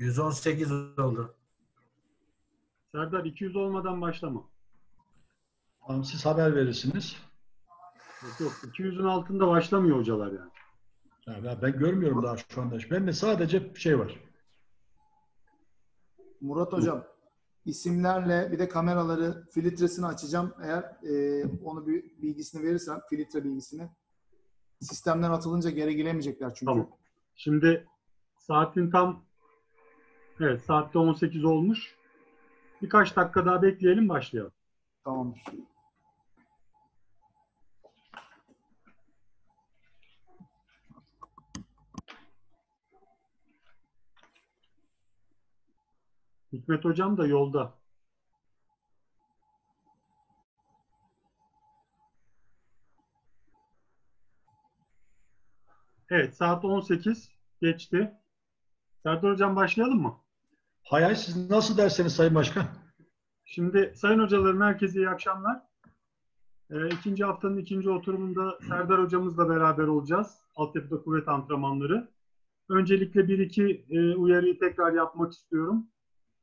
118 oldu. Serdar 200 olmadan başlama. Tamam, siz haber verirsiniz. Yok yok 200'ün altında başlamıyor hocalar yani. Ya ben- ben görmüyorum daha şu anda. Ben de sadece şey var. Murat Hocam isimlerle bir de kameraları filtresini açacağım. Eğer e, onu bir bilgisini verirsen filtre bilgisini sistemden atılınca geri gelemeyecekler çünkü. Tamam. Şimdi saatin tam evet saatte 18 olmuş. Birkaç dakika daha bekleyelim başlayalım. Tamamdır. Hikmet hocam da yolda. Evet saat 18 geçti. Serdar hocam başlayalım mı? Hay siz nasıl derseniz Sayın Başkan. Şimdi sayın hocalarım herkese iyi akşamlar. Ee, ikinci haftanın ikinci oturumunda Serdar hocamızla beraber olacağız. Altyapıda kuvvet antrenmanları. Öncelikle bir iki e, uyarıyı tekrar yapmak istiyorum.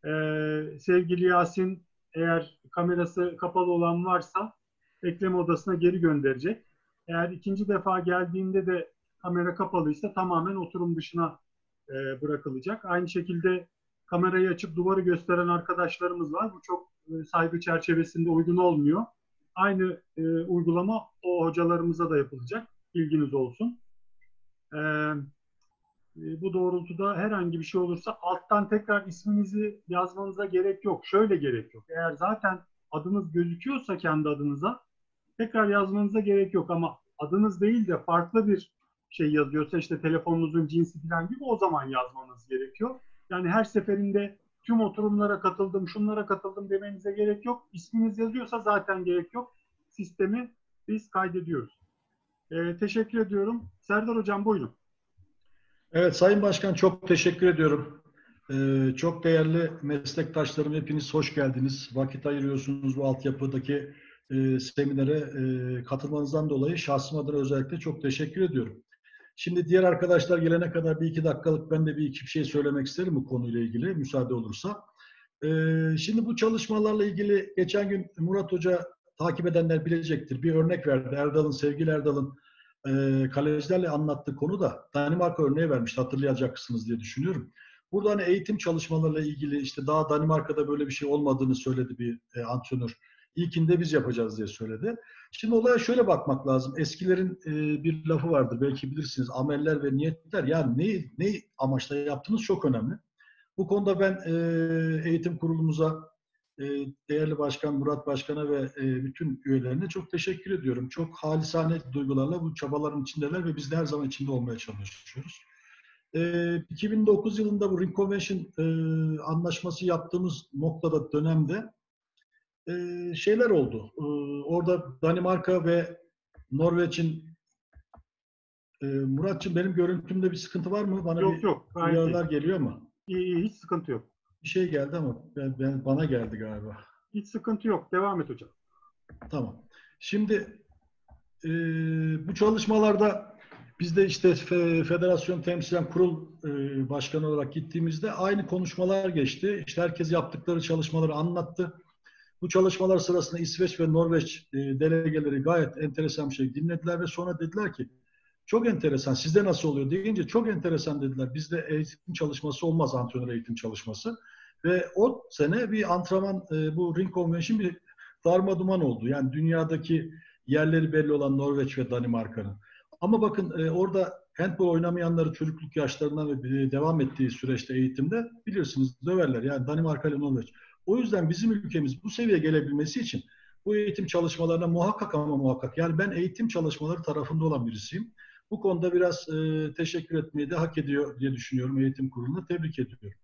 Ee, sevgili Yasin eğer kamerası kapalı olan varsa bekleme odasına geri gönderecek. Eğer ikinci defa geldiğinde de kamera kapalıysa tamamen oturum dışına e, bırakılacak. Aynı şekilde kamerayı açıp duvarı gösteren arkadaşlarımız var. Bu çok e, saygı çerçevesinde uygun olmuyor. Aynı e, uygulama o hocalarımıza da yapılacak. Bilginiz olsun. E, e, bu doğrultuda herhangi bir şey olursa alttan tekrar isminizi yazmanıza gerek yok. Şöyle gerek yok. Eğer zaten adınız gözüküyorsa kendi adınıza tekrar yazmanıza gerek yok ama adınız değil de farklı bir şey yazıyorsa işte telefonunuzun cinsi falan gibi o zaman yazmanız gerekiyor. Yani her seferinde tüm oturumlara katıldım, şunlara katıldım demenize gerek yok. İsminiz yazıyorsa zaten gerek yok. Sistemi biz kaydediyoruz. Ee, teşekkür ediyorum. Serdar Hocam buyurun. Evet Sayın Başkan çok teşekkür ediyorum. Ee, çok değerli meslektaşlarım hepiniz hoş geldiniz. Vakit ayırıyorsunuz bu altyapıdaki e, seminere e, katılmanızdan dolayı şahsım adına özellikle çok teşekkür ediyorum. Şimdi diğer arkadaşlar gelene kadar bir iki dakikalık ben de bir iki şey söylemek isterim bu konuyla ilgili müsaade olursa. Ee, şimdi bu çalışmalarla ilgili geçen gün Murat Hoca takip edenler bilecektir. Bir örnek verdi. Erdal'ın, sevgili Erdal'ın e, kalecilerle anlattığı konu da Danimarka örneği vermişti hatırlayacaksınız diye düşünüyorum. Burada hani eğitim çalışmalarıyla ilgili işte daha Danimarka'da böyle bir şey olmadığını söyledi bir e, antrenör. İlkinde biz yapacağız diye söyledi. Şimdi olaya şöyle bakmak lazım. Eskilerin e, bir lafı vardır belki bilirsiniz. Ameller ve niyetler yani ne, ne amaçla yaptığınız çok önemli. Bu konuda ben e, eğitim kurulumuza, e, değerli başkan Murat Başkan'a ve bütün üyelerine çok teşekkür ediyorum. Çok halisane duygularla bu çabaların içindeler ve biz de her zaman içinde olmaya çalışıyoruz. E, 2009 yılında bu Ring Convention anlaşması yaptığımız noktada dönemde e, şeyler oldu. E, orada Danimarka ve Norveç'in e, Muratçım benim görüntümde bir sıkıntı var mı? Bana Yok bir yok. Uyarılar geliyor mu? İyi, iyi, hiç sıkıntı yok. Bir şey geldi ama ben, ben bana geldi galiba. Hiç sıkıntı yok. Devam et hocam. Tamam. Şimdi e, bu çalışmalarda biz de işte fe- federasyon temsilen kurul e, başkanı olarak gittiğimizde aynı konuşmalar geçti. İşte herkes yaptıkları çalışmaları anlattı. Bu çalışmalar sırasında İsveç ve Norveç e, delegeleri gayet enteresan bir şey dinlediler ve sonra dediler ki çok enteresan. Sizde nasıl oluyor deyince çok enteresan dediler. Bizde eğitim çalışması olmaz antrenör eğitim çalışması. Ve o sene bir antrenman e, bu Ring Convention bir darma duman oldu. Yani dünyadaki yerleri belli olan Norveç ve Danimarka'nın. Ama bakın e, orada handball oynamayanları çocukluk yaşlarından ve e, devam ettiği süreçte eğitimde bilirsiniz döverler. Yani Danimarka ile Norveç. O yüzden bizim ülkemiz bu seviyeye gelebilmesi için bu eğitim çalışmalarına muhakkak ama muhakkak. Yani ben eğitim çalışmaları tarafında olan birisiyim. Bu konuda biraz e, teşekkür etmeyi de hak ediyor diye düşünüyorum eğitim kurulunu. Tebrik ediyorum.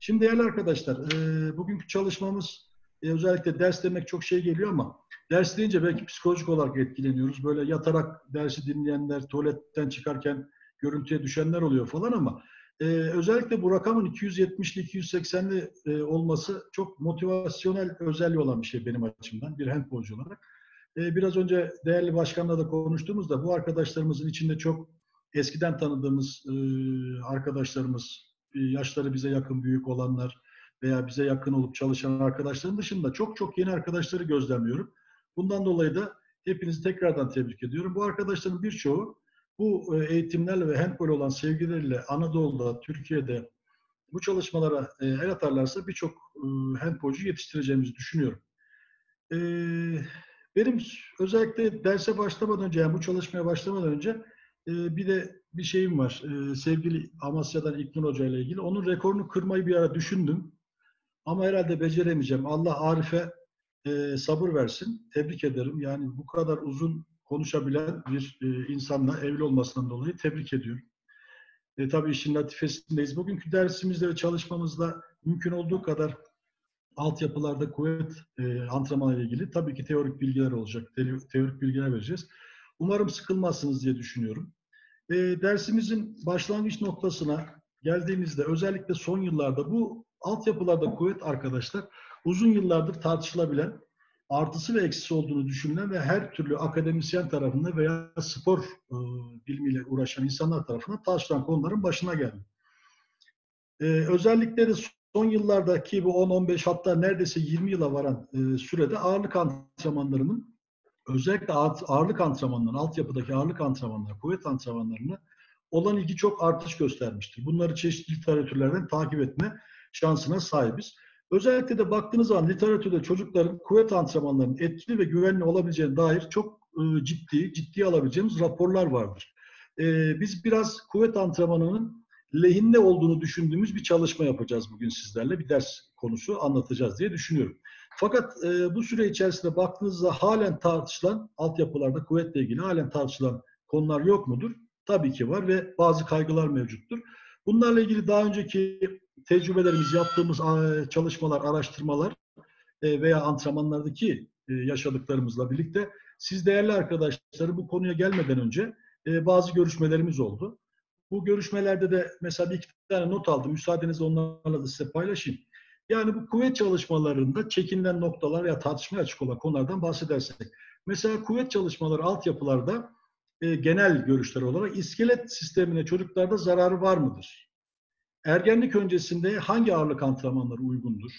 Şimdi değerli arkadaşlar, e, bugünkü çalışmamız e, özellikle ders demek çok şey geliyor ama ders deyince belki psikolojik olarak etkileniyoruz. Böyle yatarak dersi dinleyenler, tuvaletten çıkarken görüntüye düşenler oluyor falan ama e, özellikle bu rakamın 270'li 280'li e, olması çok motivasyonel özelliği olan bir şey benim açımdan bir handbolcu olarak. E, biraz önce değerli başkanla da konuştuğumuzda bu arkadaşlarımızın içinde çok eskiden tanıdığımız e, arkadaşlarımız e, yaşları bize yakın büyük olanlar veya bize yakın olup çalışan arkadaşların dışında çok çok yeni arkadaşları gözlemliyorum. Bundan dolayı da hepinizi tekrardan tebrik ediyorum. Bu arkadaşların birçoğu bu e, eğitimlerle ve handball olan sevgileriyle Anadolu'da, Türkiye'de bu çalışmalara e, el atarlarsa birçok e, handbolcu yetiştireceğimizi düşünüyorum. Benim özellikle derse başlamadan önce, yani bu çalışmaya başlamadan önce bir de bir şeyim var. Sevgili Amasya'dan İknur Hoca ile ilgili. Onun rekorunu kırmayı bir ara düşündüm. Ama herhalde beceremeyeceğim. Allah Arif'e sabır versin. Tebrik ederim. Yani bu kadar uzun konuşabilen bir e, insanla evli olmasından dolayı tebrik ediyorum. E, tabii işin latifesindeyiz. Bugünkü dersimizde ve çalışmamızda mümkün olduğu kadar altyapılarda kuvvet e, antrenmanı ile ilgili tabii ki teorik bilgiler olacak. Te- teorik bilgiler vereceğiz. Umarım sıkılmazsınız diye düşünüyorum. E, dersimizin başlangıç noktasına geldiğimizde özellikle son yıllarda bu altyapılarda kuvvet arkadaşlar uzun yıllardır tartışılabilen artısı ve eksisi olduğunu düşünülen ve her türlü akademisyen tarafında veya spor e, bilimiyle uğraşan insanlar tarafından tartışılan konuların başına geldi. E, özellikle de son yıllardaki bu 10-15 hatta neredeyse 20 yıla varan e, sürede ağırlık antrenmanlarının özellikle ağırlık antrenmanlarının, altyapıdaki ağırlık antrenmanları, kuvvet antrenmanlarına olan ilgi çok artış göstermiştir. Bunları çeşitli literatürlerden takip etme şansına sahibiz. Özellikle de baktığınız zaman literatürde çocukların kuvvet antrenmanlarının etkili ve güvenli olabileceğine dair çok e, ciddi, ciddi alabileceğimiz raporlar vardır. E, biz biraz kuvvet antrenmanının lehinde olduğunu düşündüğümüz bir çalışma yapacağız bugün sizlerle. Bir ders konusu anlatacağız diye düşünüyorum. Fakat e, bu süre içerisinde baktığınızda halen tartışılan, altyapılarda kuvvetle ilgili halen tartışılan konular yok mudur? Tabii ki var ve bazı kaygılar mevcuttur. Bunlarla ilgili daha önceki tecrübelerimiz, yaptığımız çalışmalar, araştırmalar e, veya antrenmanlardaki e, yaşadıklarımızla birlikte siz değerli arkadaşları bu konuya gelmeden önce e, bazı görüşmelerimiz oldu. Bu görüşmelerde de mesela bir iki tane not aldım. Müsaadenizle onlarla da size paylaşayım. Yani bu kuvvet çalışmalarında çekinilen noktalar ya tartışmaya açık olan konulardan bahsedersek. Mesela kuvvet çalışmaları altyapılarda e, genel görüşler olarak iskelet sistemine çocuklarda zararı var mıdır? Ergenlik öncesinde hangi ağırlık antrenmanları uygundur?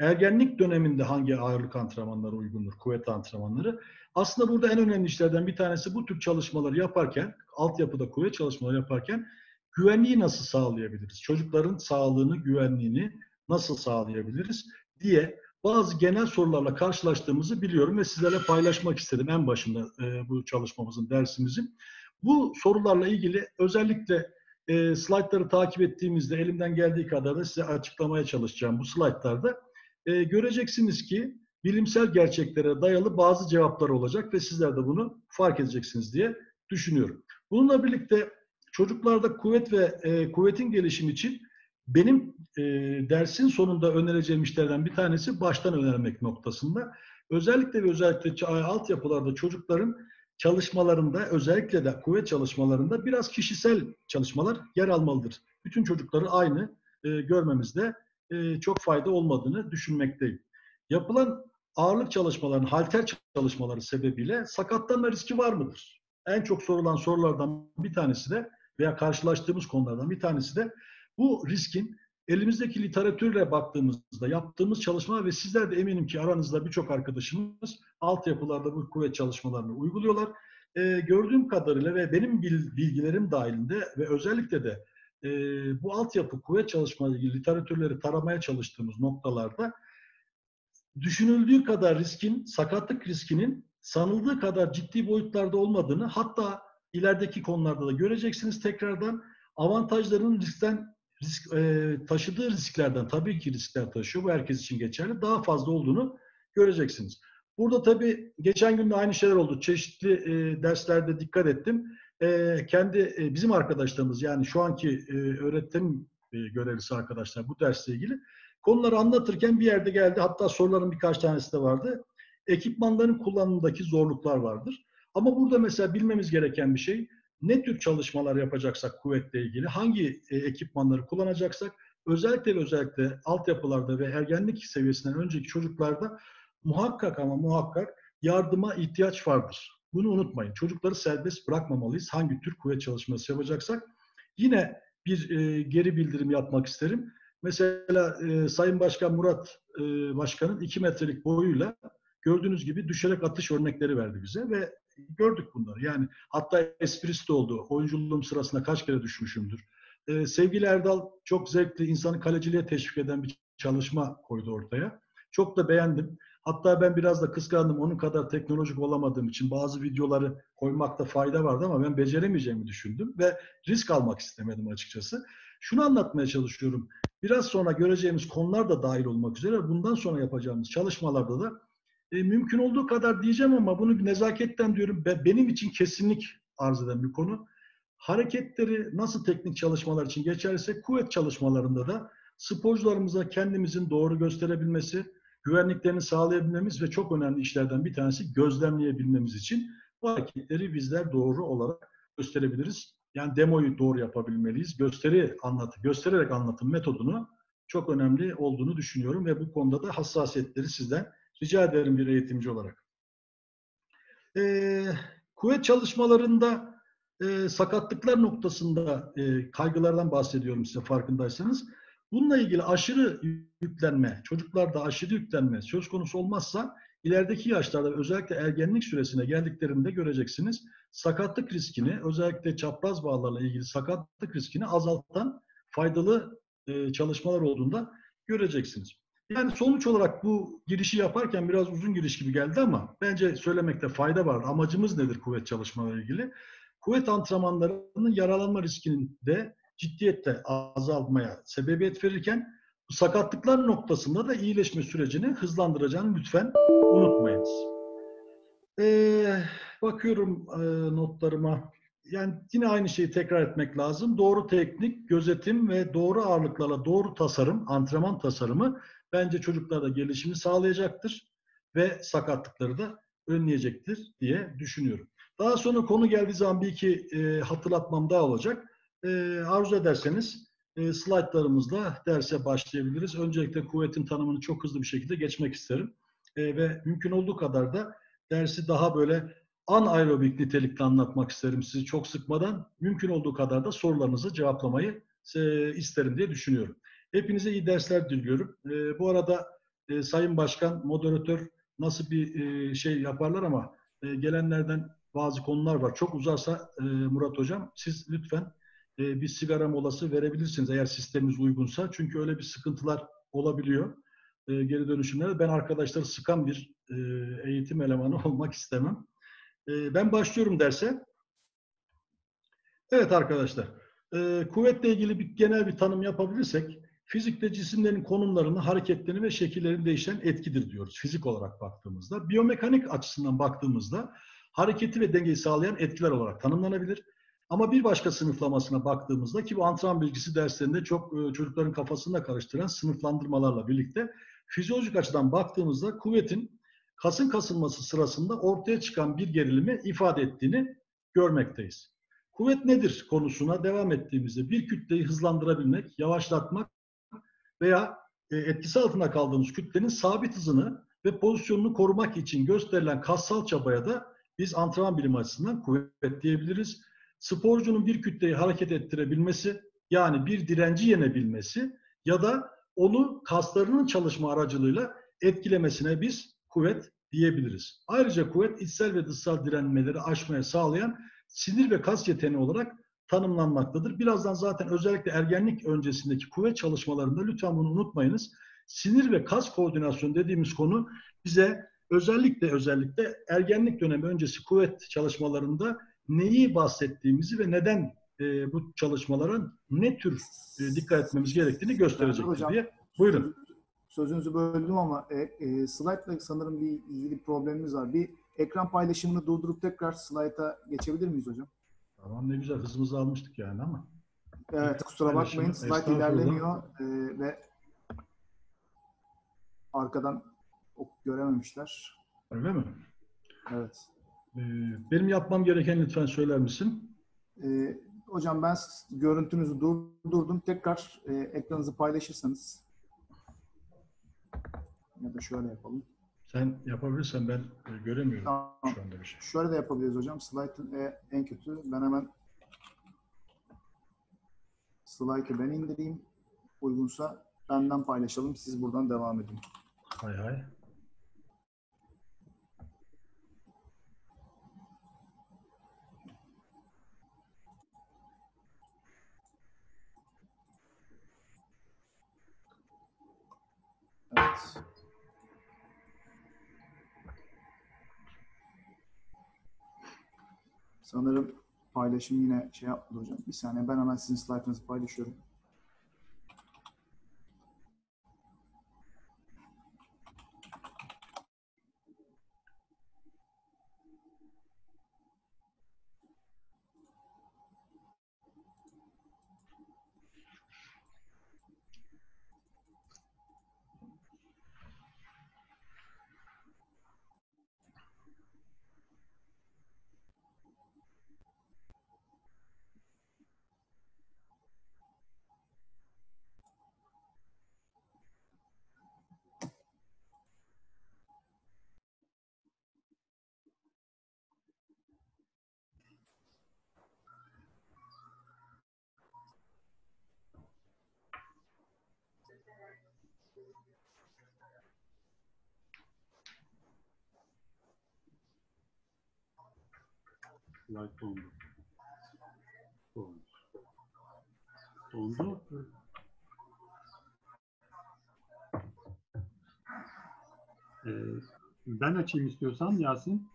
Ergenlik döneminde hangi ağırlık antrenmanları uygundur? Kuvvet antrenmanları. Aslında burada en önemli işlerden bir tanesi bu tür çalışmaları yaparken, altyapıda kuvvet çalışmaları yaparken güvenliği nasıl sağlayabiliriz? Çocukların sağlığını, güvenliğini nasıl sağlayabiliriz diye bazı genel sorularla karşılaştığımızı biliyorum ve sizlerle paylaşmak istedim en başında e, bu çalışmamızın, dersimizin. Bu sorularla ilgili özellikle e, slaytları takip ettiğimizde elimden geldiği kadar da size açıklamaya çalışacağım bu slaytlarda. E, göreceksiniz ki bilimsel gerçeklere dayalı bazı cevaplar olacak ve sizler de bunu fark edeceksiniz diye düşünüyorum. Bununla birlikte çocuklarda kuvvet ve e, kuvvetin gelişimi için benim e, dersin sonunda önereceğim işlerden bir tanesi baştan önermek noktasında. Özellikle ve özellikle altyapılarda çocukların çalışmalarında özellikle de kuvvet çalışmalarında biraz kişisel çalışmalar yer almalıdır. Bütün çocukları aynı e, görmemizde e, çok fayda olmadığını düşünmekteyim. Yapılan ağırlık çalışmalarının, halter çalışmaları sebebiyle sakatlanma riski var mıdır? En çok sorulan sorulardan bir tanesi de veya karşılaştığımız konulardan bir tanesi de bu riskin elimizdeki literatürle baktığımızda yaptığımız çalışma ve sizler de eminim ki aranızda birçok arkadaşımız altyapılarda bu kuvvet çalışmalarını uyguluyorlar. Ee, gördüğüm kadarıyla ve benim bilgilerim dahilinde ve özellikle de e, bu altyapı kuvvet çalışmaları ilgili literatürleri taramaya çalıştığımız noktalarda düşünüldüğü kadar riskin, sakatlık riskinin sanıldığı kadar ciddi boyutlarda olmadığını hatta ilerideki konularda da göreceksiniz tekrardan avantajlarının riskten risk, e, taşıdığı risklerden tabii ki riskler taşıyor. Bu herkes için geçerli. Daha fazla olduğunu göreceksiniz. Burada tabii geçen gün de aynı şeyler oldu. Çeşitli e, derslerde dikkat ettim. E, kendi e, bizim arkadaşlarımız yani şu anki e, öğretim e, görevlisi arkadaşlar bu dersle ilgili konuları anlatırken bir yerde geldi. Hatta soruların birkaç tanesi de vardı. Ekipmanların kullanımındaki zorluklar vardır. Ama burada mesela bilmemiz gereken bir şey ne tür çalışmalar yapacaksak kuvvetle ilgili, hangi e, ekipmanları kullanacaksak özellikle ve özellikle altyapılarda ve ergenlik seviyesinden önceki çocuklarda muhakkak ama muhakkak yardıma ihtiyaç vardır. Bunu unutmayın. Çocukları serbest bırakmamalıyız. Hangi tür kuvvet çalışması yapacaksak. Yine bir e, geri bildirim yapmak isterim. Mesela e, Sayın Başkan Murat e, Başkan'ın 2 metrelik boyuyla gördüğünüz gibi düşerek atış örnekleri verdi bize ve gördük bunları. Yani hatta esprisi de oldu. Oyunculuğum sırasında kaç kere düşmüşümdür. E, sevgili Erdal çok zevkli, insanı kaleciliğe teşvik eden bir çalışma koydu ortaya. Çok da beğendim. Hatta ben biraz da kıskandım. Onun kadar teknolojik olamadığım için bazı videoları koymakta fayda vardı ama ben beceremeyeceğimi düşündüm ve risk almak istemedim açıkçası. Şunu anlatmaya çalışıyorum. Biraz sonra göreceğimiz konular da dahil olmak üzere bundan sonra yapacağımız çalışmalarda da e, mümkün olduğu kadar diyeceğim ama bunu nezaketten diyorum. Be, benim için kesinlik arz eden bir konu. Hareketleri nasıl teknik çalışmalar için geçerse kuvvet çalışmalarında da sporcularımıza kendimizin doğru gösterebilmesi, güvenliklerini sağlayabilmemiz ve çok önemli işlerden bir tanesi gözlemleyebilmemiz için bu hareketleri bizler doğru olarak gösterebiliriz. Yani demoyu doğru yapabilmeliyiz. Gösteri anlatı, göstererek anlatım metodunu çok önemli olduğunu düşünüyorum ve bu konuda da hassasiyetleri sizden rica ederim bir eğitimci olarak. Ee, kuvvet çalışmalarında e, sakatlıklar noktasında e, kaygılardan bahsediyorum size farkındaysanız. Bununla ilgili aşırı yüklenme, çocuklarda aşırı yüklenme söz konusu olmazsa ilerideki yaşlarda özellikle ergenlik süresine geldiklerinde göreceksiniz sakatlık riskini özellikle çapraz bağlarla ilgili sakatlık riskini azaltan faydalı e, çalışmalar olduğunda göreceksiniz. Yani sonuç olarak bu girişi yaparken biraz uzun giriş gibi geldi ama bence söylemekte fayda var. Amacımız nedir kuvvet çalışmalarıyla ilgili? Kuvvet antrenmanlarının yaralanma riskinin de ciddiyetle azalmaya sebebiyet verirken sakatlıklar noktasında da iyileşme sürecini hızlandıracağını lütfen unutmayınız. Ee, bakıyorum e, notlarıma. Yani yine aynı şeyi tekrar etmek lazım. Doğru teknik, gözetim ve doğru ağırlıklarla doğru tasarım, antrenman tasarımı bence çocuklarda gelişimi sağlayacaktır ve sakatlıkları da önleyecektir diye düşünüyorum. Daha sonra konu geldiği zaman bir iki e, hatırlatmam daha olacak. E, arzu ederseniz e, slaytlarımızla derse başlayabiliriz. Öncelikle kuvvetin tanımını çok hızlı bir şekilde geçmek isterim. E, ve mümkün olduğu kadar da dersi daha böyle anaerobik nitelikte anlatmak isterim sizi çok sıkmadan. Mümkün olduğu kadar da sorularınızı cevaplamayı e, isterim diye düşünüyorum. Hepinize iyi dersler diliyorum. E, bu arada e, Sayın Başkan, moderatör nasıl bir e, şey yaparlar ama e, gelenlerden bazı konular var. Çok uzarsa e, Murat Hocam siz lütfen e, bir sigara molası verebilirsiniz eğer sistemimiz uygunsa. Çünkü öyle bir sıkıntılar olabiliyor e, geri dönüşümlerde. Ben arkadaşları sıkan bir e, eğitim elemanı olmak istemem. E, ben başlıyorum derse. Evet arkadaşlar, e, kuvvetle ilgili bir genel bir tanım yapabilirsek, fizikte cisimlerin konumlarını, hareketlerini ve şekillerini değişen etkidir diyoruz fizik olarak baktığımızda. Biyomekanik açısından baktığımızda hareketi ve dengeyi sağlayan etkiler olarak tanımlanabilir. Ama bir başka sınıflamasına baktığımızda ki bu antrenman bilgisi derslerinde çok e, çocukların kafasında karıştıran sınıflandırmalarla birlikte fizyolojik açıdan baktığımızda kuvvetin kasın kasılması sırasında ortaya çıkan bir gerilimi ifade ettiğini görmekteyiz. Kuvvet nedir konusuna devam ettiğimizde bir kütleyi hızlandırabilmek, yavaşlatmak veya e, etkisi altında kaldığımız kütlenin sabit hızını ve pozisyonunu korumak için gösterilen kassal çabaya da biz antrenman bilimi açısından kuvvet diyebiliriz. Sporcunun bir kütleyi hareket ettirebilmesi, yani bir direnci yenebilmesi ya da onu kaslarının çalışma aracılığıyla etkilemesine biz kuvvet diyebiliriz. Ayrıca kuvvet içsel ve dışsal direnmeleri aşmaya sağlayan sinir ve kas yeteneği olarak tanımlanmaktadır. Birazdan zaten özellikle ergenlik öncesindeki kuvvet çalışmalarında lütfen bunu unutmayınız. Sinir ve kas koordinasyonu dediğimiz konu bize özellikle özellikle ergenlik dönemi öncesi kuvvet çalışmalarında neyi bahsettiğimizi ve neden e, bu çalışmaların ne tür e, dikkat etmemiz gerektiğini gösterecektir diye. Buyurun. Sözünüzü böldüm ama e, e, slaytla sanırım bir ilgili problemimiz var. Bir ekran paylaşımını durdurup tekrar slayta geçebilir miyiz hocam? Tamam ne güzel hızımızı almıştık yani ama. Evet kusura bakmayın slayt ilerlemiyor e, ve arkadan görememişler. Öyle mi? Evet. Ee, benim yapmam gereken lütfen söyler misin? Ee, hocam ben görüntünüzü durdurdum. Tekrar e, ekranınızı paylaşırsanız ya da şöyle yapalım. Sen yapabilirsen ben e, göremiyorum tamam. şu anda bir şey. Şöyle de yapabiliriz hocam. Slide'ın e, en kötü. Ben hemen Slide'ı ben indireyim. Uygunsa benden paylaşalım. Siz buradan devam edin. Hay hay. Evet. Sanırım paylaşım yine şey yapmadı hocam. Bir saniye ben hemen sizin slaytınızı paylaşıyorum. Slide dondu. Dondu. Dondu. Ee, ben açayım istiyorsan Yasin.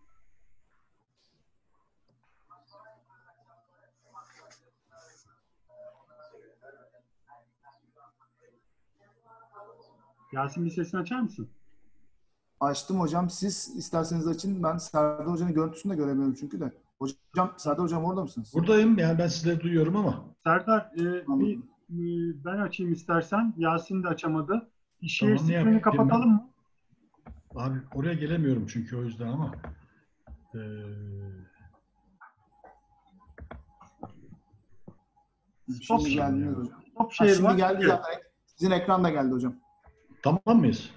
Yasin bir sesini açar mısın? Açtım hocam. Siz isterseniz açın. Ben Serdar Hoca'nın görüntüsünü de göremiyorum çünkü de. Hocam, Serdar Hocam orada mısınız? Buradayım yani ben sizleri duyuyorum ama. Serdar e, bir, e, ben açayım istersen. Yasin de açamadı. Share Tamam, yapayım kapatalım mı? Abi oraya gelemiyorum çünkü o yüzden ama. Ee, geldiniz ya. hocam. Share şimdi var. geldi zaten. Sizin ekran da geldi hocam. tamam mıyız?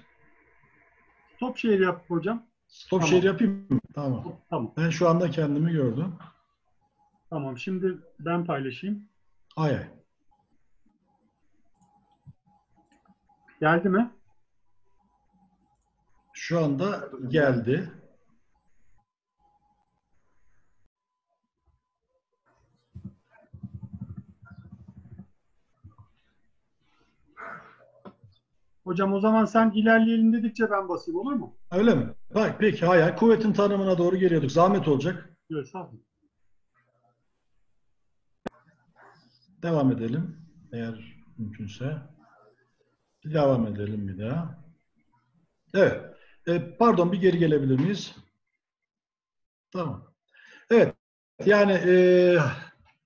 Stop share yap hocam. Stop Tamam. share yapayım mı? Tamam. Tamam. Ben şu anda kendimi gördüm. Tamam. Şimdi ben paylaşayım. Ay ay. Geldi mi? Şu anda geldi. Hocam o zaman sen ilerleyelim dedikçe ben basayım olur mu? Öyle mi? Bak peki hay hay. Kuvvetin tanımına doğru geliyorduk. Zahmet olacak. Evet. Devam edelim. Eğer mümkünse. Devam edelim bir daha. Evet. E, pardon bir geri gelebilir miyiz? Tamam. Evet. Yani e,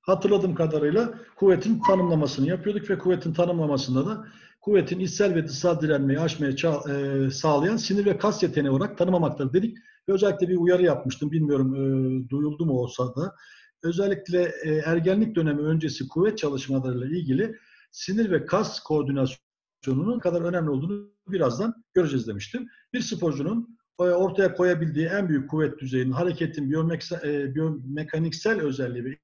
hatırladığım kadarıyla kuvvetin tanımlamasını yapıyorduk ve kuvvetin tanımlamasında da kuvvetin içsel ve dışsal direnmeyi aşmaya e, sağlayan sinir ve kas yeteneği olarak tanımlamaktır dedik. Ve özellikle bir uyarı yapmıştım. Bilmiyorum e, duyuldu mu olsa da. Özellikle e, ergenlik dönemi öncesi kuvvet çalışmalarıyla ilgili sinir ve kas koordinasyonunun kadar önemli olduğunu birazdan göreceğiz demiştim. Bir sporcunun e, ortaya koyabildiği en büyük kuvvet düzeyinin hareketin e, biyomekaniksel özelliği ve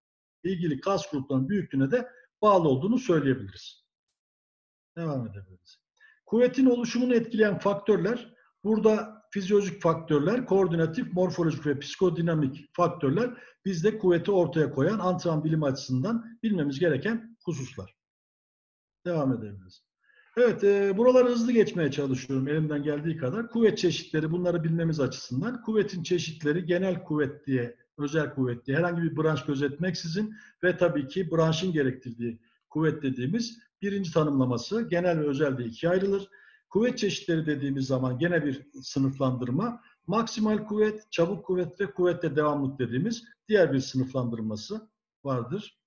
ilgili kas gruplarının büyüklüğüne de bağlı olduğunu söyleyebiliriz. Devam edebiliriz. Kuvvetin oluşumunu etkileyen faktörler, burada fizyolojik faktörler, koordinatif, morfolojik ve psikodinamik faktörler bizde kuvveti ortaya koyan antrenman bilimi açısından bilmemiz gereken hususlar. Devam edebiliriz. Evet, e, buraları hızlı geçmeye çalışıyorum elimden geldiği kadar. Kuvvet çeşitleri bunları bilmemiz açısından. Kuvvetin çeşitleri genel kuvvet diye, özel kuvvet diye herhangi bir branş gözetmeksizin ve tabii ki branşın gerektirdiği kuvvet dediğimiz birinci tanımlaması genel ve özel diye ikiye ayrılır. Kuvvet çeşitleri dediğimiz zaman gene bir sınıflandırma. Maksimal kuvvet, çabuk kuvvet ve kuvvette devamlılık dediğimiz diğer bir sınıflandırması vardır.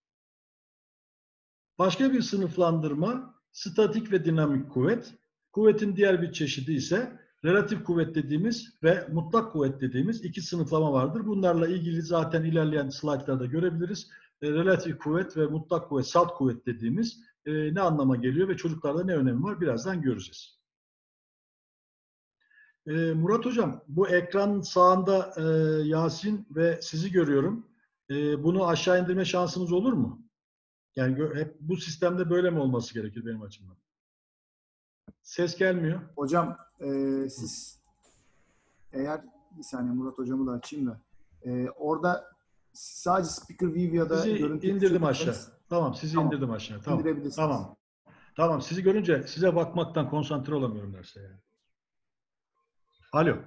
Başka bir sınıflandırma statik ve dinamik kuvvet. Kuvvetin diğer bir çeşidi ise relatif kuvvet dediğimiz ve mutlak kuvvet dediğimiz iki sınıflama vardır. Bunlarla ilgili zaten ilerleyen slaytlarda görebiliriz. E, relatif kuvvet ve mutlak kuvvet, salt kuvvet dediğimiz e, ne anlama geliyor ve çocuklarda ne önemi var birazdan göreceğiz. E, Murat Hocam, bu ekran sağında e, Yasin ve sizi görüyorum. E, bunu aşağı indirme şansımız olur mu? Yani hep bu sistemde böyle mi olması gerekir benim açımdan? Ses gelmiyor. Hocam e, siz eğer bir saniye Murat hocamı da açayım da e, orada sadece Speaker View ya da Sizi görüntü indirdim aşağı. Tamam, sizi Tamam. indirdim aşağı. Tamam. indirebilirsiniz. Tamam. Tamam, sizi görünce size bakmaktan konsantre olamıyorum derse yani. Alo.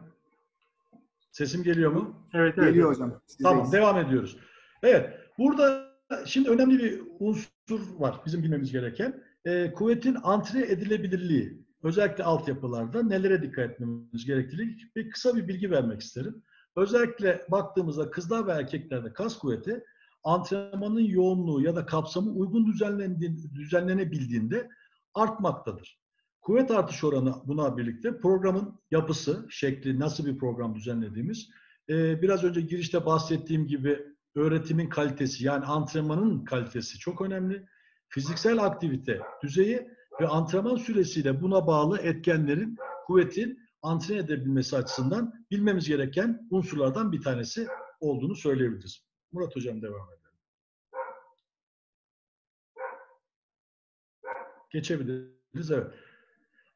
Sesim geliyor mu? Evet, evet. Geliyor hocam. Sizdeyiz. Tamam, devam ediyoruz. Evet, burada şimdi önemli bir unsur var bizim bilmemiz gereken. Ee, kuvvetin antre edilebilirliği. Özellikle altyapılarda nelere dikkat etmemiz gerektiğini bir kısa bir bilgi vermek isterim. Özellikle baktığımızda kızlar ve erkeklerde kas kuvveti antrenmanın yoğunluğu ya da kapsamı uygun düzenlenebildiğinde artmaktadır. Kuvvet artış oranı buna birlikte programın yapısı, şekli, nasıl bir program düzenlediğimiz, e, biraz önce girişte bahsettiğim gibi öğretimin kalitesi yani antrenmanın kalitesi çok önemli. Fiziksel aktivite düzeyi ve antrenman süresiyle buna bağlı etkenlerin kuvvetin antren edebilmesi açısından bilmemiz gereken unsurlardan bir tanesi olduğunu söyleyebiliriz. Murat Hocam devam edelim. Geçebiliriz. Evet.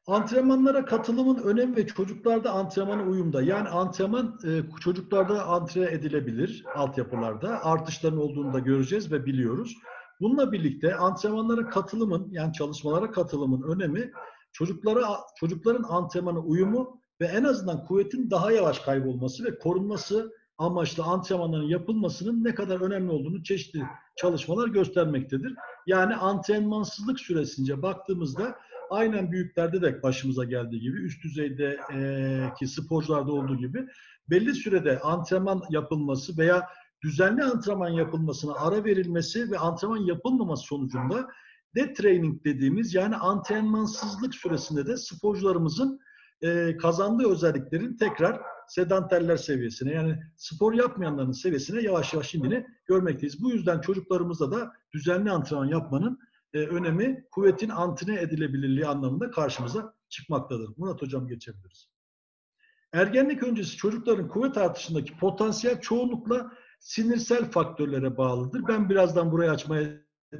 Antrenmanlara katılımın önemi ve çocuklarda antrenmana uyumda. Yani antrenman e, çocuklarda antre edilebilir altyapılarda. Artışların olduğunu da göreceğiz ve biliyoruz. Bununla birlikte antrenmanlara katılımın yani çalışmalara katılımın önemi çocuklara çocukların antrenmana uyumu ve en azından kuvvetin daha yavaş kaybolması ve korunması amaçlı antrenmanların yapılmasının ne kadar önemli olduğunu çeşitli çalışmalar göstermektedir. Yani antrenmansızlık süresince baktığımızda aynen büyüklerde de başımıza geldiği gibi üst düzeydeki sporcularda olduğu gibi belli sürede antrenman yapılması veya düzenli antrenman yapılmasına ara verilmesi ve antrenman yapılmaması sonucunda detraining dediğimiz yani antrenmansızlık süresinde de sporcularımızın e, kazandığı özelliklerin tekrar sedanterler seviyesine yani spor yapmayanların seviyesine yavaş yavaş indiğini görmekteyiz. Bu yüzden çocuklarımızda da düzenli antrenman yapmanın e, önemi kuvvetin antine edilebilirliği anlamında karşımıza çıkmaktadır. Murat Hocam geçebiliriz. Ergenlik öncesi çocukların kuvvet artışındaki potansiyel çoğunlukla sinirsel faktörlere bağlıdır. Ben birazdan burayı açmaya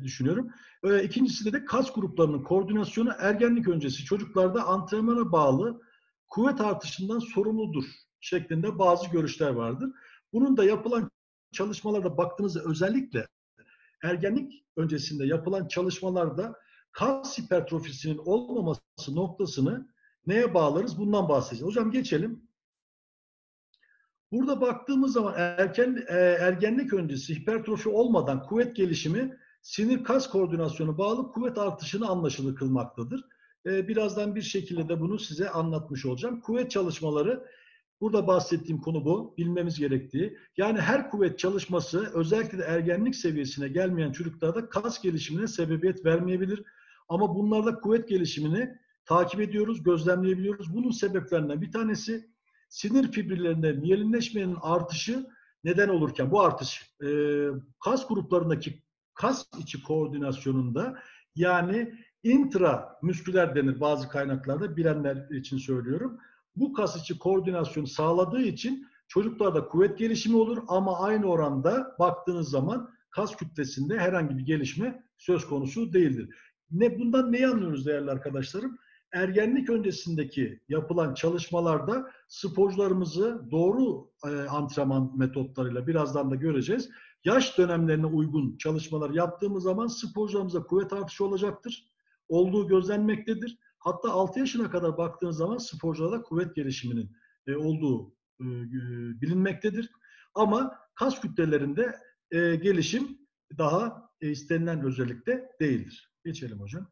düşünüyorum. E, ikincisi de kas gruplarının koordinasyonu ergenlik öncesi çocuklarda antrenmana bağlı kuvvet artışından sorumludur şeklinde bazı görüşler vardır. Bunun da yapılan çalışmalarda baktığınızda özellikle ergenlik öncesinde yapılan çalışmalarda kas hipertrofisinin olmaması noktasını neye bağlarız? Bundan bahsedeceğiz. Hocam geçelim. Burada baktığımız zaman erken e, ergenlik öncesi hipertrofi olmadan kuvvet gelişimi sinir kas koordinasyonu bağlı kuvvet artışını anlaşılır kılmaktadır. E, birazdan bir şekilde de bunu size anlatmış olacağım. Kuvvet çalışmaları Burada bahsettiğim konu bu. Bilmemiz gerektiği. Yani her kuvvet çalışması özellikle de ergenlik seviyesine gelmeyen çocuklarda kas gelişimine sebebiyet vermeyebilir. Ama bunlarda kuvvet gelişimini takip ediyoruz, gözlemleyebiliyoruz. Bunun sebeplerinden bir tanesi sinir fibrillerinde miyelinleşmenin artışı neden olurken bu artış e, kas gruplarındaki kas içi koordinasyonunda yani intramüsküler denir bazı kaynaklarda bilenler için söylüyorum bu kas içi koordinasyonu sağladığı için çocuklarda kuvvet gelişimi olur ama aynı oranda baktığınız zaman kas kütlesinde herhangi bir gelişme söz konusu değildir. Ne bundan neyi anlıyoruz değerli arkadaşlarım? Ergenlik öncesindeki yapılan çalışmalarda sporcularımızı doğru e, antrenman metotlarıyla birazdan da göreceğiz. Yaş dönemlerine uygun çalışmalar yaptığımız zaman sporcularımıza kuvvet artışı olacaktır. Olduğu gözlenmektedir. Hatta 6 yaşına kadar baktığınız zaman sporcularda kuvvet gelişiminin e, olduğu e, bilinmektedir. Ama kas kütlelerinde e, gelişim daha e, istenilen özellikle değildir. Geçelim hocam.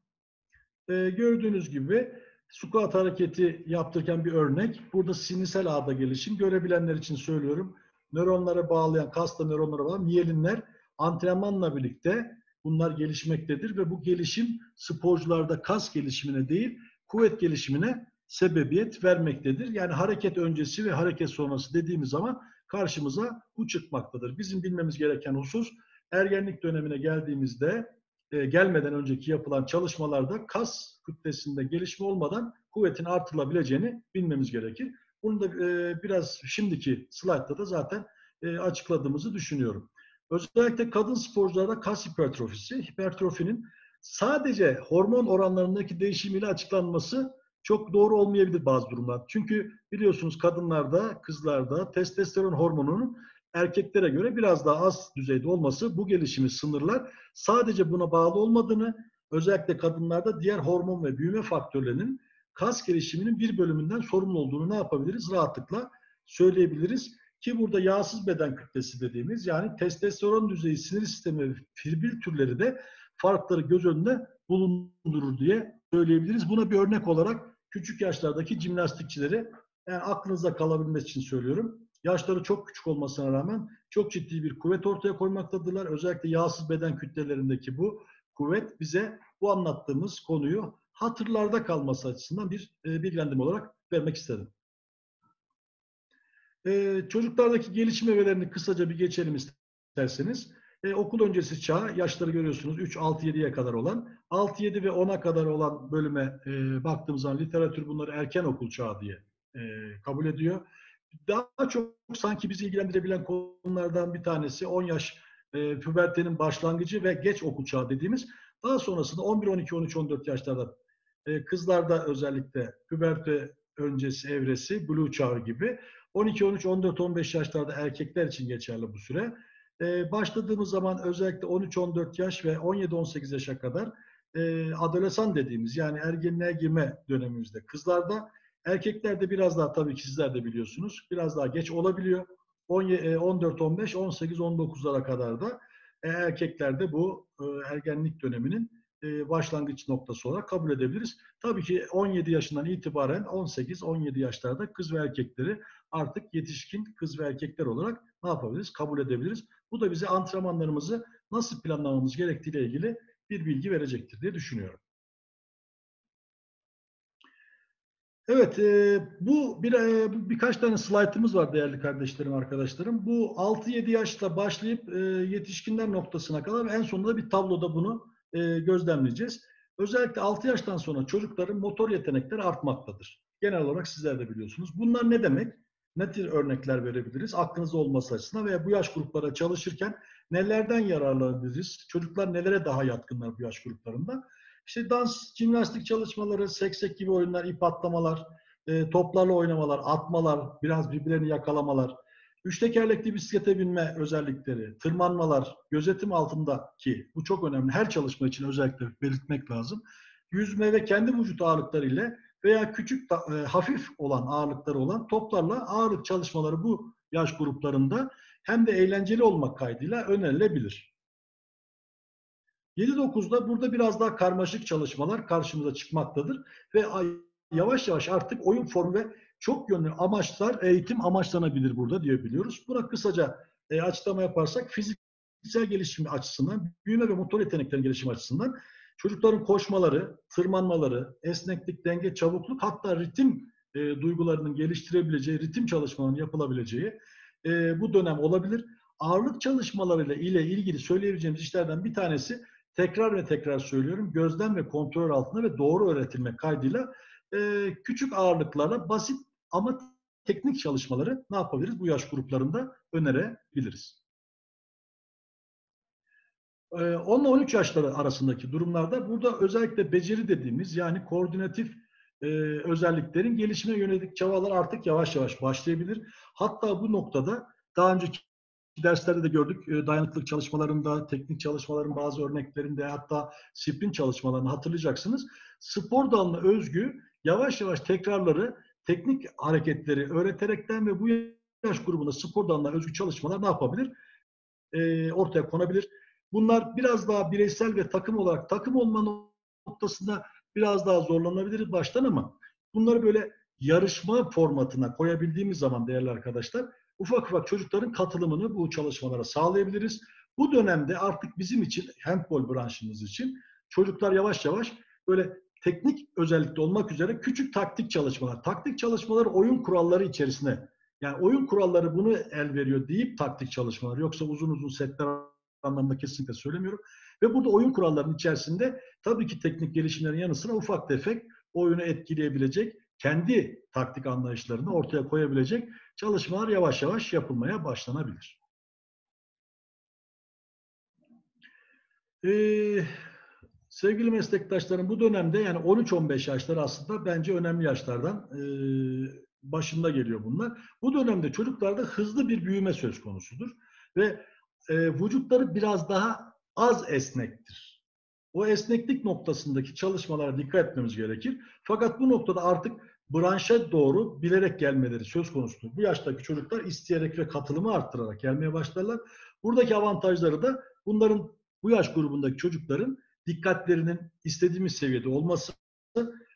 E, gördüğünüz gibi squat hareketi yaptırırken bir örnek. Burada sinirsel ağda gelişim. Görebilenler için söylüyorum. Nöronlara bağlayan, kasla nöronlara bağlayan miyelinler antrenmanla birlikte bunlar gelişmektedir ve bu gelişim sporcularda kas gelişimine değil, kuvvet gelişimine sebebiyet vermektedir. Yani hareket öncesi ve hareket sonrası dediğimiz zaman karşımıza bu çıkmaktadır. Bizim bilmemiz gereken husus ergenlik dönemine geldiğimizde e, gelmeden önceki yapılan çalışmalarda kas kütlesinde gelişme olmadan kuvvetin artırılabileceğini bilmemiz gerekir. Bunu da e, biraz şimdiki slaytta da zaten e, açıkladığımızı düşünüyorum. Özellikle kadın sporcularda kas hipertrofisi, hipertrofinin sadece hormon oranlarındaki değişimiyle açıklanması çok doğru olmayabilir bazı durumlar. Çünkü biliyorsunuz kadınlarda, kızlarda testosteron hormonunun erkeklere göre biraz daha az düzeyde olması bu gelişimi sınırlar. Sadece buna bağlı olmadığını, özellikle kadınlarda diğer hormon ve büyüme faktörlerinin kas gelişiminin bir bölümünden sorumlu olduğunu ne yapabiliriz? Rahatlıkla söyleyebiliriz. Ki burada yağsız beden kütlesi dediğimiz yani testosteron düzeyi sinir sistemi fibril türleri de farkları göz önünde bulundurur diye söyleyebiliriz. Buna bir örnek olarak küçük yaşlardaki jimnastikçileri yani aklınızda kalabilmesi için söylüyorum. Yaşları çok küçük olmasına rağmen çok ciddi bir kuvvet ortaya koymaktadırlar. Özellikle yağsız beden kütlelerindeki bu kuvvet bize bu anlattığımız konuyu hatırlarda kalması açısından bir e, bilgilendirme olarak vermek istedim. E, çocuklardaki gelişim evelerini kısaca bir geçelim isterseniz. E, okul öncesi çağ, yaşları görüyorsunuz 3, 6, 7'ye kadar olan. 6, 7 ve 10'a kadar olan bölüme e, baktığımız zaman literatür bunları erken okul çağı diye e, kabul ediyor. Daha çok sanki bizi ilgilendirebilen konulardan bir tanesi 10 yaş e, pubertenin başlangıcı ve geç okul çağı dediğimiz. Daha sonrasında 11, 12, 13, 14 yaşlarda e, kızlarda özellikle puberte öncesi evresi, blue çağı gibi. 12, 13, 14, 15 yaşlarda erkekler için geçerli bu süre. Ee, başladığımız zaman özellikle 13-14 yaş ve 17-18 yaşa kadar e, adolesan dediğimiz yani ergenliğe girme dönemimizde kızlarda, erkeklerde biraz daha tabii ki sizler de biliyorsunuz biraz daha geç olabiliyor. 14-15, 18-19'lara kadar da e, erkeklerde bu e, ergenlik döneminin e, başlangıç noktası olarak kabul edebiliriz. Tabii ki 17 yaşından itibaren 18-17 yaşlarda kız ve erkekleri artık yetişkin kız ve erkekler olarak ne yapabiliriz? Kabul edebiliriz. Bu da bize antrenmanlarımızı nasıl planlamamız gerektiğiyle ilgili bir bilgi verecektir diye düşünüyorum. Evet, e, bu bir e, birkaç tane slaytımız var değerli kardeşlerim, arkadaşlarım. Bu 6-7 yaşta başlayıp e, yetişkinler noktasına kadar en sonunda bir tabloda bunu e, gözlemleyeceğiz. Özellikle 6 yaştan sonra çocukların motor yetenekleri artmaktadır. Genel olarak sizler de biliyorsunuz. Bunlar ne demek? Ne tür örnekler verebiliriz? Aklınızda olması açısından veya bu yaş gruplara çalışırken nelerden yararlanabiliriz? Çocuklar nelere daha yatkınlar bu yaş gruplarında? İşte dans, jimnastik çalışmaları, seksek gibi oyunlar, ip atlamalar, e, toplarla oynamalar, atmalar, biraz birbirlerini yakalamalar, üç tekerlekli bisiklete binme özellikleri, tırmanmalar, gözetim altındaki, bu çok önemli, her çalışma için özellikle belirtmek lazım. Yüzme ve kendi vücut ağırlıkları ile veya küçük e, hafif olan ağırlıkları olan toplarla ağırlık çalışmaları bu yaş gruplarında hem de eğlenceli olmak kaydıyla önerilebilir. 7-9'da burada biraz daha karmaşık çalışmalar karşımıza çıkmaktadır ve yavaş yavaş artık oyun formu ve çok yönlü amaçlar eğitim amaçlanabilir burada diyebiliyoruz. Buna kısaca e, açıklama yaparsak fiziksel gelişim açısından, büyüme ve motor yeteneklerin gelişimi açısından çocukların koşmaları, tırmanmaları, esneklik, denge, çabukluk hatta ritim e, duygularının geliştirebileceği, ritim çalışmalarının yapılabileceği e, bu dönem olabilir. Ağırlık çalışmalarıyla ile ilgili söyleyebileceğimiz işlerden bir tanesi tekrar ve tekrar söylüyorum gözlem ve kontrol altında ve doğru öğretilme kaydıyla e, küçük ağırlıklarla basit ama teknik çalışmaları ne yapabiliriz? Bu yaş gruplarında önerebiliriz. 10 13 yaşları arasındaki durumlarda burada özellikle beceri dediğimiz yani koordinatif e, özelliklerin gelişime yönelik çabalar artık yavaş yavaş başlayabilir. Hatta bu noktada daha önceki derslerde de gördük e, dayanıklılık çalışmalarında, teknik çalışmaların bazı örneklerinde hatta sprint çalışmalarını hatırlayacaksınız. Spor dalına özgü yavaş yavaş tekrarları, teknik hareketleri öğreterekten ve bu yaş grubunda spor dalına özgü çalışmalar ne yapabilir? E, ortaya konabilir. Bunlar biraz daha bireysel ve takım olarak takım olma noktasında biraz daha zorlanabilir baştan ama bunları böyle yarışma formatına koyabildiğimiz zaman değerli arkadaşlar ufak ufak çocukların katılımını bu çalışmalara sağlayabiliriz. Bu dönemde artık bizim için handball branşımız için çocuklar yavaş yavaş böyle teknik özellikle olmak üzere küçük taktik çalışmalar. Taktik çalışmalar oyun kuralları içerisine yani oyun kuralları bunu el veriyor deyip taktik çalışmalar. Yoksa uzun uzun setler anlamda kesinlikle söylemiyorum. Ve burada oyun kurallarının içerisinde tabii ki teknik gelişimlerin yanı sıra ufak tefek oyunu etkileyebilecek, kendi taktik anlayışlarını ortaya koyabilecek çalışmalar yavaş yavaş yapılmaya başlanabilir. Ee, sevgili meslektaşlarım bu dönemde yani 13-15 yaşlar aslında bence önemli yaşlardan e, başında geliyor bunlar. Bu dönemde çocuklarda hızlı bir büyüme söz konusudur ve e, vücutları biraz daha az esnektir. O esneklik noktasındaki çalışmalara dikkat etmemiz gerekir. Fakat bu noktada artık branşa doğru bilerek gelmeleri söz konusudur. Bu yaştaki çocuklar isteyerek ve katılımı arttırarak gelmeye başlarlar. Buradaki avantajları da bunların bu yaş grubundaki çocukların dikkatlerinin istediğimiz seviyede olması,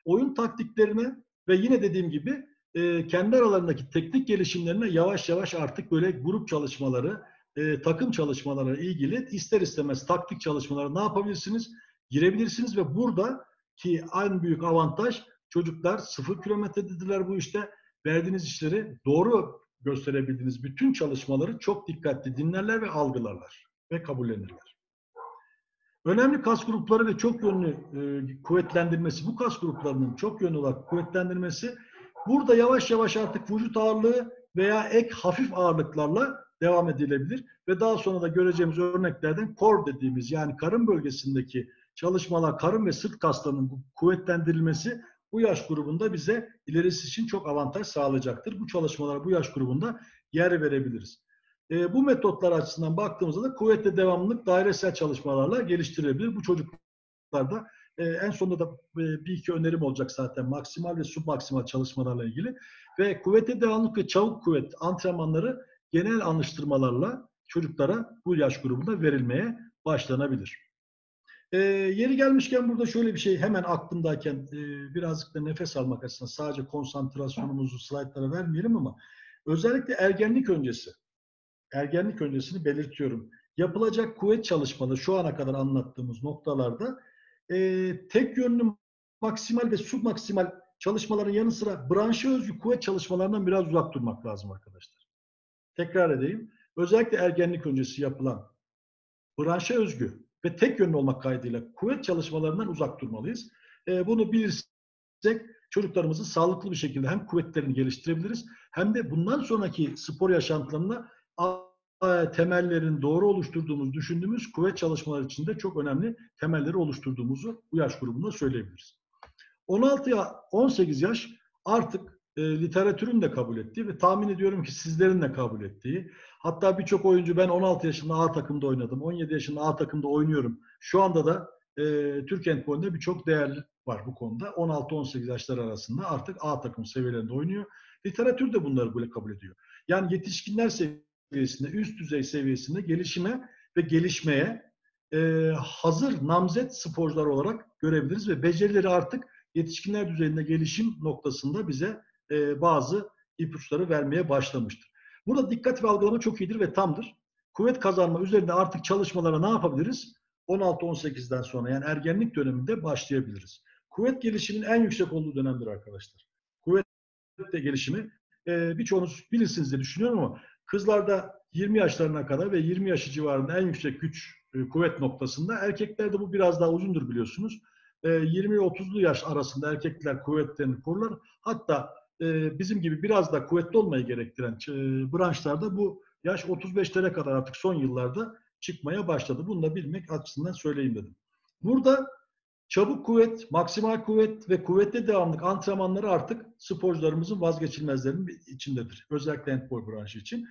oyun taktiklerine ve yine dediğim gibi e, kendi aralarındaki teknik gelişimlerine yavaş yavaş artık böyle grup çalışmaları, e, takım çalışmaları ilgili ister istemez taktik çalışmaları ne yapabilirsiniz? Girebilirsiniz ve burada ki en büyük avantaj çocuklar sıfır kilometrededirler bu işte. Verdiğiniz işleri doğru gösterebildiğiniz bütün çalışmaları çok dikkatli dinlerler ve algılarlar ve kabullenirler. Önemli kas grupları ve çok yönlü e, kuvvetlendirmesi, bu kas gruplarının çok yönlü olarak kuvvetlendirmesi burada yavaş yavaş artık vücut ağırlığı veya ek hafif ağırlıklarla devam edilebilir ve daha sonra da göreceğimiz örneklerden core dediğimiz yani karın bölgesindeki çalışmalar, karın ve sırt kaslarının kuvvetlendirilmesi bu yaş grubunda bize ilerisi için çok avantaj sağlayacaktır. Bu çalışmalara bu yaş grubunda yer verebiliriz. E, bu metotlar açısından baktığımızda da kuvvetle devamlılık dairesel çalışmalarla geliştirilebilir. Bu çocuklarda e, en sonunda da e, bir iki önerim olacak zaten maksimal ve submaksimal çalışmalarla ilgili. Ve kuvvete devamlılık ve çabuk kuvvet antrenmanları genel anlaştırmalarla çocuklara bu yaş grubunda verilmeye başlanabilir. E, yeri gelmişken burada şöyle bir şey hemen aklımdayken e, birazcık da nefes almak açısından sadece konsantrasyonumuzu slaytlara vermeyelim ama özellikle ergenlik öncesi ergenlik öncesini belirtiyorum. Yapılacak kuvvet çalışmaları şu ana kadar anlattığımız noktalarda e, tek yönlü maksimal ve submaksimal çalışmaların yanı sıra branşa özgü kuvvet çalışmalarından biraz uzak durmak lazım arkadaşlar. Tekrar edeyim. Özellikle ergenlik öncesi yapılan branşa özgü ve tek yönlü olmak kaydıyla kuvvet çalışmalarından uzak durmalıyız. E, bunu bilirsek çocuklarımızı sağlıklı bir şekilde hem kuvvetlerini geliştirebiliriz hem de bundan sonraki spor yaşantılarına temellerin doğru oluşturduğumuz, düşündüğümüz kuvvet çalışmaları içinde çok önemli temelleri oluşturduğumuzu bu yaş grubunda söyleyebiliriz. 16 ya 18 yaş artık e, literatürün de kabul ettiği ve tahmin ediyorum ki sizlerin de kabul ettiği. Hatta birçok oyuncu ben 16 yaşında A takımda oynadım, 17 yaşında A takımda oynuyorum. Şu anda da e, Türk Handball'da birçok değer var bu konuda. 16-18 yaşlar arasında artık A takım seviyelerinde oynuyor. Literatür de bunları böyle kabul ediyor. Yani yetişkinler seviyesinde, üst düzey seviyesinde gelişime ve gelişmeye e, hazır namzet sporcular olarak görebiliriz ve becerileri artık yetişkinler düzeyinde gelişim noktasında bize e, bazı ipuçları vermeye başlamıştır. Burada dikkat ve algılama çok iyidir ve tamdır. Kuvvet kazanma üzerinde artık çalışmalara ne yapabiliriz? 16-18'den sonra yani ergenlik döneminde başlayabiliriz. Kuvvet gelişimin en yüksek olduğu dönemdir arkadaşlar. Kuvvet de gelişimi e, birçoğunuz bilirsiniz diye düşünüyorum ama Kızlarda 20 yaşlarına kadar ve 20 yaşı civarında en yüksek güç e, kuvvet noktasında. Erkeklerde bu biraz daha uzundur biliyorsunuz. E, 20 30'lu yaş arasında erkekler kuvvetlerini korurlar. Hatta e, bizim gibi biraz da kuvvetli olmayı gerektiren e, branşlarda bu yaş 35'lere kadar artık son yıllarda çıkmaya başladı. Bunu da bilmek açısından söyleyeyim dedim. Burada çabuk kuvvet, maksimal kuvvet ve kuvvetli devamlık antrenmanları artık sporcularımızın vazgeçilmezlerinin içindedir. Özellikle handball branşı için.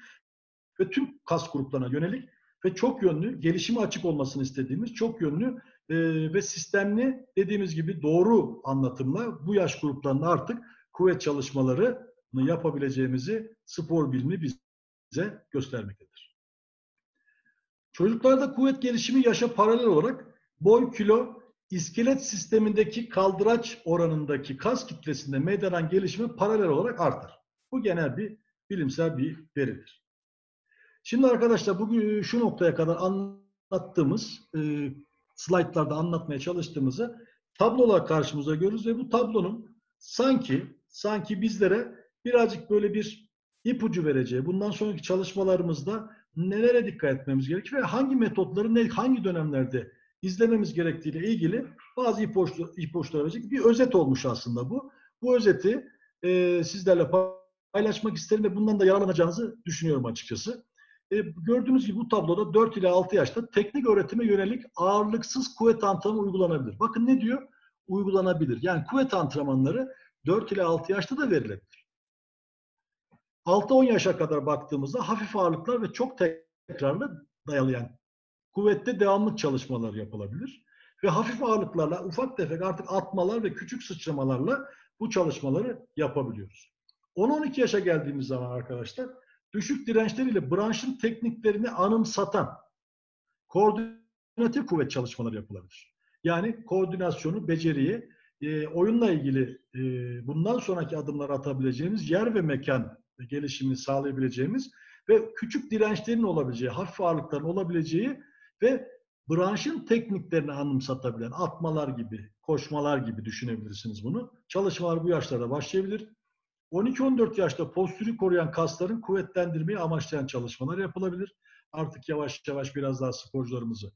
Ve tüm kas gruplarına yönelik ve çok yönlü, gelişimi açık olmasını istediğimiz çok yönlü e, ve sistemli dediğimiz gibi doğru anlatımla bu yaş gruplarında artık kuvvet çalışmalarını yapabileceğimizi spor bilimi bize göstermektedir. Çocuklarda kuvvet gelişimi yaşa paralel olarak boy, kilo iskelet sistemindeki kaldıraç oranındaki kas kitlesinde meydan gelişme paralel olarak artar. Bu genel bir bilimsel bir veridir. Şimdi arkadaşlar bugün şu noktaya kadar anlattığımız e, slaytlarda anlatmaya çalıştığımızı tablo olarak karşımıza görürüz ve bu tablonun sanki sanki bizlere birazcık böyle bir ipucu vereceği, bundan sonraki çalışmalarımızda nelere dikkat etmemiz gerekir ve hangi metotları ne, hangi dönemlerde izlememiz gerektiğiyle ilgili bazı ipuçları verecek bir özet olmuş aslında bu. Bu özeti e, sizlerle paylaşmak isterim ve bundan da yararlanacağınızı düşünüyorum açıkçası. e, gördüğünüz gibi bu tabloda 4 ile 6 yaşta teknik öğretime yönelik ağırlıksız kuvvet antrenmanı uygulanabilir. Bakın ne diyor? Uygulanabilir. Yani kuvvet antrenmanları 4 ile 6 yaşta da verilebilir. 6-10 yaşa kadar baktığımızda hafif ağırlıklar ve çok tekrarlı dayalı yani kuvvette devamlık çalışmalar yapılabilir. Ve hafif ağırlıklarla ufak tefek artık atmalar ve küçük sıçramalarla bu çalışmaları yapabiliyoruz. 10-12 yaşa geldiğimiz zaman arkadaşlar düşük dirençleriyle branşın tekniklerini anımsatan koordinatif kuvvet çalışmaları yapılabilir. Yani koordinasyonu, beceriyi, e, oyunla ilgili e, bundan sonraki adımları atabileceğimiz yer ve mekan gelişimini sağlayabileceğimiz ve küçük dirençlerin olabileceği, hafif ağırlıkların olabileceği ve branşın tekniklerini anımsatabilen atmalar gibi, koşmalar gibi düşünebilirsiniz bunu. Çalışmalar bu yaşlarda başlayabilir. 12-14 yaşta postürü koruyan kasların kuvvetlendirmeyi amaçlayan çalışmalar yapılabilir. Artık yavaş yavaş biraz daha sporcularımızı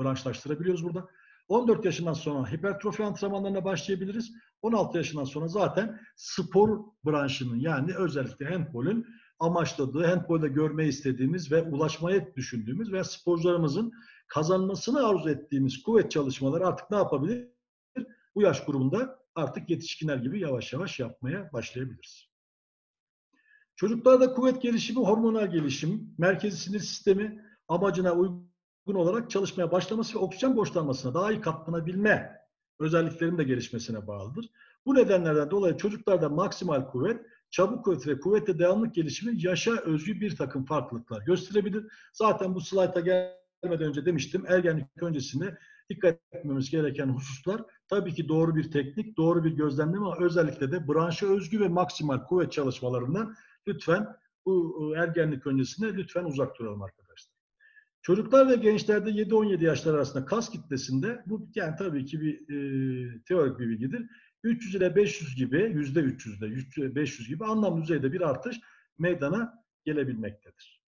branşlaştırabiliyoruz burada. 14 yaşından sonra hipertrofi antrenmanlarına başlayabiliriz. 16 yaşından sonra zaten spor branşının yani özellikle handbolün amaçladığı, handbolde görmeyi istediğimiz ve ulaşmaya düşündüğümüz ve sporcularımızın kazanmasını arzu ettiğimiz kuvvet çalışmaları artık ne yapabilir? Bu yaş grubunda artık yetişkinler gibi yavaş yavaş yapmaya başlayabiliriz. Çocuklarda kuvvet gelişimi, hormonal gelişim, merkezi sinir sistemi amacına uygun olarak çalışmaya başlaması ve oksijen boşlanmasına daha iyi katlanabilme özelliklerinin de gelişmesine bağlıdır. Bu nedenlerden dolayı çocuklarda maksimal kuvvet, çabuk kuvvet ve kuvvette devamlık gelişimi yaşa özgü bir takım farklılıklar gösterebilir. Zaten bu slayta gelmeden önce demiştim ergenlik öncesinde dikkat etmemiz gereken hususlar tabii ki doğru bir teknik, doğru bir gözlemleme ama özellikle de branşa özgü ve maksimal kuvvet çalışmalarından lütfen bu ergenlik öncesinde lütfen uzak duralım arkadaşlar. Çocuklar ve gençlerde 7-17 yaşlar arasında kas kitlesinde bu yani tabii ki bir e, teorik bir bilgidir. 300 ile 500 gibi yüzde 300 ile 500 gibi anlamlı düzeyde bir artış meydana gelebilmektedir.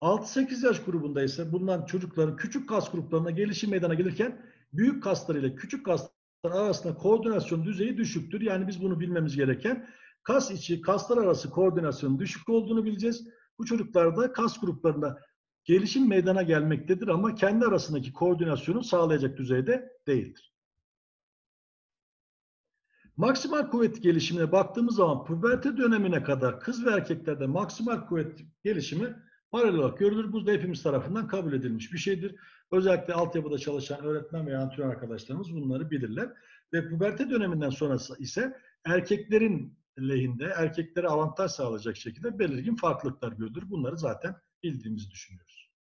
6-8 yaş grubunda ise bulunan çocukların küçük kas gruplarına gelişim meydana gelirken büyük kaslar ile küçük kaslar arasında koordinasyon düzeyi düşüktür. Yani biz bunu bilmemiz gereken kas içi kaslar arası koordinasyonun düşük olduğunu bileceğiz. Bu çocuklarda kas gruplarında gelişim meydana gelmektedir ama kendi arasındaki koordinasyonu sağlayacak düzeyde değildir. Maksimal kuvvet gelişimine baktığımız zaman puberte dönemine kadar kız ve erkeklerde maksimal kuvvet gelişimi paralel olarak görülür. Bu da hepimiz tarafından kabul edilmiş bir şeydir. Özellikle altyapıda çalışan öğretmen veya antrenör arkadaşlarımız bunları bilirler. Ve puberte döneminden sonrası ise erkeklerin lehinde, erkeklere avantaj sağlayacak şekilde belirgin farklılıklar görülür. Bunları zaten bildiğimizi düşünüyoruz.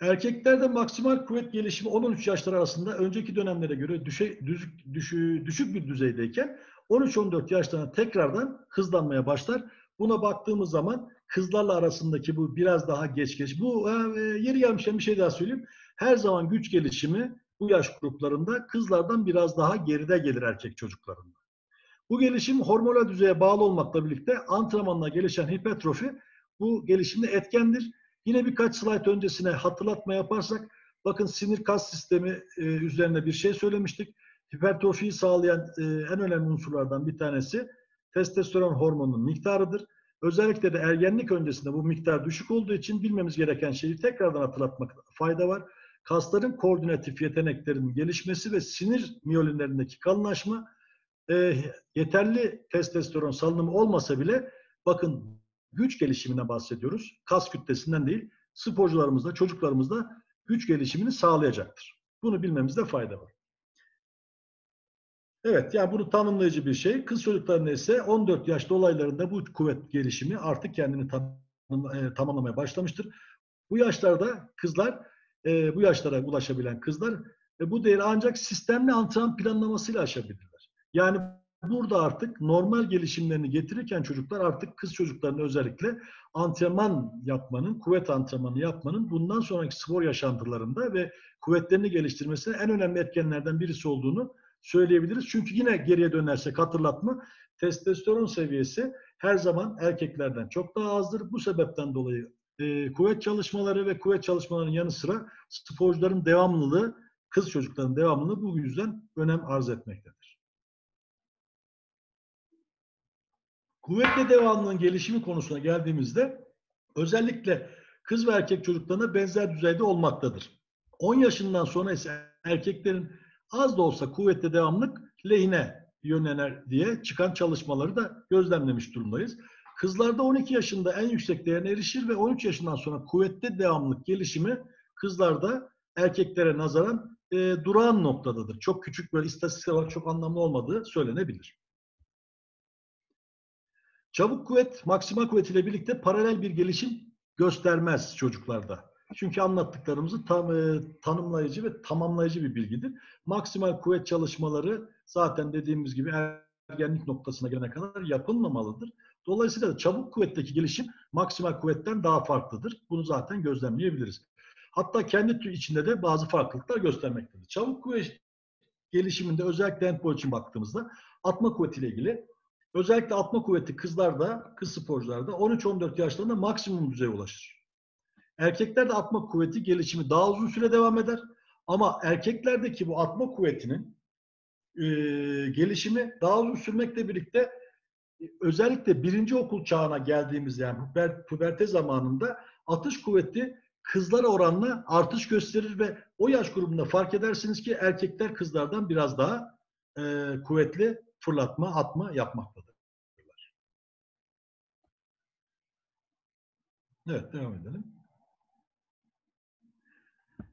Erkeklerde maksimal kuvvet gelişimi 10-13 yaşlar arasında önceki dönemlere göre düşe, düşük, düşük, düşük bir düzeydeyken 13-14 yaşlarında tekrardan hızlanmaya başlar. Buna baktığımız zaman kızlarla arasındaki bu biraz daha geç geç. Bu e, yeri gelmişken bir şey daha söyleyeyim. Her zaman güç gelişimi bu yaş gruplarında kızlardan biraz daha geride gelir erkek çocuklarında. Bu gelişim hormonal düzeye bağlı olmakla birlikte antrenmanla gelişen hipertrofi bu gelişimde etkendir. Yine birkaç slayt öncesine hatırlatma yaparsak bakın sinir kas sistemi e, üzerine bir şey söylemiştik. Hipertrofiyi sağlayan e, en önemli unsurlardan bir tanesi testosteron hormonunun miktarıdır. Özellikle de ergenlik öncesinde bu miktar düşük olduğu için bilmemiz gereken şeyi tekrardan hatırlatmak fayda var. Kasların koordinatif yeteneklerinin gelişmesi ve sinir miyolinlerindeki kalınlaşma e, yeterli testosteron salınımı olmasa bile bakın güç gelişimine bahsediyoruz. Kas kütlesinden değil, sporcularımızda, çocuklarımızda güç gelişimini sağlayacaktır. Bunu bilmemizde fayda var. Evet, yani bunu tanımlayıcı bir şey. Kız çocuklarında ise 14 yaş dolaylarında bu kuvvet gelişimi artık kendini e, tamamlamaya başlamıştır. Bu yaşlarda kızlar, e, bu yaşlara ulaşabilen kızlar e, bu değeri ancak sistemli antrenman planlamasıyla aşabilirler. Yani burada artık normal gelişimlerini getirirken çocuklar artık kız çocuklarının özellikle antrenman yapmanın, kuvvet antrenmanı yapmanın bundan sonraki spor yaşantılarında ve kuvvetlerini geliştirmesine en önemli etkenlerden birisi olduğunu söyleyebiliriz. Çünkü yine geriye dönersek hatırlatma, testosteron seviyesi her zaman erkeklerden çok daha azdır. Bu sebepten dolayı e, kuvvet çalışmaları ve kuvvet çalışmalarının yanı sıra sporcuların devamlılığı, kız çocukların devamlılığı bu yüzden önem arz etmektedir. Kuvvetli devamlılığın gelişimi konusuna geldiğimizde özellikle kız ve erkek çocuklarına benzer düzeyde olmaktadır. 10 yaşından sonra ise erkeklerin az da olsa kuvvetli devamlılık lehine yönlenir diye çıkan çalışmaları da gözlemlemiş durumdayız. Kızlarda 12 yaşında en yüksek değerine erişir ve 13 yaşından sonra kuvvetli devamlılık gelişimi kızlarda erkeklere nazaran e, durağan noktadadır. Çok küçük böyle istatistik olarak çok anlamlı olmadığı söylenebilir. Çabuk kuvvet, maksimal kuvvet ile birlikte paralel bir gelişim göstermez çocuklarda. Çünkü anlattıklarımızı tam, e, tanımlayıcı ve tamamlayıcı bir bilgidir. Maksimal kuvvet çalışmaları zaten dediğimiz gibi ergenlik noktasına gelene kadar yapılmamalıdır. Dolayısıyla da çabuk kuvvetteki gelişim maksimal kuvvetten daha farklıdır. Bunu zaten gözlemleyebiliriz. Hatta kendi içinde de bazı farklılıklar göstermektedir. Çabuk kuvvet gelişiminde özellikle handball için baktığımızda atma kuvvetiyle ilgili özellikle atma kuvveti kızlarda, kız sporcularda 13-14 yaşlarında maksimum düzeye ulaşır. Erkeklerde atma kuvveti gelişimi daha uzun süre devam eder. Ama erkeklerdeki bu atma kuvvetinin e, gelişimi daha uzun sürmekle birlikte e, özellikle birinci okul çağına geldiğimiz yani puber, puberte zamanında atış kuvveti kızlara oranla artış gösterir ve o yaş grubunda fark edersiniz ki erkekler kızlardan biraz daha e, kuvvetli fırlatma, atma yapmaktadır. Evet, devam edelim.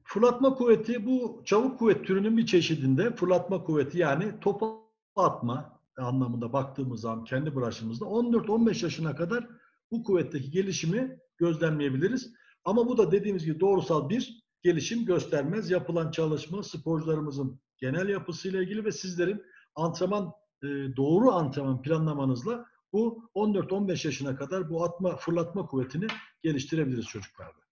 Fırlatma kuvveti bu çabuk kuvvet türünün bir çeşidinde fırlatma kuvveti yani topu atma anlamında baktığımız zaman kendi branşımızda 14-15 yaşına kadar bu kuvvetteki gelişimi gözlemleyebiliriz. Ama bu da dediğimiz gibi doğrusal bir gelişim göstermez. Yapılan çalışma sporcularımızın genel yapısıyla ilgili ve sizlerin antrenman e, doğru antrenman planlamanızla bu 14-15 yaşına kadar bu atma fırlatma kuvvetini geliştirebiliriz çocuklarda.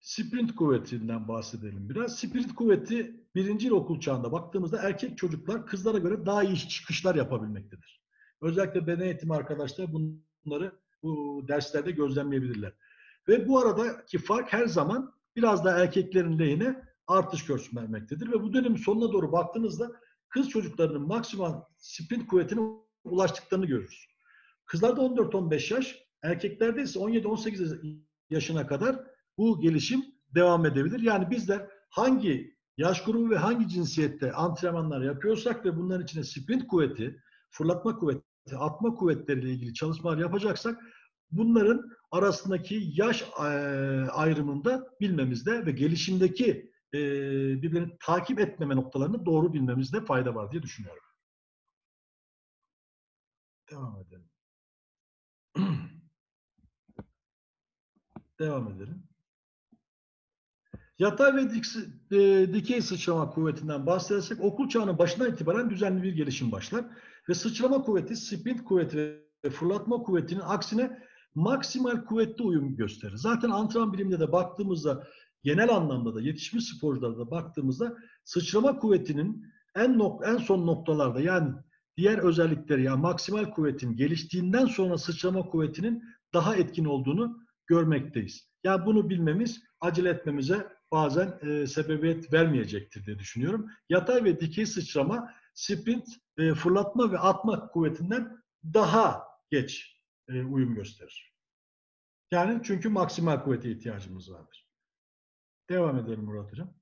Sprint kuvvetinden bahsedelim biraz. Sprint kuvveti birinci okul çağında baktığımızda erkek çocuklar kızlara göre daha iyi çıkışlar yapabilmektedir. Özellikle beden eğitimi arkadaşlar bunları bu derslerde gözlemleyebilirler. Ve bu aradaki fark her zaman biraz daha erkeklerin lehine artış göstermektedir. Ve bu dönemin sonuna doğru baktığınızda kız çocuklarının maksimum sprint kuvvetine ulaştıklarını görürüz. Kızlarda 14-15 yaş, erkeklerde ise 17-18 yaşına kadar bu gelişim devam edebilir. Yani bizler hangi yaş grubu ve hangi cinsiyette antrenmanlar yapıyorsak ve bunların içine sprint kuvveti, fırlatma kuvveti, atma kuvvetleriyle ilgili çalışmalar yapacaksak bunların arasındaki yaş ayrımında bilmemizde ve gelişimdeki birbirini takip etmeme noktalarını doğru bilmemizde fayda var diye düşünüyorum. Devam edelim. Devam edelim. Yatay ve e, dikey sıçrama kuvvetinden bahsedersek okul çağının başından itibaren düzenli bir gelişim başlar. Ve sıçrama kuvveti, sprint kuvveti ve fırlatma kuvvetinin aksine maksimal kuvvetli uyum gösterir. Zaten antrenman biliminde de baktığımızda genel anlamda da yetişmiş sporcularda da baktığımızda sıçrama kuvvetinin en nok en son noktalarda yani diğer özellikleri yani maksimal kuvvetin geliştiğinden sonra sıçrama kuvvetinin daha etkin olduğunu görmekteyiz. Yani bunu bilmemiz acele etmemize bazen e, sebebiyet vermeyecektir diye düşünüyorum. Yatay ve dikey sıçrama, sprint, e, fırlatma ve atma kuvvetinden daha geç e, uyum gösterir. Yani çünkü maksimal kuvvete ihtiyacımız vardır. Devam edelim Murat Hocam.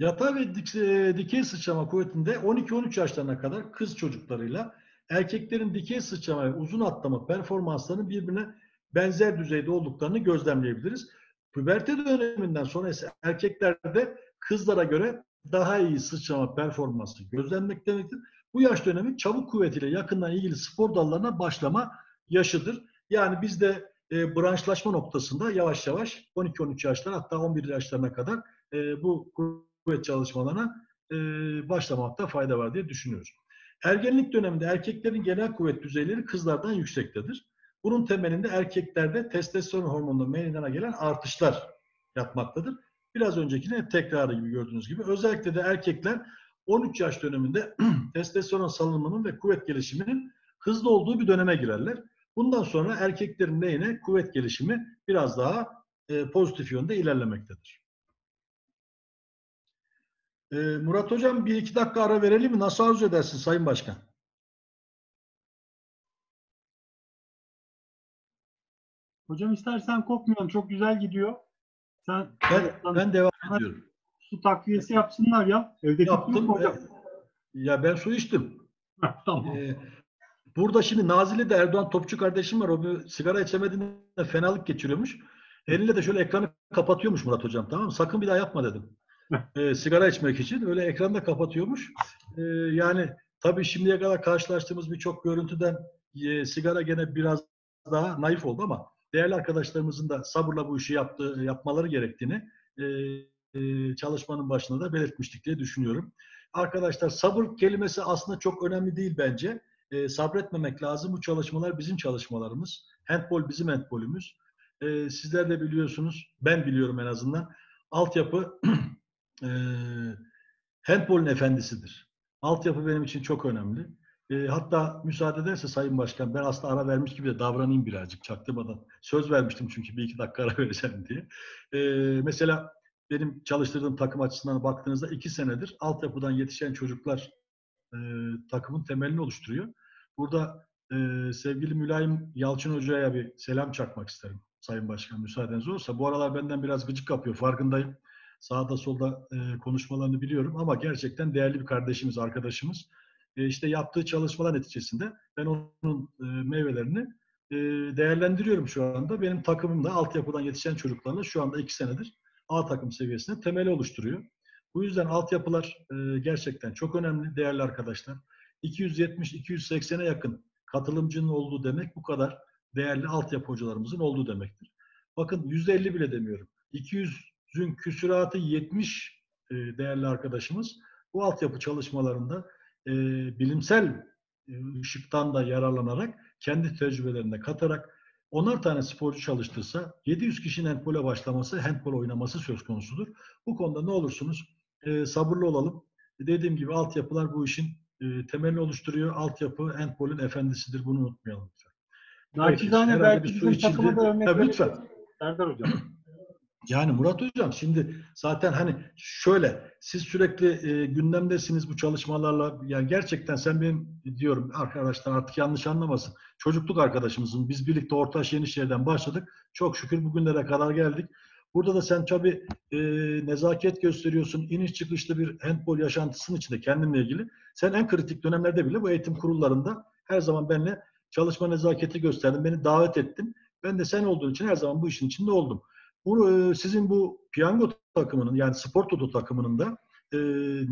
Yatay ve e, dikey sıçrama kuvvetinde 12-13 yaşlarına kadar kız çocuklarıyla erkeklerin dikey sıçrama ve uzun atlama performanslarının birbirine benzer düzeyde olduklarını gözlemleyebiliriz. Puberte döneminden sonra ise erkeklerde kızlara göre daha iyi sıçrama performansı gözlenmektedir. Bu yaş dönemi çabuk kuvvetiyle yakından ilgili spor dallarına başlama yaşıdır. Yani biz de e, branşlaşma noktasında yavaş yavaş 12-13 yaşlar hatta 11 yaşlarına kadar e, bu kuvvet çalışmalarına e, başlamakta fayda var diye düşünüyoruz. Ergenlik döneminde erkeklerin genel kuvvet düzeyleri kızlardan yüksektedir. Bunun temelinde erkeklerde testosteron hormonunda meydana gelen artışlar yatmaktadır. Biraz öncekine tekrarı gibi gördüğünüz gibi. Özellikle de erkekler 13 yaş döneminde testosteron salınımının ve kuvvet gelişiminin hızlı olduğu bir döneme girerler. Bundan sonra erkeklerin neyine kuvvet gelişimi biraz daha e, pozitif yönde ilerlemektedir. Ee, Murat Hocam bir iki dakika ara verelim mi? Nasıl arzu edersin Sayın Başkan? Hocam istersen kopmayalım. Çok güzel gidiyor. Sen ben, sen, ben devam sana, ediyorum. Su takviyesi yapsınlar ya. Evdeki Yaptım. Su hocam. Ya ben su içtim. Tamam. Ee, burada şimdi Nazilli'de Erdoğan Topçu kardeşim var. O bir sigara içemediğinde fenalık geçiriyormuş. Eliyle de şöyle ekranı kapatıyormuş Murat Hocam. Tamam mı? Sakın bir daha yapma dedim. Ee, sigara içmek için. Öyle ekranı da kapatıyormuş. Ee, yani tabii şimdiye kadar karşılaştığımız birçok görüntüden e, sigara gene biraz daha naif oldu ama değerli arkadaşlarımızın da sabırla bu işi yaptığı, yapmaları gerektiğini e, e, çalışmanın başında da belirtmiştik diye düşünüyorum. Arkadaşlar sabır kelimesi aslında çok önemli değil bence. E, sabretmemek lazım. Bu çalışmalar bizim çalışmalarımız. Handball bizim handballümüz. E, sizler de biliyorsunuz, ben biliyorum en azından. Altyapı e, handball'ün efendisidir. Altyapı benim için çok önemli. E, hatta müsaade ederse Sayın Başkan, ben aslında ara vermiş gibi de davranayım birazcık çaktırmadan. Söz vermiştim çünkü bir iki dakika ara vereceğim diye. E, mesela benim çalıştırdığım takım açısından baktığınızda iki senedir altyapıdan yetişen çocuklar e, takımın temelini oluşturuyor. Burada e, sevgili Mülayim Yalçın Hoca'ya bir selam çakmak isterim Sayın Başkan müsaadeniz olursa. Bu aralar benden biraz gıcık kapıyor farkındayım. Sağda solda e, konuşmalarını biliyorum ama gerçekten değerli bir kardeşimiz, arkadaşımız. E, işte yaptığı çalışmalar neticesinde ben onun e, meyvelerini e, değerlendiriyorum şu anda. Benim takımımda altyapıdan yetişen çocuklarla şu anda iki senedir A takım seviyesinde temeli oluşturuyor. Bu yüzden altyapılar e, gerçekten çok önemli değerli arkadaşlar. 270-280'e yakın katılımcının olduğu demek bu kadar değerli altyapı hocalarımızın olduğu demektir. Bakın %50 bile demiyorum. 200'ün küsuratı 70 e, değerli arkadaşımız bu altyapı çalışmalarında e, bilimsel e, ışıktan da yararlanarak kendi tecrübelerine katarak onar tane sporcu çalıştırsa 700 kişinin handbole başlaması, handbol oynaması söz konusudur. Bu konuda ne olursunuz e, sabırlı olalım. Dediğim gibi altyapılar bu işin e, temelini oluşturuyor. Altyapı handbolün efendisidir. Bunu unutmayalım lütfen. Naçizane belki bizim takıma da örnek Tabii, lütfen. Serdar Hocam. Yani Murat Hocam şimdi zaten hani şöyle siz sürekli e, gündemdesiniz bu çalışmalarla. Yani gerçekten sen benim diyorum arkadaşlar artık yanlış anlamasın. Çocukluk arkadaşımızın biz birlikte Ortaş Yenişehir'den başladık. Çok şükür bugünlere kadar geldik. Burada da sen tabii e, nezaket gösteriyorsun. İniş çıkışlı bir handball yaşantısının içinde kendinle ilgili. Sen en kritik dönemlerde bile bu eğitim kurullarında her zaman benimle çalışma nezaketi gösterdin. Beni davet ettin. Ben de sen olduğun için her zaman bu işin içinde oldum. Bu, e, sizin bu piyango takımının yani spor toto takımının da e,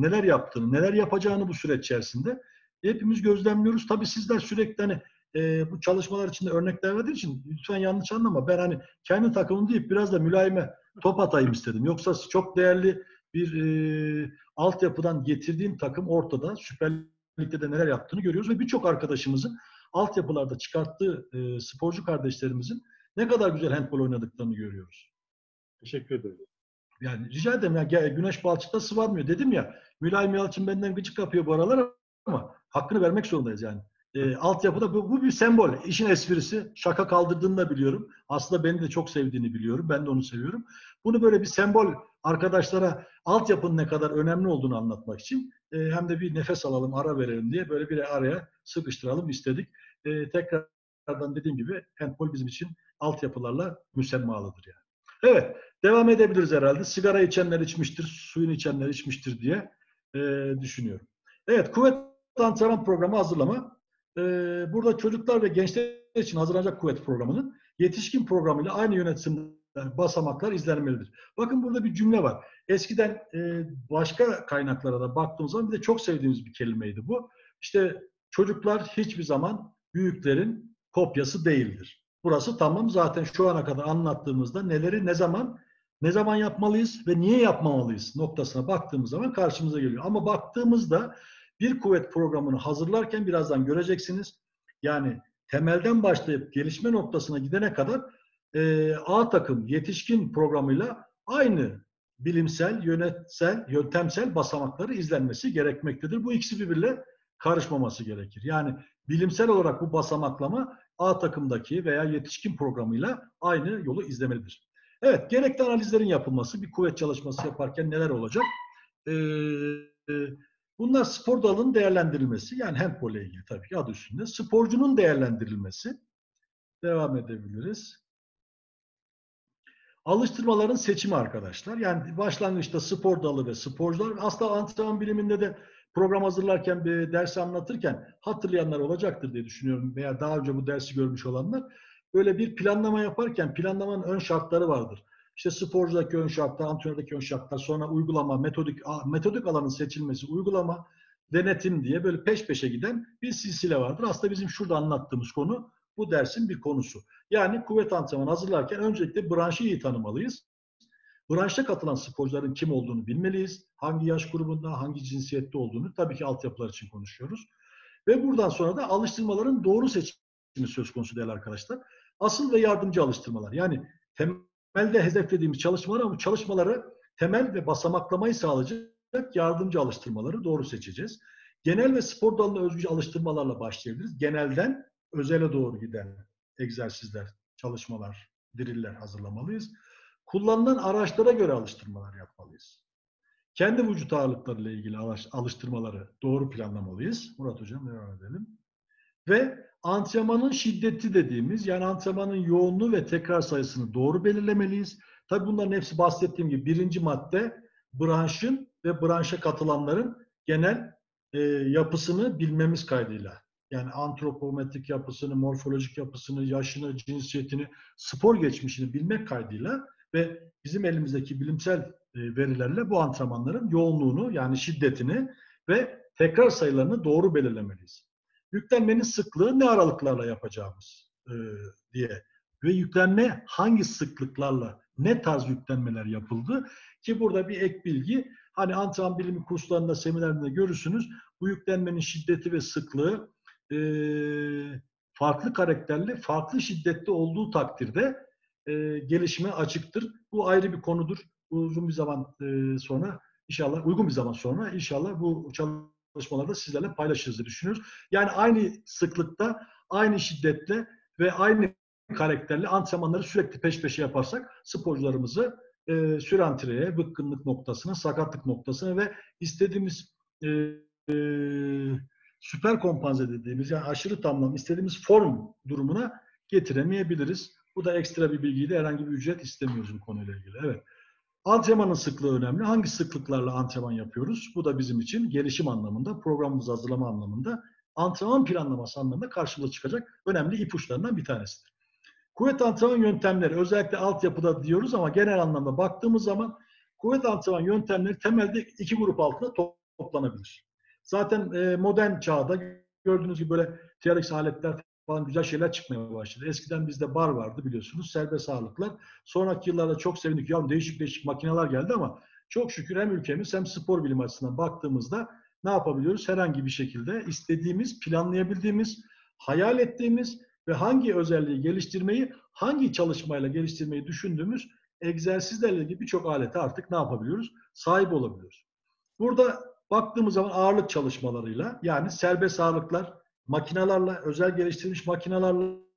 neler yaptığını, neler yapacağını bu süreç içerisinde hepimiz gözlemliyoruz. Tabii sizler sürekli hani e, bu çalışmalar içinde örnekler verdiği için lütfen yanlış anlama. Ben hani kendi takımım deyip biraz da mülayime top atayım istedim. Yoksa çok değerli bir e, altyapıdan getirdiğim takım ortada. Süper Lig'de de neler yaptığını görüyoruz ve birçok arkadaşımızın altyapılarda çıkarttığı e, sporcu kardeşlerimizin ne kadar güzel handball oynadıklarını görüyoruz. Teşekkür ederim. Yani rica ederim ya gel- Güneş Balçık'ta sıvanmıyor. Dedim ya Mülayim Yalçın benden gıcık kapıyor bu aralar ama hakkını vermek zorundayız yani. E, altyapıda bu, bu bir sembol. İşin esprisi. Şaka kaldırdığını da biliyorum. Aslında beni de çok sevdiğini biliyorum. Ben de onu seviyorum. Bunu böyle bir sembol arkadaşlara altyapının ne kadar önemli olduğunu anlatmak için e, hem de bir nefes alalım, ara verelim diye böyle bir araya sıkıştıralım istedik. E, tekrardan dediğim gibi handball bizim için altyapılarla müsemmalıdır yani. Evet, devam edebiliriz herhalde. Sigara içenler içmiştir, suyunu içenler içmiştir diye e, düşünüyorum. Evet, kuvvet antrenman programı hazırlama. E, burada çocuklar ve gençler için hazırlanacak kuvvet programının yetişkin programıyla aynı yönetimde basamaklar izlenmelidir. Bakın burada bir cümle var. Eskiden e, başka kaynaklara da baktığımız zaman bir de çok sevdiğimiz bir kelimeydi bu. İşte çocuklar hiçbir zaman büyüklerin kopyası değildir. Burası tamam zaten şu ana kadar anlattığımızda neleri ne zaman ne zaman yapmalıyız ve niye yapmamalıyız noktasına baktığımız zaman karşımıza geliyor. Ama baktığımızda bir kuvvet programını hazırlarken birazdan göreceksiniz. Yani temelden başlayıp gelişme noktasına gidene kadar e, A takım yetişkin programıyla aynı bilimsel, yönetsel, yöntemsel basamakları izlenmesi gerekmektedir. Bu ikisi birbirle karışmaması gerekir. Yani bilimsel olarak bu basamaklama A takımdaki veya yetişkin programıyla aynı yolu izlemelidir. Evet, gerekli analizlerin yapılması, bir kuvvet çalışması yaparken neler olacak? Ee, bunlar spor dalının değerlendirilmesi, yani handball ile ilgili tabii ki adı üstünde. Sporcunun değerlendirilmesi, devam edebiliriz. Alıştırmaların seçimi arkadaşlar. Yani başlangıçta spor dalı ve sporcular. Aslında antrenman biliminde de program hazırlarken bir dersi anlatırken hatırlayanlar olacaktır diye düşünüyorum. Veya daha önce bu dersi görmüş olanlar. Böyle bir planlama yaparken planlamanın ön şartları vardır. İşte sporcudaki ön şartlar, antrenördeki ön şartlar, sonra uygulama, metodik metodik alanın seçilmesi, uygulama, denetim diye böyle peş peşe giden bir silsile vardır. Aslında bizim şurada anlattığımız konu bu dersin bir konusu. Yani kuvvet antrenmanı hazırlarken öncelikle branşı iyi tanımalıyız. Branşta katılan sporcuların kim olduğunu bilmeliyiz. Hangi yaş grubunda, hangi cinsiyette olduğunu tabii ki altyapılar için konuşuyoruz. Ve buradan sonra da alıştırmaların doğru seçimi söz konusu değerli arkadaşlar. Asıl ve yardımcı alıştırmalar. Yani temelde hedeflediğimiz çalışmalar ama çalışmaları temel ve basamaklamayı sağlayacak yardımcı alıştırmaları doğru seçeceğiz. Genel ve spor dalına özgü alıştırmalarla başlayabiliriz. Genelden özele doğru giden egzersizler, çalışmalar, diriller hazırlamalıyız. Kullanılan araçlara göre alıştırmalar yapmalıyız. Kendi vücut ağırlıklarıyla ilgili alıştırmaları doğru planlamalıyız. Murat Hocam devam edelim. Ve antrenmanın şiddeti dediğimiz yani antrenmanın yoğunluğu ve tekrar sayısını doğru belirlemeliyiz. Tabi bunların hepsi bahsettiğim gibi birinci madde branşın ve branşa katılanların genel e, yapısını bilmemiz kaydıyla. Yani antropometrik yapısını, morfolojik yapısını, yaşını, cinsiyetini, spor geçmişini bilmek kaydıyla ve bizim elimizdeki bilimsel e, verilerle bu antrenmanların yoğunluğunu yani şiddetini ve tekrar sayılarını doğru belirlemeliyiz. Yüklenmenin sıklığı ne aralıklarla yapacağımız e, diye ve yüklenme hangi sıklıklarla ne tarz yüklenmeler yapıldı ki burada bir ek bilgi hani antrenman bilimi kurslarında seminerinde görürsünüz bu yüklenmenin şiddeti ve sıklığı e, farklı karakterli farklı şiddette olduğu takdirde e, gelişime açıktır. Bu ayrı bir konudur. Uzun bir zaman e, sonra inşallah uygun bir zaman sonra inşallah bu çalışmalarda sizlerle paylaşırız diye düşünüyoruz. Yani aynı sıklıkta, aynı şiddetle ve aynı karakterli antrenmanları sürekli peş peşe yaparsak sporcularımızı e, sürantireye, bıkkınlık noktasına, sakatlık noktasına ve istediğimiz e, e, süper kompanze dediğimiz yani aşırı tamlam istediğimiz form durumuna getiremeyebiliriz. Bu da ekstra bir bilgiydi. Herhangi bir ücret istemiyoruz bu konuyla ilgili. Evet. Antrenmanın sıklığı önemli. Hangi sıklıklarla antrenman yapıyoruz? Bu da bizim için gelişim anlamında, programımızı hazırlama anlamında, antrenman planlaması anlamında karşımıza çıkacak önemli ipuçlarından bir tanesidir. Kuvvet antrenman yöntemleri özellikle altyapıda diyoruz ama genel anlamda baktığımız zaman kuvvet antrenman yöntemleri temelde iki grup altında toplanabilir. Zaten e, modern çağda gördüğünüz gibi böyle TRX aletler falan güzel şeyler çıkmaya başladı. Eskiden bizde bar vardı biliyorsunuz, serbest ağırlıklar. Sonraki yıllarda çok sevindik. Ya değişik değişik makineler geldi ama çok şükür hem ülkemiz hem spor bilim açısından baktığımızda ne yapabiliyoruz? Herhangi bir şekilde istediğimiz, planlayabildiğimiz, hayal ettiğimiz ve hangi özelliği geliştirmeyi, hangi çalışmayla geliştirmeyi düşündüğümüz egzersizlerle ilgili birçok alete artık ne yapabiliyoruz? Sahip olabiliyoruz. Burada baktığımız zaman ağırlık çalışmalarıyla yani serbest ağırlıklar, makinalarla, özel geliştirilmiş makinalarla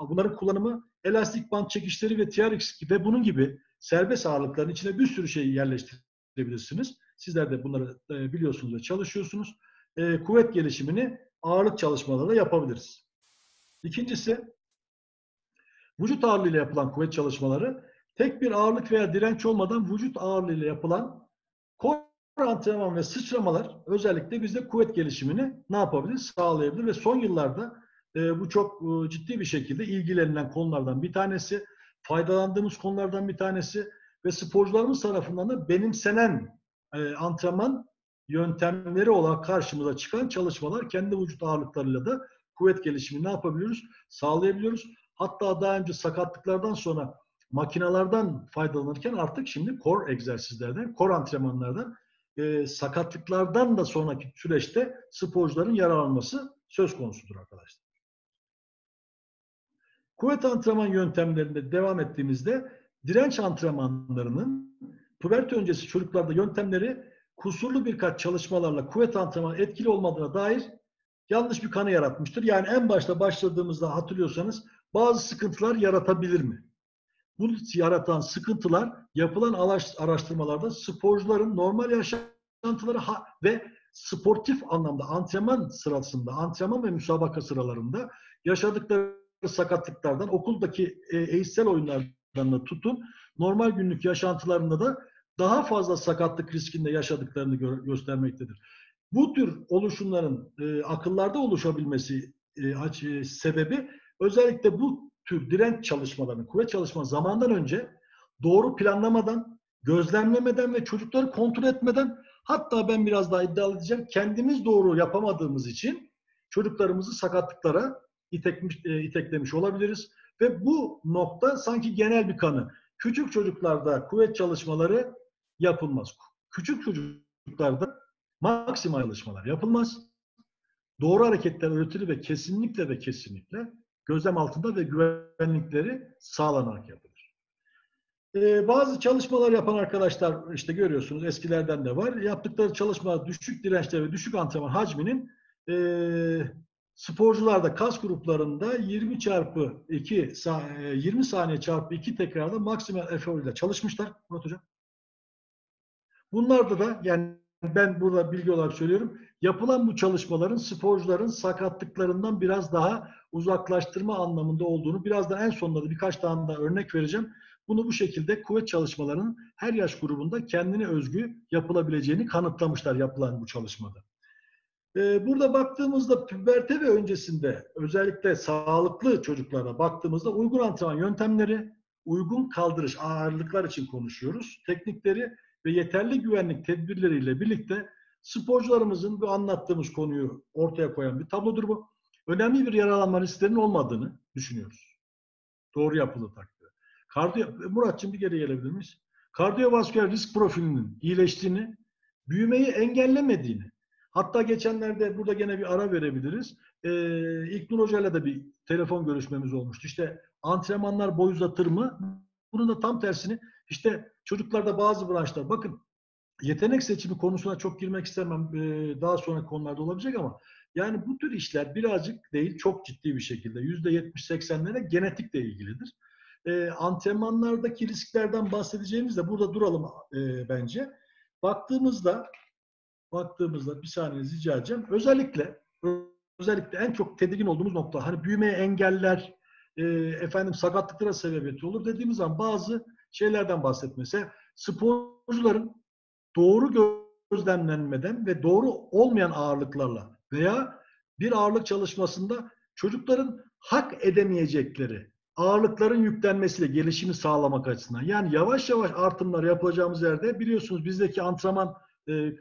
bunların kullanımı elastik band çekişleri ve TRX ve bunun gibi serbest ağırlıkların içine bir sürü şey yerleştirebilirsiniz. Sizler de bunları e, biliyorsunuz ve çalışıyorsunuz. E, kuvvet gelişimini ağırlık çalışmalarıyla yapabiliriz. İkincisi, vücut ağırlığıyla yapılan kuvvet çalışmaları tek bir ağırlık veya direnç olmadan vücut ağırlığıyla yapılan kor antrenman ve sıçramalar özellikle bizde kuvvet gelişimini ne yapabilir? Sağlayabilir ve son yıllarda e, bu çok e, ciddi bir şekilde ilgilenilen konulardan bir tanesi, faydalandığımız konulardan bir tanesi ve sporcularımız tarafından da benimsenen e, antrenman yöntemleri olarak karşımıza çıkan çalışmalar kendi vücut ağırlıklarıyla da kuvvet gelişimini ne yapabiliyoruz? Sağlayabiliyoruz. Hatta daha önce sakatlıklardan sonra makinalardan faydalanırken artık şimdi kor egzersizlerden, kor antrenmanlardan e, sakatlıklardan da sonraki süreçte sporcuların yararlanması söz konusudur arkadaşlar. Kuvvet antrenman yöntemlerinde devam ettiğimizde direnç antrenmanlarının pubert öncesi çocuklarda yöntemleri kusurlu birkaç çalışmalarla kuvvet antrenmanı etkili olmadığına dair yanlış bir kanı yaratmıştır. Yani en başta başladığımızda hatırlıyorsanız bazı sıkıntılar yaratabilir mi? Bu yaratan sıkıntılar yapılan araştırmalarda sporcuların normal yaşantıları ve sportif anlamda antrenman sırasında, antrenman ve müsabaka sıralarında yaşadıkları sakatlıklardan, okuldaki e, eğitsel oyunlarda yaşantılarına tutun, normal günlük yaşantılarında da daha fazla sakatlık riskinde yaşadıklarını gö- göstermektedir. Bu tür oluşumların e, akıllarda oluşabilmesi e, aç- e, sebebi özellikle bu tür direnç çalışmalarının, kuvvet çalışma zamandan önce doğru planlamadan, gözlemlemeden ve çocukları kontrol etmeden hatta ben biraz daha iddialı diyeceğim kendimiz doğru yapamadığımız için çocuklarımızı sakatlıklara itekmiş, e, iteklemiş olabiliriz. Ve bu nokta sanki genel bir kanı. Küçük çocuklarda kuvvet çalışmaları yapılmaz. Küçük çocuklarda maksimal çalışmalar yapılmaz. Doğru hareketler öğretilir ve kesinlikle ve kesinlikle gözlem altında ve güvenlikleri sağlanarak yapılır. Ee, bazı çalışmalar yapan arkadaşlar işte görüyorsunuz eskilerden de var. Yaptıkları çalışma düşük dirençte ve düşük antrenman hacminin e, sporcularda kas gruplarında 20 çarpı 2 sa- e, 20 saniye çarpı 2 tekrarda maksimal efor ile çalışmışlar Murat Hocam. Bunlarda da yani ben burada bilgi olarak söylüyorum. Yapılan bu çalışmaların sporcuların sakatlıklarından biraz daha uzaklaştırma anlamında olduğunu birazdan en sonunda da birkaç tane daha örnek vereceğim. Bunu bu şekilde kuvvet çalışmalarının her yaş grubunda kendine özgü yapılabileceğini kanıtlamışlar yapılan bu çalışmada. Ee, Burada baktığımızda püberte ve öncesinde özellikle sağlıklı çocuklara baktığımızda uygun antrenman yöntemleri, uygun kaldırış ağırlıklar için konuşuyoruz. Teknikleri ve yeterli güvenlik tedbirleriyle birlikte sporcularımızın bu anlattığımız konuyu ortaya koyan bir tablodur bu. Önemli bir yaralanma risklerinin olmadığını düşünüyoruz. Doğru yapıldığı takdirde. Kardiyo, Muratçım bir geri gelebilir miyiz? Kardiyovasküler risk profilinin iyileştiğini, büyümeyi engellemediğini, hatta geçenlerde burada gene bir ara verebiliriz. Ee, İlknur Hoca'yla da bir telefon görüşmemiz olmuştu. İşte antrenmanlar boy uzatır mı? Bunun da tam tersini işte çocuklarda bazı branşlar bakın yetenek seçimi konusuna çok girmek istemem. Ee, daha sonraki konularda olabilecek ama yani bu tür işler birazcık değil çok ciddi bir şekilde %70-80'lere genetikle ilgilidir. Ee, antrenmanlardaki risklerden bahsedeceğimizde burada duralım e, bence. Baktığımızda baktığımızda bir saniye rica edeceğim. Özellikle özellikle en çok tedirgin olduğumuz nokta hani büyümeye engeller e, efendim sakatlıklara sebebiyet olur dediğimiz zaman bazı şeylerden bahsetmesi. Sporcuların doğru gözlemlenmeden ve doğru olmayan ağırlıklarla veya bir ağırlık çalışmasında çocukların hak edemeyecekleri ağırlıkların yüklenmesiyle gelişimi sağlamak açısından. Yani yavaş yavaş artımlar yapacağımız yerde biliyorsunuz bizdeki antrenman e, e,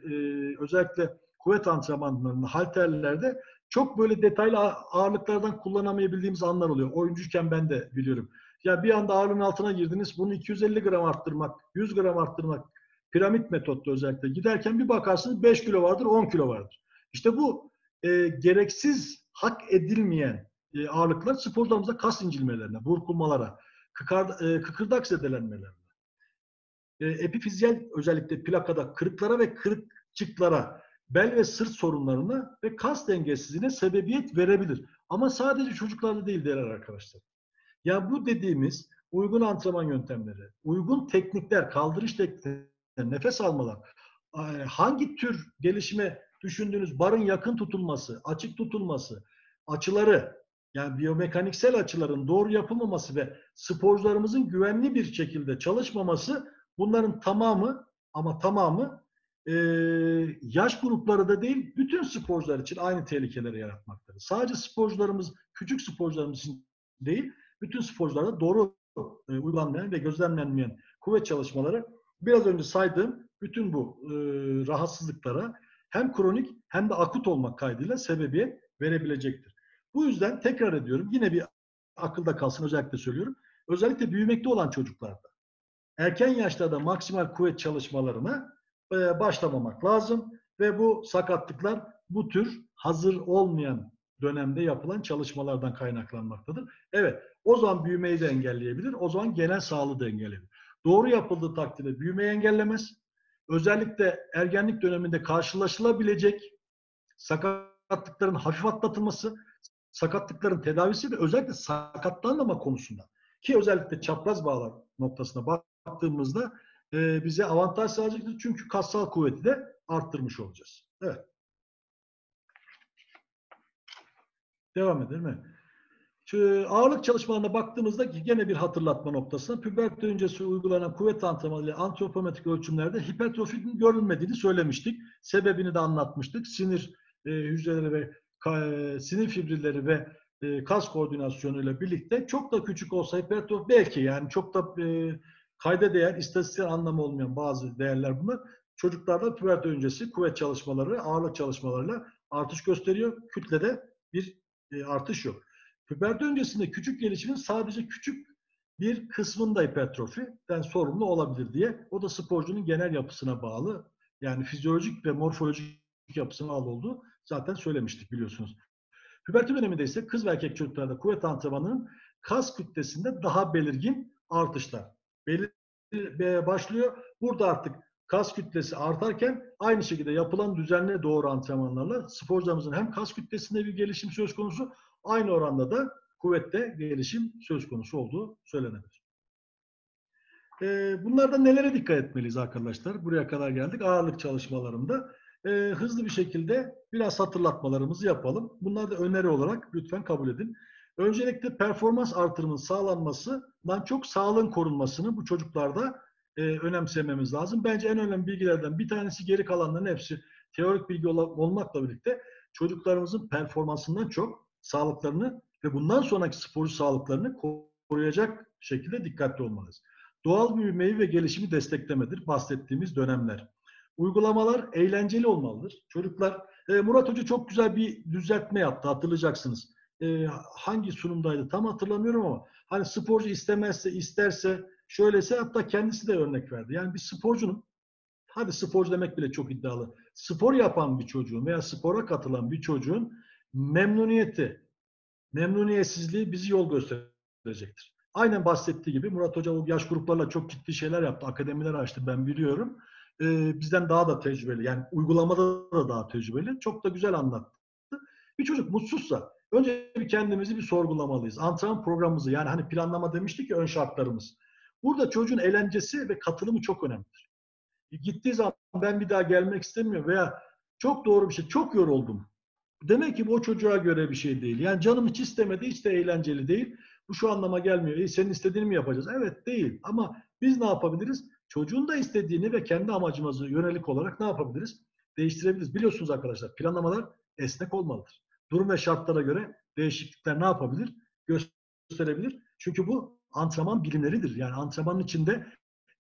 özellikle kuvvet antrenmanlarında, halterlerde çok böyle detaylı ağırlıklardan kullanamayabildiğimiz anlar oluyor. Oyuncuyken ben de biliyorum. Ya bir anda ağırlığın altına girdiniz. Bunu 250 gram arttırmak, 100 gram arttırmak piramit metotlu özellikle giderken bir bakarsınız 5 kilo vardır, 10 kilo vardır. İşte bu e, gereksiz hak edilmeyen e, ağırlıklar sporcularımızda kas incilmelerine, burkulmalara, kıkar, e, kıkırdak zedelenmelerine, e, epifizyel özellikle plakada kırıklara ve kırıkçıklara, bel ve sırt sorunlarına ve kas dengesizliğine sebebiyet verebilir. Ama sadece çocuklarda değil değerli arkadaşlar. Ya bu dediğimiz uygun antrenman yöntemleri, uygun teknikler, kaldırış teknikleri, nefes almalar, hangi tür gelişime düşündüğünüz barın yakın tutulması, açık tutulması, açıları, yani biyomekaniksel açıların doğru yapılmaması ve sporcularımızın güvenli bir şekilde çalışmaması bunların tamamı ama tamamı e, yaş grupları da değil bütün sporcular için aynı tehlikeleri yaratmaktadır. Sadece sporcularımız, küçük sporcularımız için değil, bütün sporcularda doğru e, uygulanmayan ve gözlemlenmeyen kuvvet çalışmaları biraz önce saydığım bütün bu e, rahatsızlıklara hem kronik hem de akut olmak kaydıyla sebebiyet verebilecektir. Bu yüzden tekrar ediyorum yine bir akılda kalsın özellikle söylüyorum. Özellikle büyümekte olan çocuklarda erken yaşlarda maksimal kuvvet çalışmalarına e, başlamamak lazım ve bu sakatlıklar bu tür hazır olmayan dönemde yapılan çalışmalardan kaynaklanmaktadır. Evet, o zaman büyümeyi de engelleyebilir, o zaman genel sağlığı da engelleyebilir. Doğru yapıldığı takdirde büyümeyi engellemez. Özellikle ergenlik döneminde karşılaşılabilecek sakatlıkların hafif atlatılması, sakatlıkların tedavisi ve özellikle sakatlanmama konusunda ki özellikle çapraz bağlar noktasına baktığımızda e, bize avantaj sağlayacaktır. Çünkü kassal kuvveti de arttırmış olacağız. Evet. Devam edelim mi? Şu ağırlık çalışmalarına baktığımızda gene bir hatırlatma noktasına puberte öncesi uygulanan kuvvet antrenmanı ile antropometrik ölçümlerde hipertrofinin görülmediğini söylemiştik. Sebebini de anlatmıştık. Sinir e, hücreleri ve ka- e, sinir fibrilleri ve e, kas koordinasyonu ile birlikte çok da küçük olsa hipertrofi belki yani çok da e, kayda değer, istatistik anlamı olmayan bazı değerler bunlar. Çocuklarda puberte öncesi kuvvet çalışmaları, ağırlık çalışmalarıyla artış gösteriyor. Kütlede bir e, artış yok. Puberte öncesinde küçük gelişimin sadece küçük bir kısmında hipertrofiden sorumlu olabilir diye. O da sporcunun genel yapısına bağlı. Yani fizyolojik ve morfolojik yapısına bağlı olduğu zaten söylemiştik biliyorsunuz. Puberte döneminde ise kız ve erkek çocuklarda kuvvet antrenmanının kas kütlesinde daha belirgin artışlar belir başlıyor. Burada artık kas kütlesi artarken aynı şekilde yapılan düzenli doğru antrenmanlarla sporcularımızın hem kas kütlesinde bir gelişim söz konusu aynı oranda da kuvvette gelişim söz konusu olduğu söylenebilir. Ee, bunlarda nelere dikkat etmeliyiz arkadaşlar? Buraya kadar geldik. Ağırlık çalışmalarında e, hızlı bir şekilde biraz hatırlatmalarımızı yapalım. Bunlar da öneri olarak lütfen kabul edin. Öncelikle performans artırımının sağlanmasından çok sağlığın korunmasını bu çocuklarda e, önemsememiz lazım. Bence en önemli bilgilerden bir tanesi geri kalanların hepsi teorik bilgi ol- olmakla birlikte çocuklarımızın performansından çok sağlıklarını ve bundan sonraki sporcu sağlıklarını koruyacak şekilde dikkatli olmalıyız. Doğal büyümeyi ve gelişimi desteklemedir bahsettiğimiz dönemler. Uygulamalar eğlenceli olmalıdır. Çocuklar, e, Murat Hoca çok güzel bir düzeltme yaptı hatırlayacaksınız. E, hangi sunumdaydı tam hatırlamıyorum ama hani sporcu istemezse, isterse, şöylese hatta kendisi de örnek verdi. Yani bir sporcunun, hadi sporcu demek bile çok iddialı, spor yapan bir çocuğun veya spora katılan bir çocuğun memnuniyeti, memnuniyetsizliği bizi yol gösterecektir. Aynen bahsettiği gibi Murat Hoca o yaş gruplarla çok ciddi şeyler yaptı. Akademiler açtı ben biliyorum. Ee, bizden daha da tecrübeli. Yani uygulamada da daha tecrübeli. Çok da güzel anlattı. Bir çocuk mutsuzsa önce bir kendimizi bir sorgulamalıyız. Antrenman programımızı yani hani planlama demiştik ya ön şartlarımız. Burada çocuğun eğlencesi ve katılımı çok önemlidir. Gittiği zaman ben bir daha gelmek istemiyorum veya çok doğru bir şey, çok yoruldum. Demek ki bu o çocuğa göre bir şey değil. Yani canım hiç istemedi, hiç de eğlenceli değil. Bu şu anlama gelmiyor. E, senin istediğini mi yapacağız? Evet değil. Ama biz ne yapabiliriz? Çocuğun da istediğini ve kendi amacımızı yönelik olarak ne yapabiliriz? Değiştirebiliriz. Biliyorsunuz arkadaşlar planlamalar esnek olmalıdır. Durum ve şartlara göre değişiklikler ne yapabilir? Gösterebilir. Çünkü bu antrenman bilimleridir. Yani antrenmanın içinde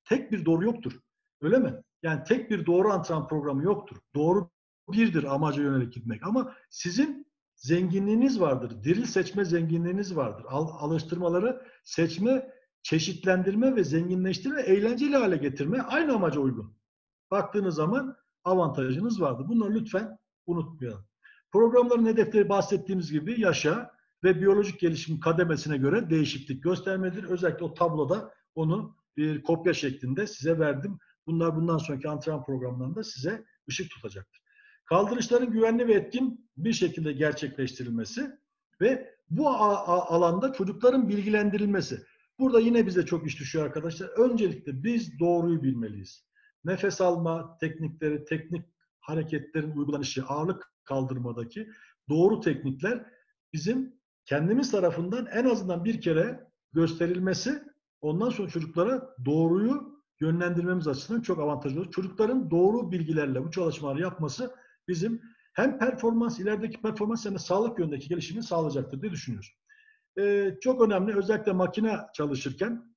tek bir doğru yoktur. Öyle mi? Yani tek bir doğru antrenman programı yoktur. Doğru birdir amaca yönelik gitmek. Ama sizin zenginliğiniz vardır. Diril seçme zenginliğiniz vardır. Al, alıştırmaları seçme, çeşitlendirme ve zenginleştirme, eğlenceli hale getirme aynı amaca uygun. Baktığınız zaman avantajınız vardır. Bunları lütfen unutmayalım. Programların hedefleri bahsettiğimiz gibi yaşa ve biyolojik gelişim kademesine göre değişiklik göstermedir. Özellikle o tabloda onu bir kopya şeklinde size verdim. Bunlar bundan sonraki antrenman programlarında size ışık tutacaktır. Kaldırışların güvenli ve etkin bir şekilde gerçekleştirilmesi ve bu alanda çocukların bilgilendirilmesi. Burada yine bize çok iş düşüyor arkadaşlar. Öncelikle biz doğruyu bilmeliyiz. Nefes alma teknikleri, teknik hareketlerin uygulanışı, ağırlık kaldırmadaki doğru teknikler bizim kendimiz tarafından en azından bir kere gösterilmesi ondan sonra çocuklara doğruyu yönlendirmemiz açısından çok avantajlı olur. Çocukların doğru bilgilerle bu çalışmaları yapması bizim hem performans, ilerideki performans hem de sağlık yönündeki gelişimi sağlayacaktır diye düşünüyoruz. Ee, çok önemli özellikle makine çalışırken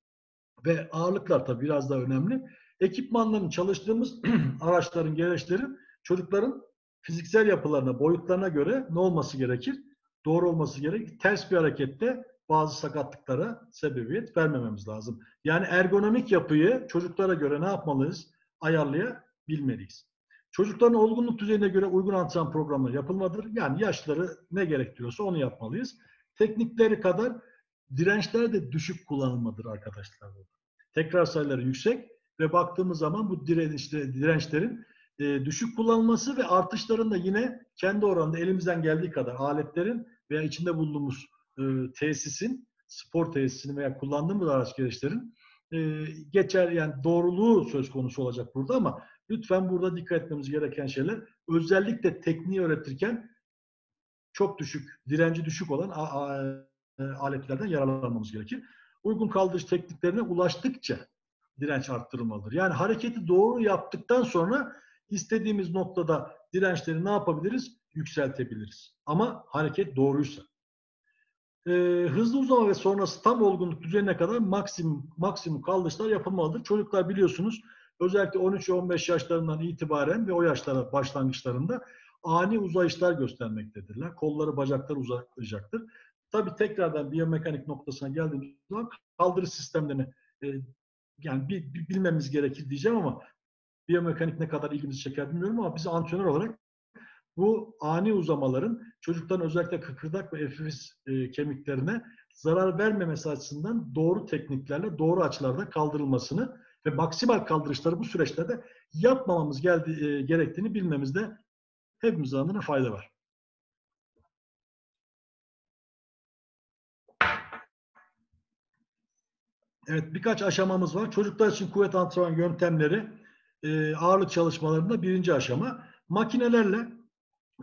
ve ağırlıklar tabii biraz daha önemli. Ekipmanların çalıştığımız araçların, gereçlerin çocukların fiziksel yapılarına, boyutlarına göre ne olması gerekir? Doğru olması gerekir. Ters bir harekette bazı sakatlıklara sebebiyet vermememiz lazım. Yani ergonomik yapıyı çocuklara göre ne yapmalıyız? Ayarlayabilmeliyiz. Çocukların olgunluk düzeyine göre uygun antrenman programları yapılmalıdır. Yani yaşları ne gerektiriyorsa onu yapmalıyız. Teknikleri kadar dirençler de düşük kullanılmalıdır arkadaşlar. Tekrar sayıları yüksek ve baktığımız zaman bu dirençlerin e, düşük kullanılması ve artışların da yine kendi oranında elimizden geldiği kadar aletlerin veya içinde bulunduğumuz e, tesisin, spor tesisini veya kullandığımız araç gereçlerin e, geçer yani doğruluğu söz konusu olacak burada ama lütfen burada dikkat etmemiz gereken şeyler özellikle tekniği öğretirken çok düşük, direnci düşük olan e, aletlerden yararlanmamız gerekir. Uygun kaldırış tekniklerine ulaştıkça direnç arttırılmalıdır. Yani hareketi doğru yaptıktan sonra istediğimiz noktada dirençleri ne yapabiliriz? Yükseltebiliriz. Ama hareket doğruysa. Ee, hızlı uzama ve sonrası tam olgunluk düzeyine kadar maksimum maksimum kaldırışlar yapılmalıdır. Çocuklar biliyorsunuz özellikle 13-15 yaşlarından itibaren ve o yaşlara başlangıçlarında ani uzayışlar göstermektedirler. Kolları, bacakları uzayacaktır. Tabii tekrardan biyomekanik noktasına geldiğimiz zaman kaldırış sistemlerini e, yani bir, bir bilmemiz gerekir diyeceğim ama biyomekanik ne kadar ilgimizi çeker bilmiyorum ama biz antrenör olarak bu ani uzamaların çocukların özellikle kıkırdak ve epifiz e, kemiklerine zarar vermemesi açısından doğru tekniklerle doğru açılarda kaldırılmasını ve maksimal kaldırışları bu süreçlerde yapmamamız geldi, e, gerektiğini bilmemizde hepimiz adına fayda var. Evet birkaç aşamamız var. Çocuklar için kuvvet antrenman yöntemleri e, ağırlık çalışmalarında birinci aşama. Makinelerle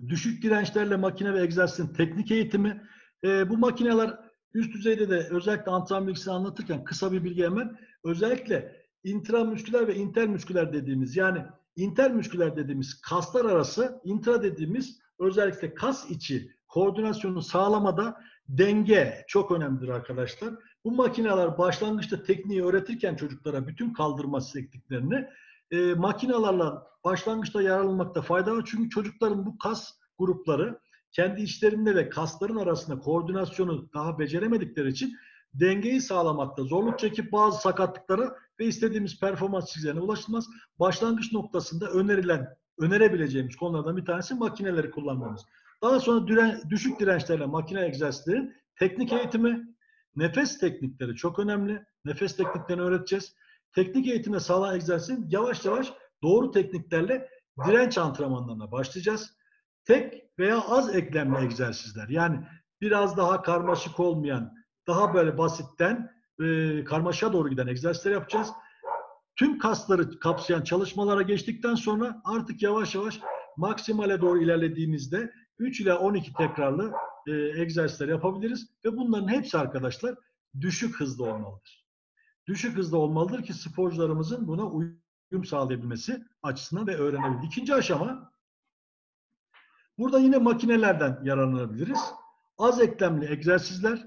düşük dirençlerle makine ve egzersizin teknik eğitimi. E, bu makineler üst düzeyde de özellikle antrenman bilgisini anlatırken kısa bir bilgi hemen özellikle intramüsküler ve intermüsküler dediğimiz yani intermüsküler dediğimiz kaslar arası intra dediğimiz özellikle kas içi koordinasyonu sağlamada denge çok önemlidir arkadaşlar. Bu makineler başlangıçta tekniği öğretirken çocuklara bütün kaldırma tekniklerini e, makinalarla başlangıçta yararlanmakta fayda var. Çünkü çocukların bu kas grupları kendi içlerinde ve kasların arasında koordinasyonu daha beceremedikleri için dengeyi sağlamakta zorluk çekip bazı sakatlıklara ve istediğimiz performans çizgilerine ulaşılmaz. Başlangıç noktasında önerilen, önerebileceğimiz konulardan bir tanesi makineleri kullanmamız. Daha sonra diren, düşük dirençlerle makine egzersizlerin teknik eğitimi, nefes teknikleri çok önemli. Nefes tekniklerini öğreteceğiz. Teknik eğitimde sağlanan egzersizin yavaş yavaş doğru tekniklerle direnç antrenmanlarına başlayacağız. Tek veya az eklemli egzersizler yani biraz daha karmaşık olmayan, daha böyle basitten e, karmaşa doğru giden egzersizler yapacağız. Tüm kasları kapsayan çalışmalara geçtikten sonra artık yavaş yavaş maksimale doğru ilerlediğimizde 3 ila 12 tekrarlı e, egzersizler yapabiliriz ve bunların hepsi arkadaşlar düşük hızlı olmalıdır. Düşük hızlı olmalıdır ki sporcularımızın buna uyum sağlayabilmesi açısından ve öğrenebilir. İkinci aşama burada yine makinelerden yararlanabiliriz. Az eklemli egzersizler,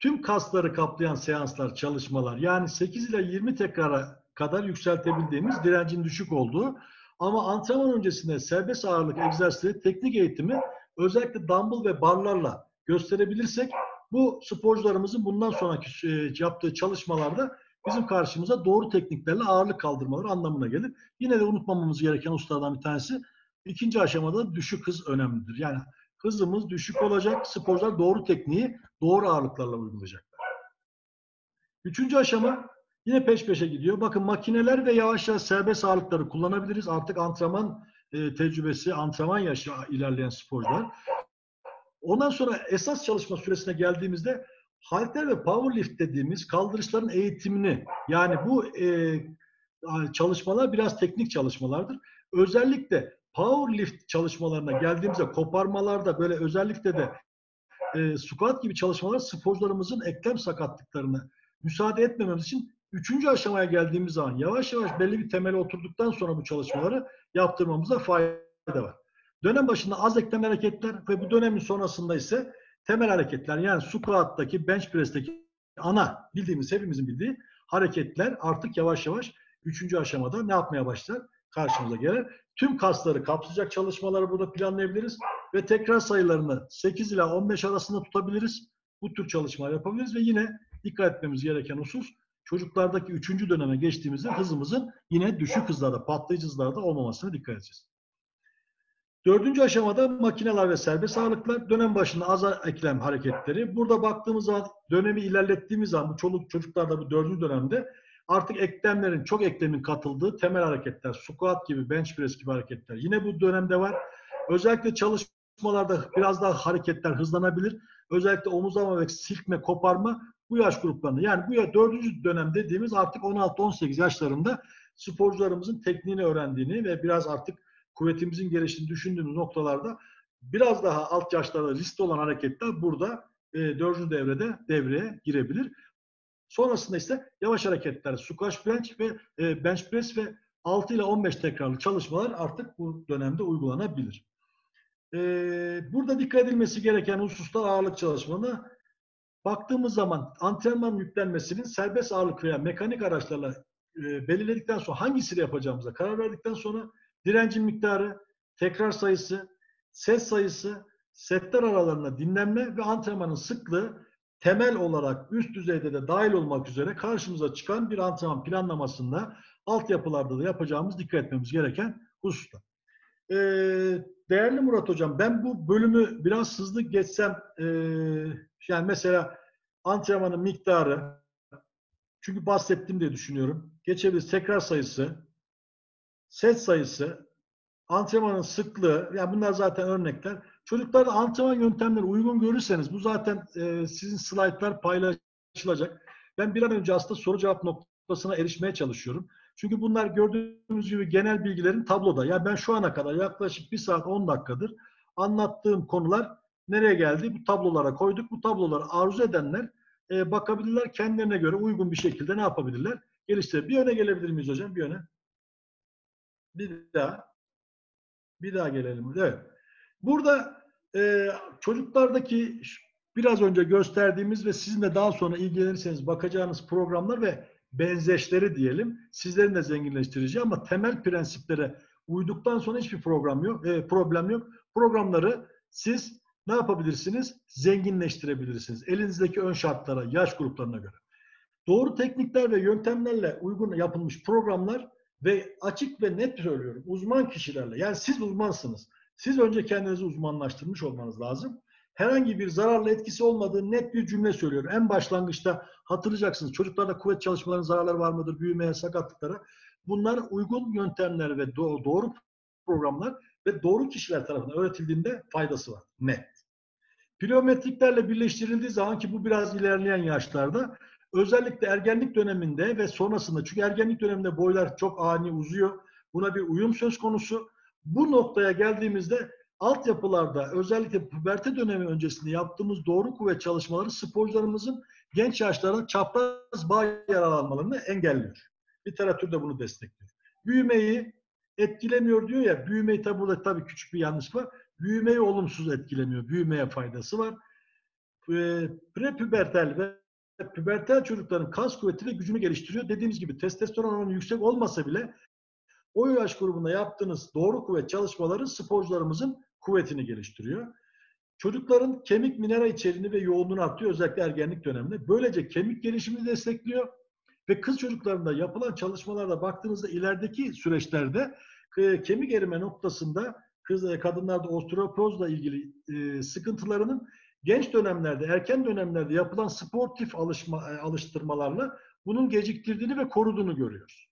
tüm kasları kaplayan seanslar, çalışmalar yani 8 ile 20 tekrara kadar yükseltebildiğimiz direncin düşük olduğu ama antrenman öncesinde serbest ağırlık egzersizleri, teknik eğitimi özellikle dumbbell ve barlarla gösterebilirsek bu sporcularımızın bundan sonraki e, yaptığı çalışmalarda bizim karşımıza doğru tekniklerle ağırlık kaldırmaları anlamına gelir. Yine de unutmamamız gereken ustalardan bir tanesi ikinci aşamada düşük hız önemlidir. Yani hızımız düşük olacak. Sporcular doğru tekniği doğru ağırlıklarla uygulayacaklar. Üçüncü aşama yine peş peşe gidiyor. Bakın makineler ve yavaş yavaş serbest ağırlıkları kullanabiliriz. Artık antrenman e, tecrübesi, antrenman yaşı ilerleyen sporcular. Ondan sonra esas çalışma süresine geldiğimizde halter ve powerlift dediğimiz kaldırışların eğitimini yani bu e, çalışmalar biraz teknik çalışmalardır. Özellikle powerlift çalışmalarına geldiğimizde koparmalarda böyle özellikle de e, squat gibi çalışmalar sporcularımızın eklem sakatlıklarını müsaade etmememiz için üçüncü aşamaya geldiğimiz zaman yavaş yavaş belli bir temel oturduktan sonra bu çalışmaları yaptırmamıza fayda var. Dönem başında az eklem hareketler ve bu dönemin sonrasında ise temel hareketler yani squat'taki, bench press'teki ana bildiğimiz hepimizin bildiği hareketler artık yavaş yavaş üçüncü aşamada ne yapmaya başlar? Karşımıza gelir. Tüm kasları kapsayacak çalışmaları burada planlayabiliriz ve tekrar sayılarını 8 ila 15 arasında tutabiliriz. Bu tür çalışmalar yapabiliriz ve yine dikkat etmemiz gereken husus çocuklardaki üçüncü döneme geçtiğimizde hızımızın yine düşük hızlarda, patlayıcı hızlarda olmamasına dikkat edeceğiz. Dördüncü aşamada makineler ve serbest ağırlıklar, dönem başında az eklem hareketleri. Burada baktığımız zaman dönemi ilerlettiğimiz zaman bu çoluk çocuklarda bu dördüncü dönemde artık eklemlerin, çok eklemin katıldığı temel hareketler, squat gibi, bench press gibi hareketler yine bu dönemde var. Özellikle çalışmalarda biraz daha hareketler hızlanabilir. Özellikle omuzlama ve silkme, koparma bu yaş gruplarında. Yani bu ya dördüncü dönem dediğimiz artık 16-18 yaşlarında sporcularımızın tekniğini öğrendiğini ve biraz artık kuvvetimizin geliştiğini düşündüğümüz noktalarda biraz daha alt yaşlarda riskli olan hareketler burada e, dördüncü devrede devreye girebilir. Sonrasında ise yavaş hareketler, squash bench ve e, bench press ve 6 ile 15 tekrarlı çalışmalar artık bu dönemde uygulanabilir. E, burada dikkat edilmesi gereken hususlar ağırlık çalışmanı. Baktığımız zaman antrenman yüklenmesinin serbest ağırlık veya mekanik araçlarla e, belirledikten sonra hangisini yapacağımıza karar verdikten sonra direncin miktarı, tekrar sayısı, set sayısı, setler aralarında dinlenme ve antrenmanın sıklığı temel olarak üst düzeyde de dahil olmak üzere karşımıza çıkan bir antrenman planlamasında altyapılarda da yapacağımız dikkat etmemiz gereken hususlar. Ee, değerli Murat Hocam ben bu bölümü biraz hızlı geçsem e, yani mesela antrenmanın miktarı çünkü bahsettim diye düşünüyorum. Geçebiliriz. Tekrar sayısı, set sayısı, antrenmanın sıklığı, yani bunlar zaten örnekler. Çocuklarda antrenman yöntemleri uygun görürseniz bu zaten e, sizin slaytlar paylaşılacak. Ben bir an önce aslında soru cevap noktasına erişmeye çalışıyorum. Çünkü bunlar gördüğünüz gibi genel bilgilerin tabloda. Yani ben şu ana kadar yaklaşık bir saat 10 dakikadır anlattığım konular nereye geldi? Bu tablolara koyduk. Bu tabloları arzu edenler e, bakabilirler. Kendilerine göre uygun bir şekilde ne yapabilirler? Geliştirebilir. Bir öne gelebilir miyiz hocam? Bir öne. Bir daha. Bir daha gelelim. Evet. Burada e, çocuklardaki biraz önce gösterdiğimiz ve sizin de daha sonra ilgilenirseniz bakacağınız programlar ve benzeşleri diyelim. Sizlerin de zenginleştirici ama temel prensiplere uyduktan sonra hiçbir program yok, e, problem yok. Programları siz ne yapabilirsiniz? Zenginleştirebilirsiniz. Elinizdeki ön şartlara, yaş gruplarına göre. Doğru teknikler ve yöntemlerle uygun yapılmış programlar ve açık ve net söylüyorum uzman kişilerle yani siz uzmansınız. Siz önce kendinizi uzmanlaştırmış olmanız lazım. Herhangi bir zararlı etkisi olmadığı net bir cümle söylüyorum. En başlangıçta hatırlayacaksınız. Çocuklarda kuvvet çalışmalarının zararları var mıdır? Büyümeye, sakatlıklara. Bunlar uygun yöntemler ve doğru programlar ve doğru kişiler tarafından öğretildiğinde faydası var. Net. Pliometriklerle birleştirildiği zaman ki bu biraz ilerleyen yaşlarda özellikle ergenlik döneminde ve sonrasında çünkü ergenlik döneminde boylar çok ani uzuyor. Buna bir uyum söz konusu. Bu noktaya geldiğimizde altyapılarda özellikle puberte dönemi öncesinde yaptığımız doğru kuvvet çalışmaları sporcularımızın genç yaşlarda çapraz bağ yaralanmalarını engelliyor. Literatür de bunu destekliyor. Büyümeyi etkilemiyor diyor ya, büyümeyi tabi burada tabii küçük bir yanlış var. Büyümeyi olumsuz etkilemiyor. Büyümeye faydası var. Ee, prepübertel ve pübertel çocukların kas kuvveti ve gücünü geliştiriyor. Dediğimiz gibi testosteron oranı yüksek olmasa bile o yaş grubunda yaptığınız doğru kuvvet çalışmaları sporcularımızın kuvvetini geliştiriyor. Çocukların kemik mineral içeriğini ve yoğunluğunu artıyor özellikle ergenlik döneminde. Böylece kemik gelişimini destekliyor ve kız çocuklarında yapılan çalışmalarda baktığınızda ilerideki süreçlerde e, kemik erime noktasında kız kadınlarda osteoporozla ilgili e, sıkıntılarının genç dönemlerde, erken dönemlerde yapılan sportif alışma, alıştırmalarla bunun geciktirdiğini ve koruduğunu görüyoruz.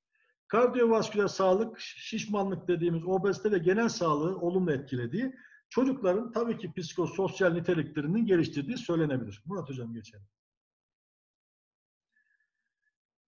Kardiyovasküler sağlık, şişmanlık dediğimiz obezite ve genel sağlığı olumlu etkilediği çocukların tabii ki psikososyal niteliklerinin geliştirdiği söylenebilir. Murat Hocam geçelim.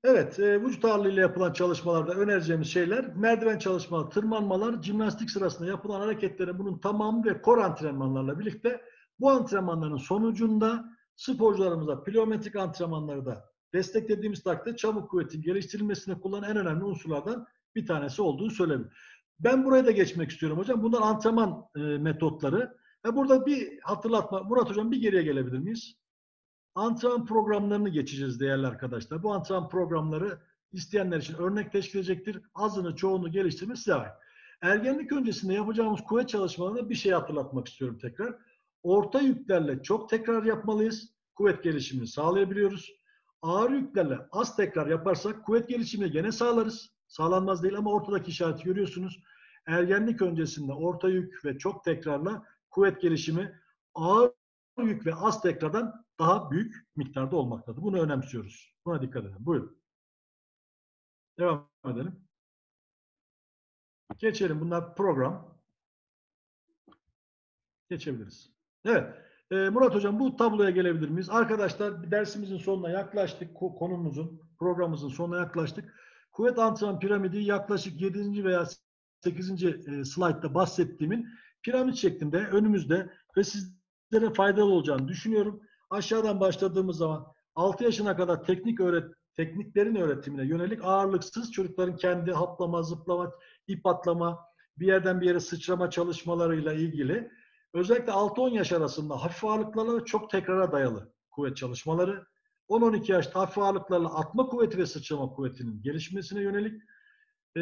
Evet, e, vücut ağırlığıyla yapılan çalışmalarda önereceğimiz şeyler merdiven çalışmaları, tırmanmalar, jimnastik sırasında yapılan hareketlerin bunun tamamı ve kor antrenmanlarla birlikte bu antrenmanların sonucunda sporcularımıza pliometrik antrenmanları da desteklediğimiz takdirde çabuk kuvvetin geliştirilmesine kullanılan en önemli unsurlardan bir tanesi olduğunu söyleyebilirim. Ben buraya da geçmek istiyorum hocam. Bunlar antrenman e, metotları. Ve burada bir hatırlatma. Murat hocam bir geriye gelebilir miyiz? Antrenman programlarını geçeceğiz değerli arkadaşlar. Bu antrenman programları isteyenler için örnek teşkil edecektir. Azını çoğunu geliştirme size ait. Ergenlik öncesinde yapacağımız kuvvet çalışmalarında bir şey hatırlatmak istiyorum tekrar. Orta yüklerle çok tekrar yapmalıyız. Kuvvet gelişimini sağlayabiliyoruz. Ağır yüklerle az tekrar yaparsak kuvvet gelişimini gene sağlarız. Sağlanmaz değil ama ortadaki işareti görüyorsunuz. Ergenlik öncesinde orta yük ve çok tekrarla kuvvet gelişimi ağır yük ve az tekrardan daha büyük miktarda olmaktadır. Bunu önemsiyoruz. Buna dikkat edin. Buyurun. Devam edelim. Geçelim. Bunlar program. Geçebiliriz. Evet. Ee, Murat Hocam bu tabloya gelebilir miyiz? Arkadaşlar dersimizin sonuna yaklaştık. Konumuzun, programımızın sonuna yaklaştık. Kuvvet antrenman piramidi yaklaşık 7. veya 8. E, slaytta bahsettiğimin piramit şeklinde önümüzde ve sizlere faydalı olacağını düşünüyorum. aşağıdan başladığımız zaman 6 yaşına kadar teknik öğret tekniklerin öğretimine yönelik ağırlıksız çocukların kendi hoplama, zıplama, ip atlama, bir yerden bir yere sıçrama çalışmalarıyla ilgili özellikle 6-10 yaş arasında hafif ağırlıklarla çok tekrara dayalı kuvvet çalışmaları, 10-12 yaşta hafif ağırlıklarla atma kuvveti ve sıçrama kuvvetinin gelişmesine yönelik e,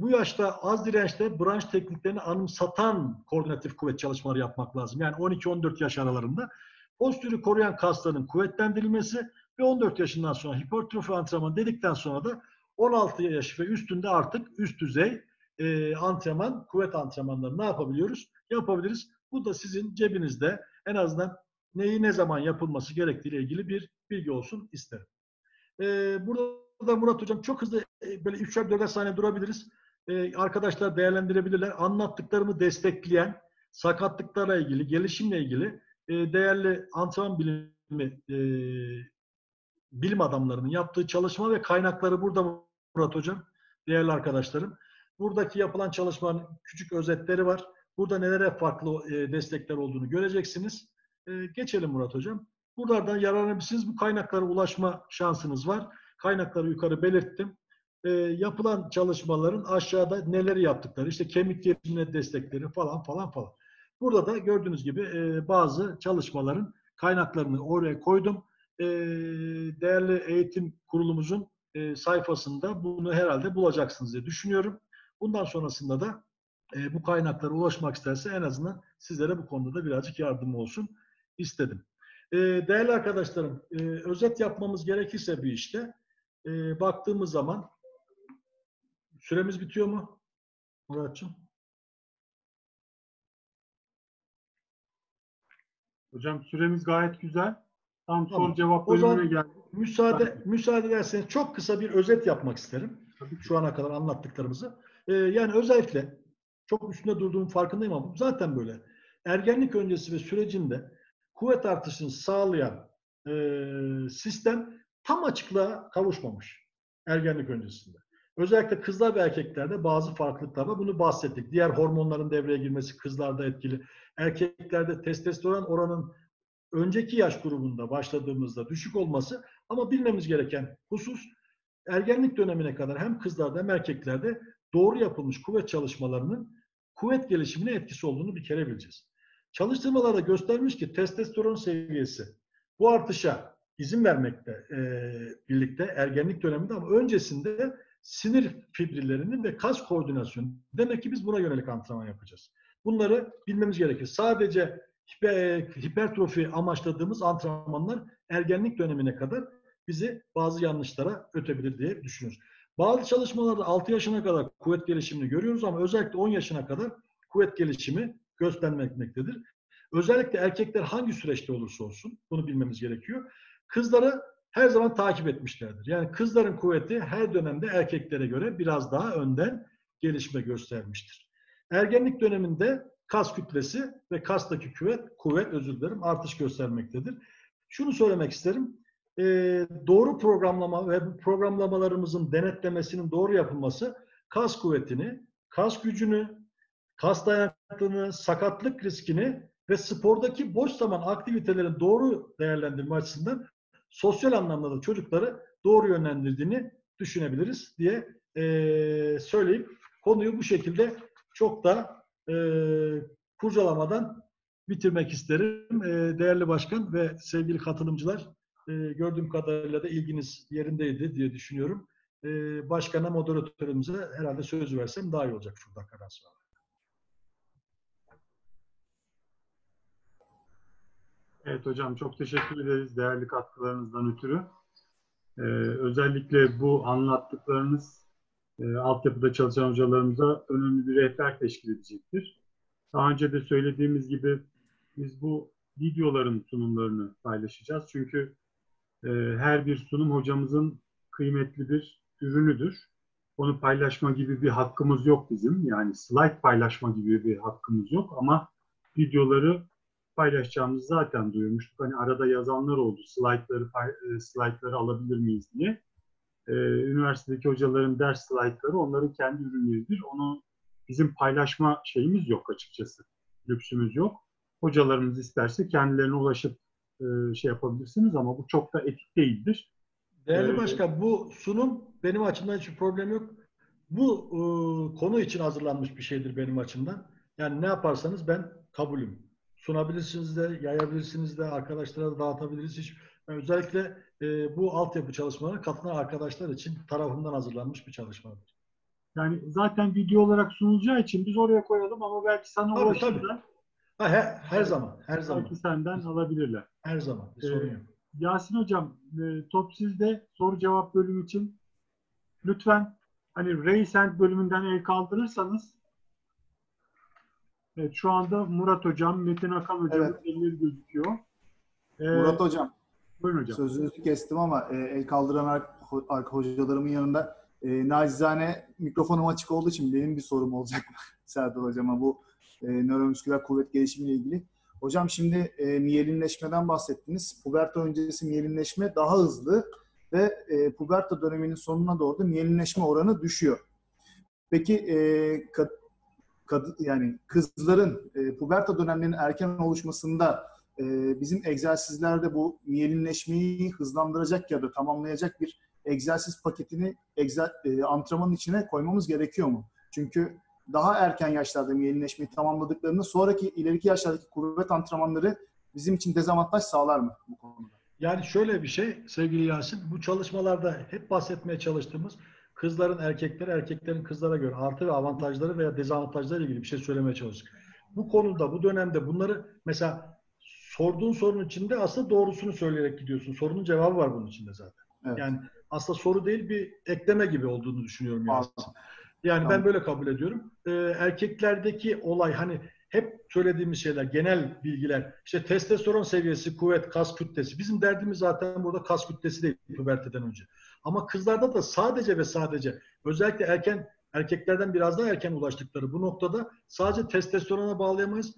bu yaşta az dirençte branş tekniklerini anımsatan koordinatif kuvvet çalışmaları yapmak lazım. Yani 12-14 yaş aralarında postürü koruyan kasların kuvvetlendirilmesi ve 14 yaşından sonra hipertrofi antrenmanı dedikten sonra da 16 yaş ve üstünde artık üst düzey e, antrenman, kuvvet antrenmanları ne yapabiliyoruz? Yapabiliriz. Bu da sizin cebinizde en azından neyi ne zaman yapılması gerektiği ile ilgili bir bilgi olsun isterim. E, burada Murat Hocam çok hızlı e, böyle 3'er 4'er saniye durabiliriz. E, arkadaşlar değerlendirebilirler. Anlattıklarımı destekleyen, sakatlıklarla ilgili, gelişimle ilgili e, değerli antrenman bilimi e, bilim adamlarının yaptığı çalışma ve kaynakları burada Murat Hocam, değerli arkadaşlarım. Buradaki yapılan çalışmanın küçük özetleri var. Burada nelere farklı e, destekler olduğunu göreceksiniz. E, geçelim Murat Hocam. Buralardan yararlanabilirsiniz. Bu kaynaklara ulaşma şansınız var. Kaynakları yukarı belirttim. E, yapılan çalışmaların aşağıda neleri yaptıkları, işte kemik gelişimine destekleri falan falan falan. Burada da gördüğünüz gibi e, bazı çalışmaların kaynaklarını oraya koydum. E, değerli eğitim kurulumuzun e, sayfasında bunu herhalde bulacaksınız diye düşünüyorum. Bundan sonrasında da e, bu kaynaklara ulaşmak isterse en azından sizlere bu konuda da birazcık yardım olsun istedim. E, değerli arkadaşlarım, e, özet yapmamız gerekirse bir işte e, baktığımız zaman süremiz bitiyor mu Muratçım? Hocam süremiz gayet güzel. Tam Tamam. soru cevap bölümüne geldik. Müsaade müsaade ederseniz çok kısa bir özet yapmak isterim. Şu ana kadar anlattıklarımızı. Ee, yani özellikle çok üstünde durduğum farkındayım ama zaten böyle. Ergenlik öncesi ve sürecinde kuvvet artışını sağlayan e, sistem tam açıklığa kavuşmamış ergenlik öncesinde. Özellikle kızlar ve erkeklerde bazı farklılıklar var. Bunu bahsettik. Diğer hormonların devreye girmesi kızlarda etkili. Erkeklerde testosteron oranın önceki yaş grubunda başladığımızda düşük olması ama bilmemiz gereken husus ergenlik dönemine kadar hem kızlarda hem erkeklerde doğru yapılmış kuvvet çalışmalarının kuvvet gelişimine etkisi olduğunu bir kere bileceğiz. Çalıştırmalarda göstermiş ki testosteron seviyesi bu artışa izin vermekte e, birlikte ergenlik döneminde ama öncesinde sinir fibrilerinin ve kas koordinasyonu. Demek ki biz buna yönelik antrenman yapacağız. Bunları bilmemiz gerekir. Sadece hiper, hipertrofi amaçladığımız antrenmanlar ergenlik dönemine kadar bizi bazı yanlışlara ötebilir diye düşünüyoruz. Bazı çalışmalarda 6 yaşına kadar kuvvet gelişimini görüyoruz ama özellikle 10 yaşına kadar kuvvet gelişimi göstermektedir. Özellikle erkekler hangi süreçte olursa olsun bunu bilmemiz gerekiyor. Kızları her zaman takip etmişlerdir. Yani kızların kuvveti her dönemde erkeklere göre biraz daha önden gelişme göstermiştir. Ergenlik döneminde kas kütlesi ve kastaki kuvvet, kuvvet özür dilerim artış göstermektedir. Şunu söylemek isterim. E, doğru programlama ve programlamalarımızın denetlemesinin doğru yapılması kas kuvvetini, kas gücünü, kas dayanıklılığını, sakatlık riskini ve spordaki boş zaman aktivitelerin doğru değerlendirme açısından sosyal anlamda da çocukları doğru yönlendirdiğini düşünebiliriz diye e, söyleyip konuyu bu şekilde çok da e, kurcalamadan bitirmek isterim. E, değerli başkan ve sevgili katılımcılar e, gördüğüm kadarıyla da ilginiz yerindeydi diye düşünüyorum. E, başkana, moderatörümüze herhalde söz versem daha iyi olacak şu dakikadan sonra. Evet hocam çok teşekkür ederiz değerli katkılarınızdan ötürü. Ee, özellikle bu anlattıklarınız e, altyapıda çalışan hocalarımıza önemli bir rehber teşkil edecektir. Daha önce de söylediğimiz gibi biz bu videoların sunumlarını paylaşacağız. Çünkü e, her bir sunum hocamızın kıymetli bir ürünüdür. Onu paylaşma gibi bir hakkımız yok bizim. Yani slide paylaşma gibi bir hakkımız yok ama videoları paylaşacağımızı zaten duyurmuştuk. Hani arada yazanlar oldu. Slaytları e, slaytları alabilir miyiz diye. Ee, üniversitedeki hocaların ders slaytları onların kendi ürünleridir. Onu bizim paylaşma şeyimiz yok açıkçası. Lüksümüz yok. Hocalarımız isterse kendilerine ulaşıp e, şey yapabilirsiniz ama bu çok da etik değildir. Değerli Evet. başkan bu sunum benim açımdan hiçbir problem yok. Bu e, konu için hazırlanmış bir şeydir benim açımdan. Yani ne yaparsanız ben kabulüm. Sunabilirsiniz de, yayabilirsiniz de, arkadaşlara da dağıtabiliriz. Hiç, özellikle e, bu altyapı çalışmalarına katılan arkadaşlar için tarafından hazırlanmış bir çalışmadır. Yani zaten video olarak sunulacağı için biz oraya koyalım ama belki sana Tabii, ulaşır tabii. da Ha, her, her zaman, her zaman, belki senden alabilirler. her zaman. Bir sorun Ee, yok. Yasin Hocam, e, top sizde soru cevap bölümü için lütfen hani Raise Hand bölümünden el kaldırırsanız Evet, şu anda Murat Hocam, Metin Akan Hocam Evet. elleri gözüküyor. Ee, Murat Hocam, buyurun hocam. sözünüzü kestim ama e, el kaldıran arka hocalarımın yanında e, nacizane mikrofonum açık olduğu için benim bir sorum olacak Serdar Hocam'a bu e, nöromüsküler kuvvet gelişimiyle ilgili. Hocam şimdi e, miyelinleşmeden bahsettiniz. Puberta öncesi miyelinleşme daha hızlı ve e, puberta döneminin sonuna doğru da miyelinleşme oranı düşüyor. Peki e, kad- kad- yani kızların e, puberta dönemlerinin erken oluşmasında e, bizim egzersizlerde bu miyelinleşmeyi hızlandıracak ya da tamamlayacak bir egzersiz paketini egzer, e, antrenmanın içine koymamız gerekiyor mu? Çünkü daha erken yaşlarda miyelinleşmeyi tamamladıklarında sonraki ileriki yaşlardaki kuvvet antrenmanları bizim için dezavantaj sağlar mı bu konuda? Yani şöyle bir şey sevgili Yasin, bu çalışmalarda hep bahsetmeye çalıştığımız kızların erkeklere, erkeklerin kızlara göre artı ve avantajları veya dezavantajları ilgili bir şey söylemeye çalıştık. Bu konuda, bu dönemde bunları mesela sorduğun sorunun içinde aslında doğrusunu söyleyerek gidiyorsun. Sorunun cevabı var bunun içinde zaten. Evet. Yani aslında soru değil bir ekleme gibi olduğunu düşünüyorum Yasin. Yani Tamam. ben böyle kabul ediyorum. Ee, erkeklerdeki olay hani hep söylediğimiz şeyler, genel bilgiler, işte testosteron seviyesi, kuvvet, kas kütlesi. Bizim derdimiz zaten burada kas kütlesi değil puberteden önce. Ama kızlarda da sadece ve sadece özellikle erken erkeklerden biraz daha erken ulaştıkları bu noktada sadece testosterona bağlayamayız.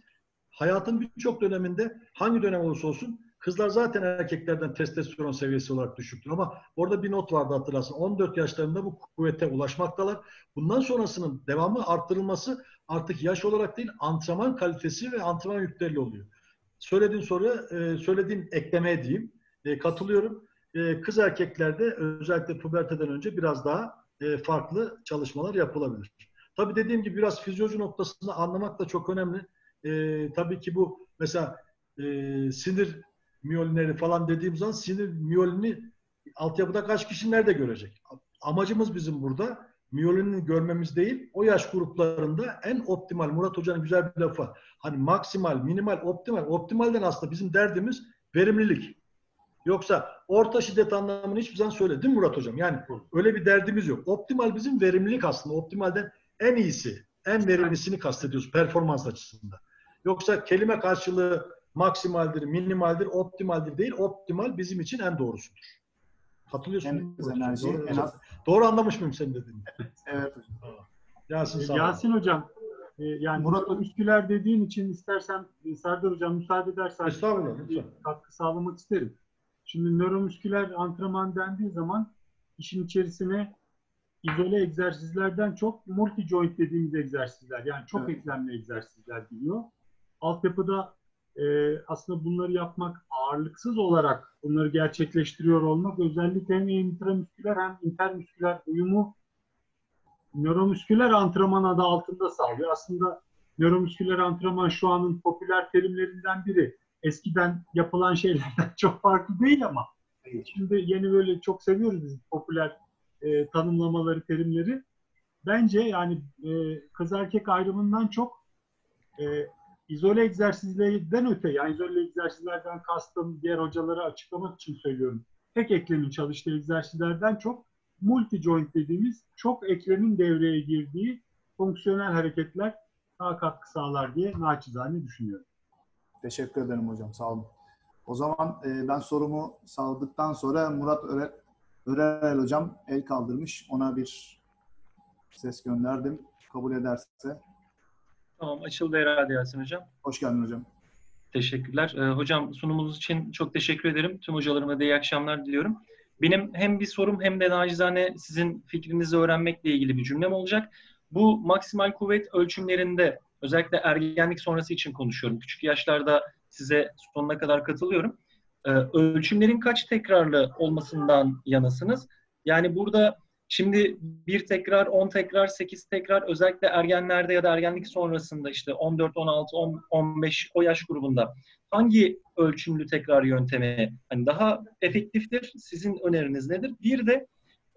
Hayatın birçok döneminde hangi dönem olursa olsun kızlar zaten erkeklerden testosteron seviyesi olarak düşüktür. Ama orada bir not vardı hatırlarsın. 14 yaşlarında bu kuvvete ulaşmaktalar. Bundan sonrasının devamı arttırılması artık yaş olarak değil antrenman kalitesi ve antrenman yükleriyle oluyor. Söylediğin soruya, e, söylediğin eklemeye diyeyim. E, katılıyorum. E, kız erkeklerde özellikle puberteden önce biraz daha farklı çalışmalar yapılabilir. Tabii dediğim gibi biraz fizyoloji noktasında anlamak da çok önemli. Tabii ki bu mesela sinir miyolinleri falan dediğim zaman sinir miyolini altyapıda kaç kişi nerede görecek? Amacımız bizim burada miyolinini görmemiz değil, o yaş gruplarında en optimal, Murat Hoca'nın güzel bir lafı, hani maksimal, minimal, optimal. Optimalden aslında bizim derdimiz verimlilik. Yoksa orta şiddet anlamını hiçbir zaman söyledi değil mi Murat Hocam? Yani öyle bir derdimiz yok. Optimal bizim verimlilik aslında. Optimalden en iyisi, en verimlisini kastediyoruz performans açısından. Yoksa kelime karşılığı maksimaldir, minimaldir, optimaldir değil. Optimal bizim için en doğrusudur. Mi En enerji, Doğru, en az... doğru anlamış mıyım senin dediğini? Evet hocam. Yasin sağ ol. Yasin Hocam, e, yani Murat- müsküler dediğin için istersen e, Serdar Hocam müsaade edersen Estağfurullah, bir lütfen. katkı sağlamak isterim. Şimdi nöromüsküler antrenman dendiği zaman işin içerisine izole egzersizlerden çok multi joint dediğimiz egzersizler yani çok Evet. eklemli egzersizler giriyor. Altyapıda e, aslında bunları yapmak ağırlıksız olarak bunları gerçekleştiriyor olmak özellikle hem intramüsküler hem intermüsküler uyumu nöromüsküler antrenman adı altında sağlıyor. Aslında nöromüsküler antrenman şu anın popüler terimlerinden biri. Eskiden yapılan şeylerden çok farklı değil ama şimdi yeni böyle çok seviyoruz biz popüler e, tanımlamaları, terimleri. Bence yani e, kız erkek ayrımından çok e, izole egzersizlerden öte, yani izole egzersizlerden kastım diğer hocalara açıklamak için söylüyorum. Tek eklemin çalıştığı egzersizlerden çok multi joint dediğimiz çok eklemin devreye girdiği fonksiyonel hareketler daha katkı sağlar diye naçizane düşünüyorum. Teşekkür ederim hocam. Sağ olun. O zaman e, ben sorumu sağladıktan sonra Murat Öre, Örel hocam el kaldırmış. Ona bir ses gönderdim. Kabul ederse. Tamam açıldı herhalde Yasin Hocam. Hoş geldin hocam. Teşekkürler. Ee, hocam sunumunuz için çok teşekkür ederim. Tüm hocalarıma da iyi akşamlar diliyorum. Benim hem bir sorum hem de nacizane sizin fikrinizi öğrenmekle ilgili bir cümlem olacak. Bu maksimal kuvvet ölçümlerinde özellikle ergenlik sonrası için konuşuyorum. Küçük yaşlarda size sonuna kadar katılıyorum. e, ölçümlerin kaç tekrarlı olmasından yanasınız? Yani burada şimdi bir tekrar, 10 tekrar, 8 tekrar özellikle ergenlerde ya da ergenlik sonrasında işte 14, 16, 10, 15 o yaş grubunda hangi ölçümlü tekrar yöntemi hani daha efektiftir? Sizin öneriniz nedir? Bir de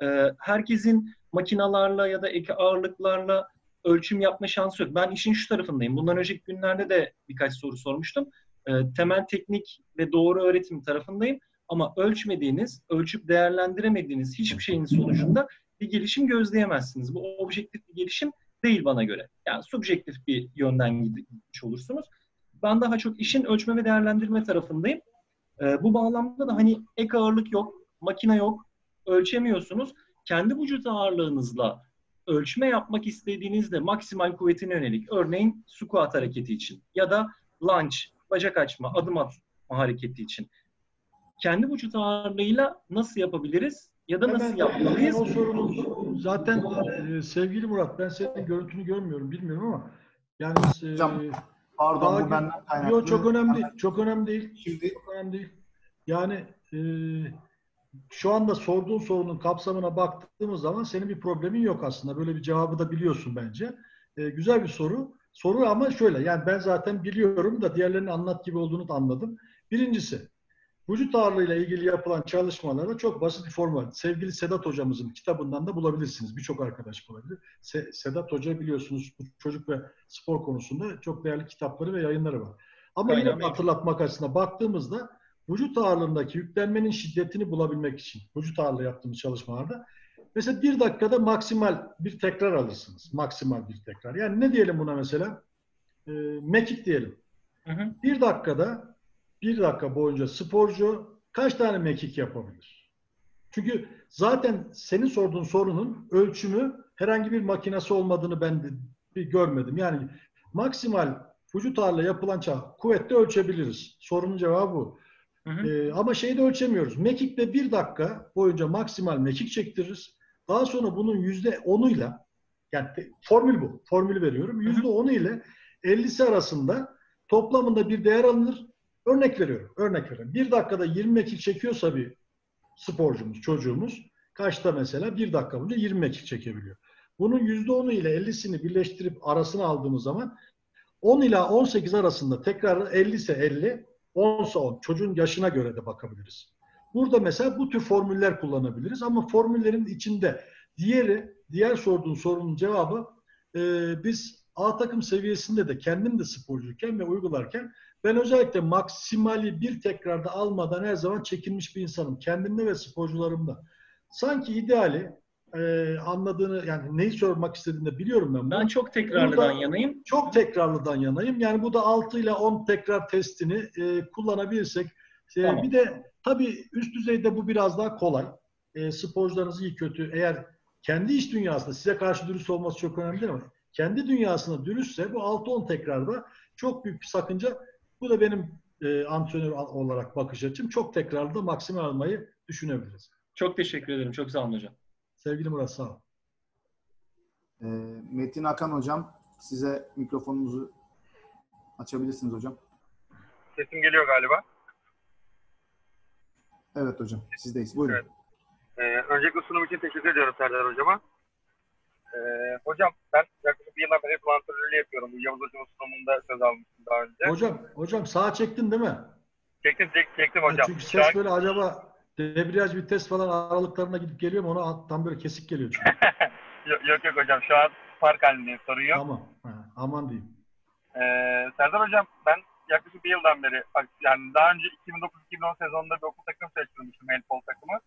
e, herkesin makinalarla ya da ek ağırlıklarla ölçüm yapma şansı yok. Ben işin şu tarafındayım. Bundan önceki günlerde de birkaç soru sormuştum. E, temel teknik ve doğru öğretim tarafındayım. Ama ölçmediğiniz, ölçüp değerlendiremediğiniz hiçbir şeyin sonucunda bir gelişim gözleyemezsiniz. Bu objektif bir gelişim değil bana göre. Yani subjektif bir yönden gitmiş olursunuz. Ben daha çok işin ölçme ve değerlendirme tarafındayım. E, bu bağlamda da hani ek ağırlık yok, makine yok, ölçemiyorsunuz. Kendi vücut ağırlığınızla ölçme yapmak istediğinizde maksimal kuvvetine yönelik örneğin squat hareketi için ya da lunge, bacak açma, adım atma hareketi için kendi vücut ağırlığıyla nasıl yapabiliriz ya da nasıl yapmalıyız? O sorunuz zaten e, sevgili Murat ben senin görüntünü görmüyorum bilmiyorum ama yani e, Hocam, Pardon bu benden kaynaklı. Yok çok önemli değil. Çok önemli değil. Şimdi Çok önemli değil. Yani e, şu anda sorduğun sorunun kapsamına baktığımız zaman senin bir problemin yok aslında. Böyle bir cevabı da biliyorsun bence. E, güzel bir soru. Soru ama şöyle yani ben zaten biliyorum da diğerlerini anlat gibi olduğunu da anladım. Birincisi vücut ağırlığıyla ilgili yapılan çalışmalarda çok basit bir form var. Sevgili Sedat hocamızın kitabından da bulabilirsiniz. Birçok arkadaş bulabilir. Se- Sedat Hoca biliyorsunuz bu çocuk ve spor konusunda çok değerli kitapları ve yayınları var. Ama Aynen yine hatırlatmak açısından baktığımızda vücut ağırlığındaki yüklenmenin şiddetini bulabilmek için vücut ağırlığı yaptığımız çalışmalarda mesela bir dakikada maksimal bir tekrar alırsınız. Maksimal bir tekrar. Yani ne diyelim buna mesela? Ee, mekik diyelim. Hı hı. Bir dakikada bir dakika boyunca sporcu kaç tane mekik yapabilir? Çünkü zaten senin sorduğun sorunun ölçümü herhangi bir makinesi olmadığını ben de bir görmedim. Yani maksimal vücut ağırlığı yapılan çağ kuvvette ölçebiliriz. Sorunun cevabı bu. Hı hı. Ee, ama şeyi de ölçemiyoruz. Mekik'te bir dakika boyunca maksimal mekik çektiririz. Daha sonra bunun yüzde onuyla yani formül bu. Formülü veriyorum. Yüzde onu ile 50'si arasında toplamında bir değer alınır. Örnek veriyorum. Örnek veriyorum. Bir dakikada 20 mekik çekiyorsa bir sporcumuz, çocuğumuz kaçta mesela? Bir dakika boyunca 20 mekik çekebiliyor. Bunun yüzde onu ile 50'sini birleştirip arasını aldığımız zaman 10 ila 18 arasında tekrar 50 ise 50, 10 ise 10. Çocuğun yaşına göre de bakabiliriz. Burada mesela bu tür formüller kullanabiliriz ama formüllerin içinde diğeri, diğer sorduğun sorunun cevabı e, biz A takım seviyesinde de kendim de sporcuyken ve uygularken ben özellikle maksimali bir tekrarda almadan her zaman çekinmiş bir insanım. Kendimde ve sporcularımda. Sanki ideali e, anladığını yani neyi sormak istediğini biliyorum ben. Ben çok tekrarlıdan Burada- yanayım. Çok tekrarlıdan yanayım. Yani bu da 6 ile 10 tekrar testini e, kullanabilirsek. E, Tamam. Bir de tabii üst düzeyde bu biraz daha kolay. E, sporcularınız iyi kötü eğer kendi iş dünyasında size karşı dürüst olması çok önemli değil mi? Kendi dünyasında dürüstse bu 6-10 tekrarda çok büyük bir sakınca. Bu da benim e, antrenör olarak bakış açım. Çok tekrarda maksimal almayı düşünebiliriz. Çok teşekkür ederim. Çok sağ olun hocam. Sevgili Murat sağ ol. e, Metin Akan hocam size mikrofonunuzu açabilirsiniz hocam. Sesim geliyor galiba. Evet hocam sizdeyiz. Buyurun. Evet. Ee, öncelikle sunum için teşekkür ediyorum Serdar Hocama. Ee, hocam ben yaklaşık bir yıldan beri hep antrenörlüğü yapıyorum. Bu Yavuz Hocam'ın sunumunda söz almıştım daha önce. Hocam, hocam sağa çektin değil mi? Çektim, çek, çektim hocam. Çünkü Şu ses an- böyle acaba debriyaj vites falan aralıklarına gidip geliyor mu? Ona tam böyle kesik geliyor çünkü. yok, yok yok hocam şu an park halindeyim sorun yok. Tamam. Ha, aman diyeyim. Ee, Serdar Hocam ben yaklaşık bir yıldan beri yani daha önce 2009-2010 sezonunda bir okul takımı çalıştırmıştım handball takımı.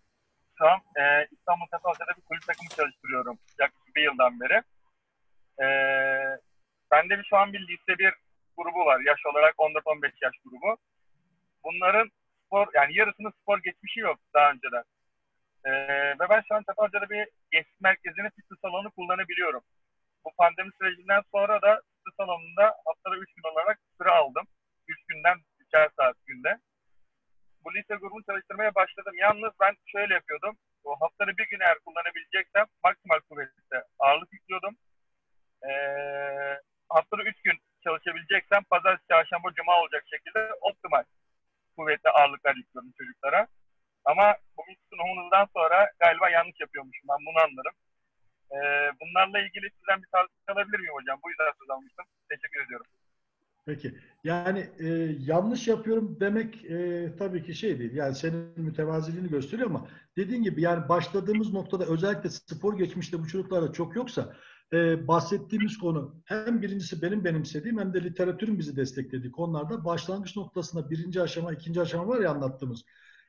Şu an e, İstanbul Tepe'de bir kulüp takımı çalıştırıyorum yaklaşık bir yıldan beri. Ee, bende şu an bir lise bir grubu var. Yaş olarak 14-15 yaş grubu. Bunların spor yani yarısının spor geçmişi yok daha önceden. Ee, ve ben şu an Tepe'de bir gençlik merkezini fitness salonu kullanabiliyorum. Bu pandemi sürecinden sonra da fitness salonunda haftada 3 gün olarak süre aldım. 3 günden 3'er saat günde. Bu lise grubunu çalıştırmaya başladım. Yalnız ben şöyle yapıyordum. O haftada bir gün eğer kullanabileceksem maksimal yanlış yapıyorum demek e, tabii ki şey değil. Yani senin mütevaziliğini gösteriyor ama dediğin gibi yani başladığımız noktada özellikle spor geçmişte bu çocuklarda çok yoksa e, bahsettiğimiz konu hem birincisi benim benimsediğim hem de literatürün bizi desteklediği konularda başlangıç noktasında birinci aşama, ikinci aşama var ya anlattığımız.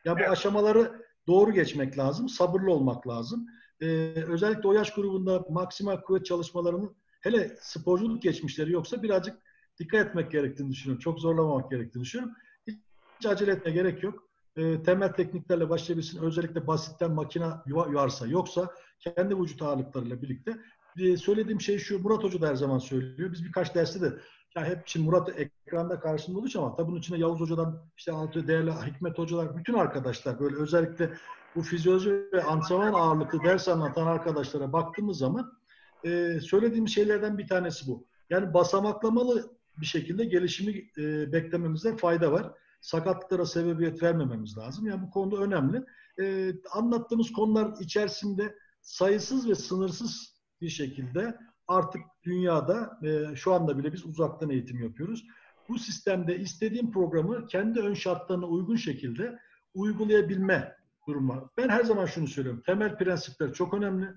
Ya bu Evet. aşamaları doğru geçmek lazım, sabırlı olmak lazım. E, özellikle o yaş grubunda maksimal kuvvet çalışmalarının hele sporculuk geçmişleri yoksa birazcık dikkat etmek gerektiğini düşünüyorum. Çok zorlamamak gerektiğini düşünüyorum. Hiç acele etme gerek yok. E, temel tekniklerle başlayabilsin. Özellikle basitten makina yuva- yoksa kendi vücut ağırlıklarıyla birlikte. E, söylediğim şey şu, Murat Hoca da her zaman söylüyor. Biz birkaç derste de ya hep şimdi Murat ekranda karşımda için ama tabii bunun içinde Yavuz Hoca'dan işte altı değerli Hikmet Hocalar, bütün arkadaşlar böyle özellikle bu fizyoloji ve antrenman ağırlıklı ders anlatan arkadaşlara baktığımız zaman e, söylediğim şeylerden bir tanesi bu. Yani basamaklamalı bir şekilde gelişimi e, beklememizde fayda var. Sakatlıklara sebebiyet vermememiz lazım. Yani bu konuda önemli. E, anlattığımız konular içerisinde sayısız ve sınırsız bir şekilde artık dünyada e, şu anda bile biz uzaktan eğitim yapıyoruz. Bu sistemde istediğim programı kendi ön şartlarına uygun şekilde uygulayabilme durumu var. Ben her zaman şunu söylüyorum. Temel prensipler çok önemli.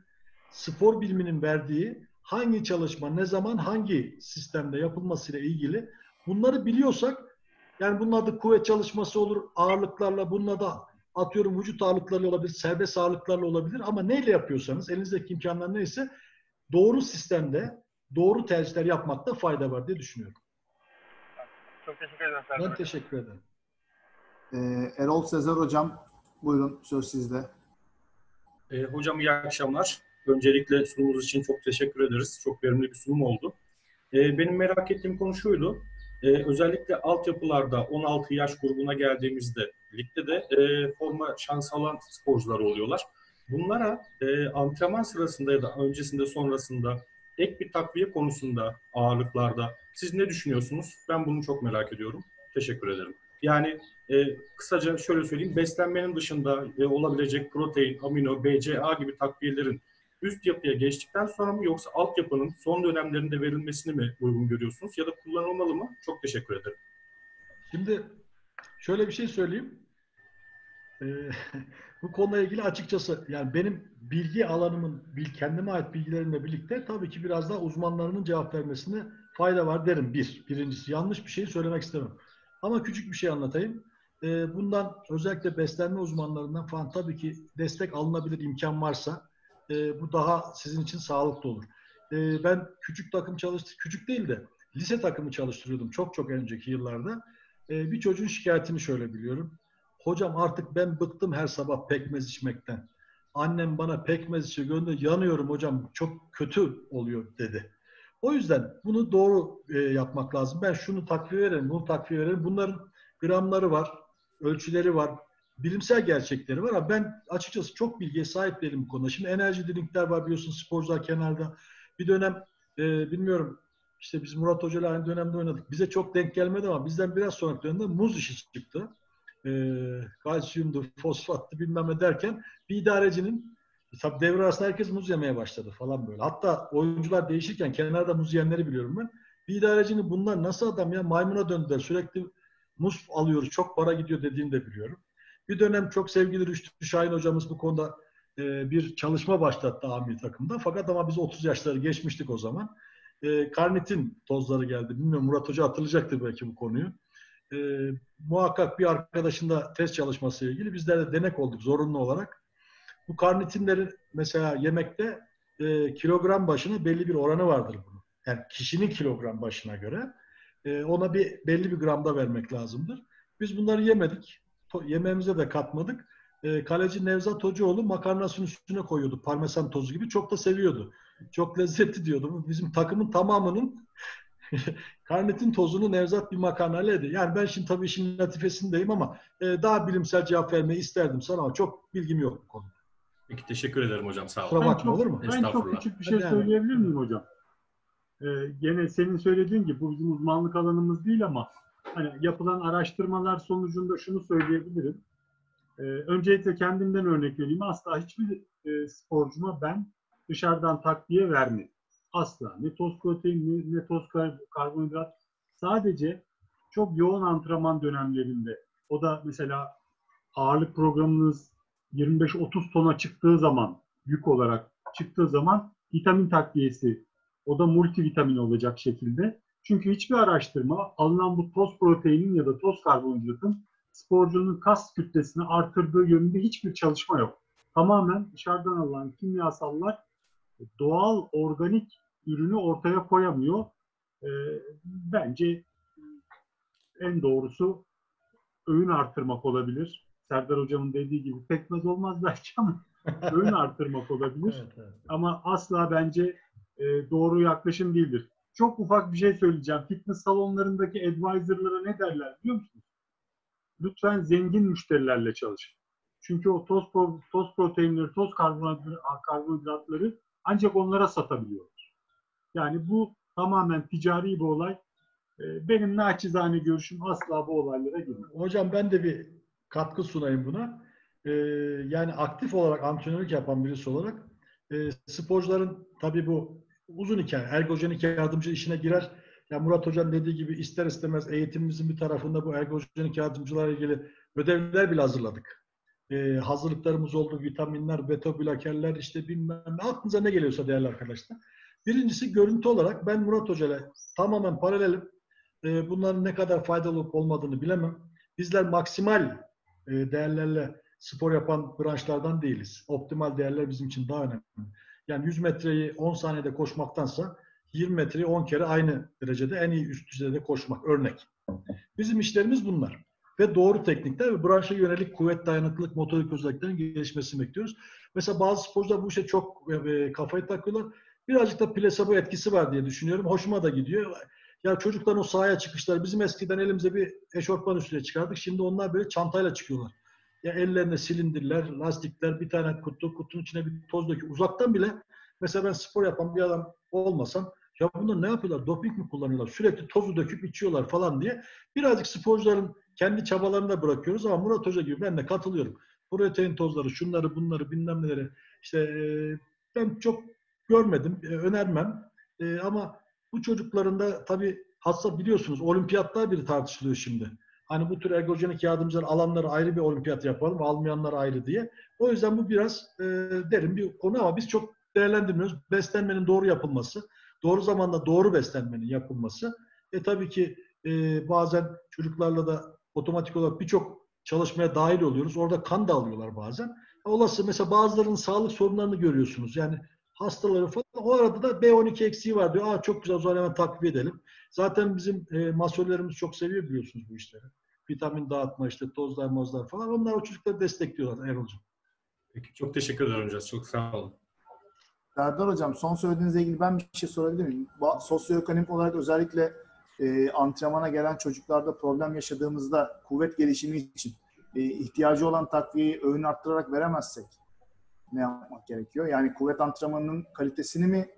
Spor biliminin verdiği hangi çalışma, ne zaman, hangi sistemde yapılmasıyla ilgili bunları biliyorsak yani bunun adı kuvvet çalışması olur, ağırlıklarla, bununla da atıyorum vücut ağırlıklarıyla olabilir, serbest ağırlıklarla olabilir ama neyle yapıyorsanız, elinizdeki imkanlar neyse doğru sistemde doğru tercihler yapmakta fayda var diye düşünüyorum. Çok teşekkür ederim Ben teşekkür ederim. Ee, Erol Sezer Hocam, buyurun söz sizde. E, hocam iyi akşamlar. Öncelikle sunumunuz için çok teşekkür ederiz. Çok verimli bir sunum oldu. E, benim merak ettiğim konu şuydu. E, özellikle altyapılarda 16 yaş grubuna geldiğimizde ligde de e, forma şansı alan sporcular oluyorlar. Bunlara e, antrenman sırasında ya da öncesinde sonrasında ek bir takviye konusunda ağırlıklarda siz ne düşünüyorsunuz? Ben bunu çok merak ediyorum. Teşekkür ederim. Yani e, kısaca şöyle söyleyeyim, beslenmenin dışında e, olabilecek protein, amino, BCA gibi takviyelerin üst yapıya geçtikten sonra mı yoksa altyapının son dönemlerinde verilmesini mi uygun görüyorsunuz ya da kullanılmalı mı? Çok teşekkür ederim. Şimdi şöyle bir şey söyleyeyim. Ee, bu konuyla ilgili açıkçası yani benim bilgi alanımın, kendime ait bilgilerimle birlikte tabii ki biraz daha uzmanlarının cevap vermesine fayda var derim. Bir, birincisi yanlış bir şey söylemek istemem. Ama küçük bir şey anlatayım. Ee, bundan özellikle beslenme uzmanlarından falan tabii ki destek alınabilir imkan varsa e, bu daha sizin için sağlıklı olur. E, ben küçük takım çalıştı, küçük değil de lise takımı çalıştırıyordum çok çok önceki yıllarda. E, bir çocuğun şikayetini şöyle biliyorum. Hocam artık ben bıktım her sabah pekmez içmekten. Annem bana pekmez içiyor gönder yanıyorum hocam çok kötü oluyor dedi. O yüzden bunu doğru e, yapmak lazım. Ben şunu takviye verelim, bunu takviye verelim. Bunların gramları var, ölçüleri var, bilimsel gerçekleri var ama ben açıkçası çok bilgiye sahip değilim bu konuda. Şimdi enerji drinkler var biliyorsun sporcular kenarda. Bir dönem e, bilmiyorum işte biz Murat Hoca ile aynı dönemde oynadık. Bize çok denk gelmedi ama bizden biraz sonraki dönemde muz işi çıktı. E, kalsiyumdu, fosfattı bilmem ne derken bir idarecinin tabi devre arasında herkes muz yemeye başladı falan böyle. Hatta oyuncular değişirken kenarda muz yiyenleri biliyorum ben. Bir idarecinin bunlar nasıl adam ya maymuna döndüler sürekli muz alıyoruz çok para gidiyor dediğini de biliyorum. Bir dönem çok sevgili Rüştü Şahin hocamız bu konuda e, bir çalışma başlattı amir takımda. Fakat ama biz 30 yaşları geçmiştik o zaman. E, karnitin tozları geldi. Bilmiyorum Murat Hoca hatırlayacaktır belki bu konuyu. E, muhakkak bir arkadaşında test çalışması ile ilgili bizler de denek olduk zorunlu olarak. Bu karnitinlerin mesela yemekte e, kilogram başına belli bir oranı vardır bunun. Yani kişinin kilogram başına göre e, ona bir belli bir gramda vermek lazımdır. Biz bunları yemedik yemeğimize de katmadık. E, kaleci Nevzat Hocaoğlu makarnasının üstüne koyuyordu. Parmesan tozu gibi. Çok da seviyordu. Çok lezzetli diyordu. Bizim takımın tamamının karnetin tozunu Nevzat bir makarnayla yedi. Yani ben şimdi tabii işin latifesindeyim ama e, daha bilimsel cevap vermeyi isterdim sana ama çok bilgim yok bu konuda. Peki teşekkür ederim hocam. Sağ Kusura olun. Ben bakma çok, olur mu? ben çok küçük bir şey Yani. söyleyebilir miyim hocam? Ee, gene senin söylediğin gibi bu bizim uzmanlık alanımız değil ama hani yapılan araştırmalar sonucunda şunu söyleyebilirim. Ee, öncelikle kendimden örnek vereyim. Asla hiçbir e, sporcuma ben dışarıdan takviye vermedim. Asla. Ne toz protein ne, ne toz kar- karbonhidrat. Sadece çok yoğun antrenman dönemlerinde o da mesela ağırlık programınız 25-30 tona çıktığı zaman yük olarak çıktığı zaman vitamin takviyesi o da multivitamin olacak şekilde. Çünkü hiçbir araştırma alınan bu toz proteinin ya da toz karbonhidratın sporcunun kas kütlesini artırdığı yönünde hiçbir çalışma yok. Tamamen dışarıdan alınan kimyasallar doğal organik ürünü ortaya koyamıyor. Ee, bence en doğrusu öğün artırmak olabilir. Serdar hocamın dediği gibi pekmez olmaz belki ama öğün artırmak olabilir. Evet, evet. Ama asla bence e, doğru yaklaşım değildir. Çok ufak bir şey söyleyeceğim. Fitness salonlarındaki advisor'lara ne derler biliyor musunuz? Lütfen zengin müşterilerle çalışın. Çünkü o toz, toz proteinleri, toz karbonhidrat- karbonhidratları ancak onlara satabiliyorlar. Yani bu tamamen ticari bir olay. E, benim naçizane görüşüm asla bu olaylara girmez. Hocam ben de bir katkı sunayım buna. Ee, yani aktif olarak antrenörlük yapan birisi olarak e, sporcuların tabii bu uzun hikaye, ergojenik yardımcı işine girer. Ya Murat Hocam dediği gibi ister istemez eğitimimizin bir tarafında bu ergojenik yardımcılarla ilgili ödevler bile hazırladık. Ee, hazırlıklarımız oldu. Vitaminler, beta işte bilmem ne. Aklınıza ne geliyorsa değerli arkadaşlar. Birincisi görüntü olarak ben Murat Hoca ile tamamen paralelim. Ee, bunların ne kadar faydalı olup olmadığını bilemem. Bizler maksimal e, değerlerle spor yapan branşlardan değiliz. Optimal değerler bizim için daha önemli. Yani 100 metreyi 10 saniyede koşmaktansa 20 metreyi 10 kere aynı derecede en iyi üst düzeyde koşmak. Örnek. Bizim işlerimiz bunlar. Ve doğru teknikler ve branşa yönelik kuvvet, dayanıklılık, motorik özelliklerin gelişmesini bekliyoruz. Mesela bazı sporcular bu işe çok e, kafayı takıyorlar. Birazcık da plasebo etkisi var diye düşünüyorum. Hoşuma da gidiyor. Ya çocukların o sahaya çıkışları bizim eskiden elimize bir eşofman üstüne çıkardık. Şimdi onlar böyle çantayla çıkıyorlar. Ya ellerine silindirler, lastikler, bir tane kutu, kutunun içine bir toz döküyor. Uzaktan bile mesela ben spor yapan bir adam olmasam ya bunlar ne yapıyorlar? Doping mi kullanıyorlar? Sürekli tozu döküp içiyorlar falan diye. Birazcık sporcuların kendi çabalarını da bırakıyoruz ama Murat Hoca gibi ben de katılıyorum. Protein tozları, şunları, bunları, bilmem neleri. İşte ben çok görmedim, önermem. Ama bu çocukların da tabii hassa biliyorsunuz olimpiyatlar bile tartışılıyor şimdi. Hani bu tür ergojenik yardımcılar alanları ayrı bir olimpiyat yapalım, almayanlar ayrı diye. O yüzden bu biraz e, derin bir konu ama biz çok değerlendirmiyoruz. Beslenmenin doğru yapılması, doğru zamanda doğru beslenmenin yapılması. E tabii ki e, bazen çocuklarla da otomatik olarak birçok çalışmaya dahil oluyoruz. Orada kan da alıyorlar bazen. Olası mesela bazılarının sağlık sorunlarını görüyorsunuz. Yani hastaları falan. O arada da B12 eksiği var diyor. Aa çok güzel o zaman hemen takviye edelim. Zaten bizim e, masörlerimiz çok seviyor biliyorsunuz bu işleri. Vitamin dağıtma işte tozlar mozlar falan. Onlar o çocukları destekliyorlar Erol'cum. Peki çok teşekkür ederim hocam. Çok sağ olun. Serdar Hocam son söylediğinizle ilgili ben bir şey sorabilir miyim? Sosyoekonomik olarak özellikle e, antrenmana gelen çocuklarda problem yaşadığımızda kuvvet gelişimi için e, ihtiyacı olan takviyeyi öğün arttırarak veremezsek ne yapmak gerekiyor? Yani kuvvet antrenmanının kalitesini mi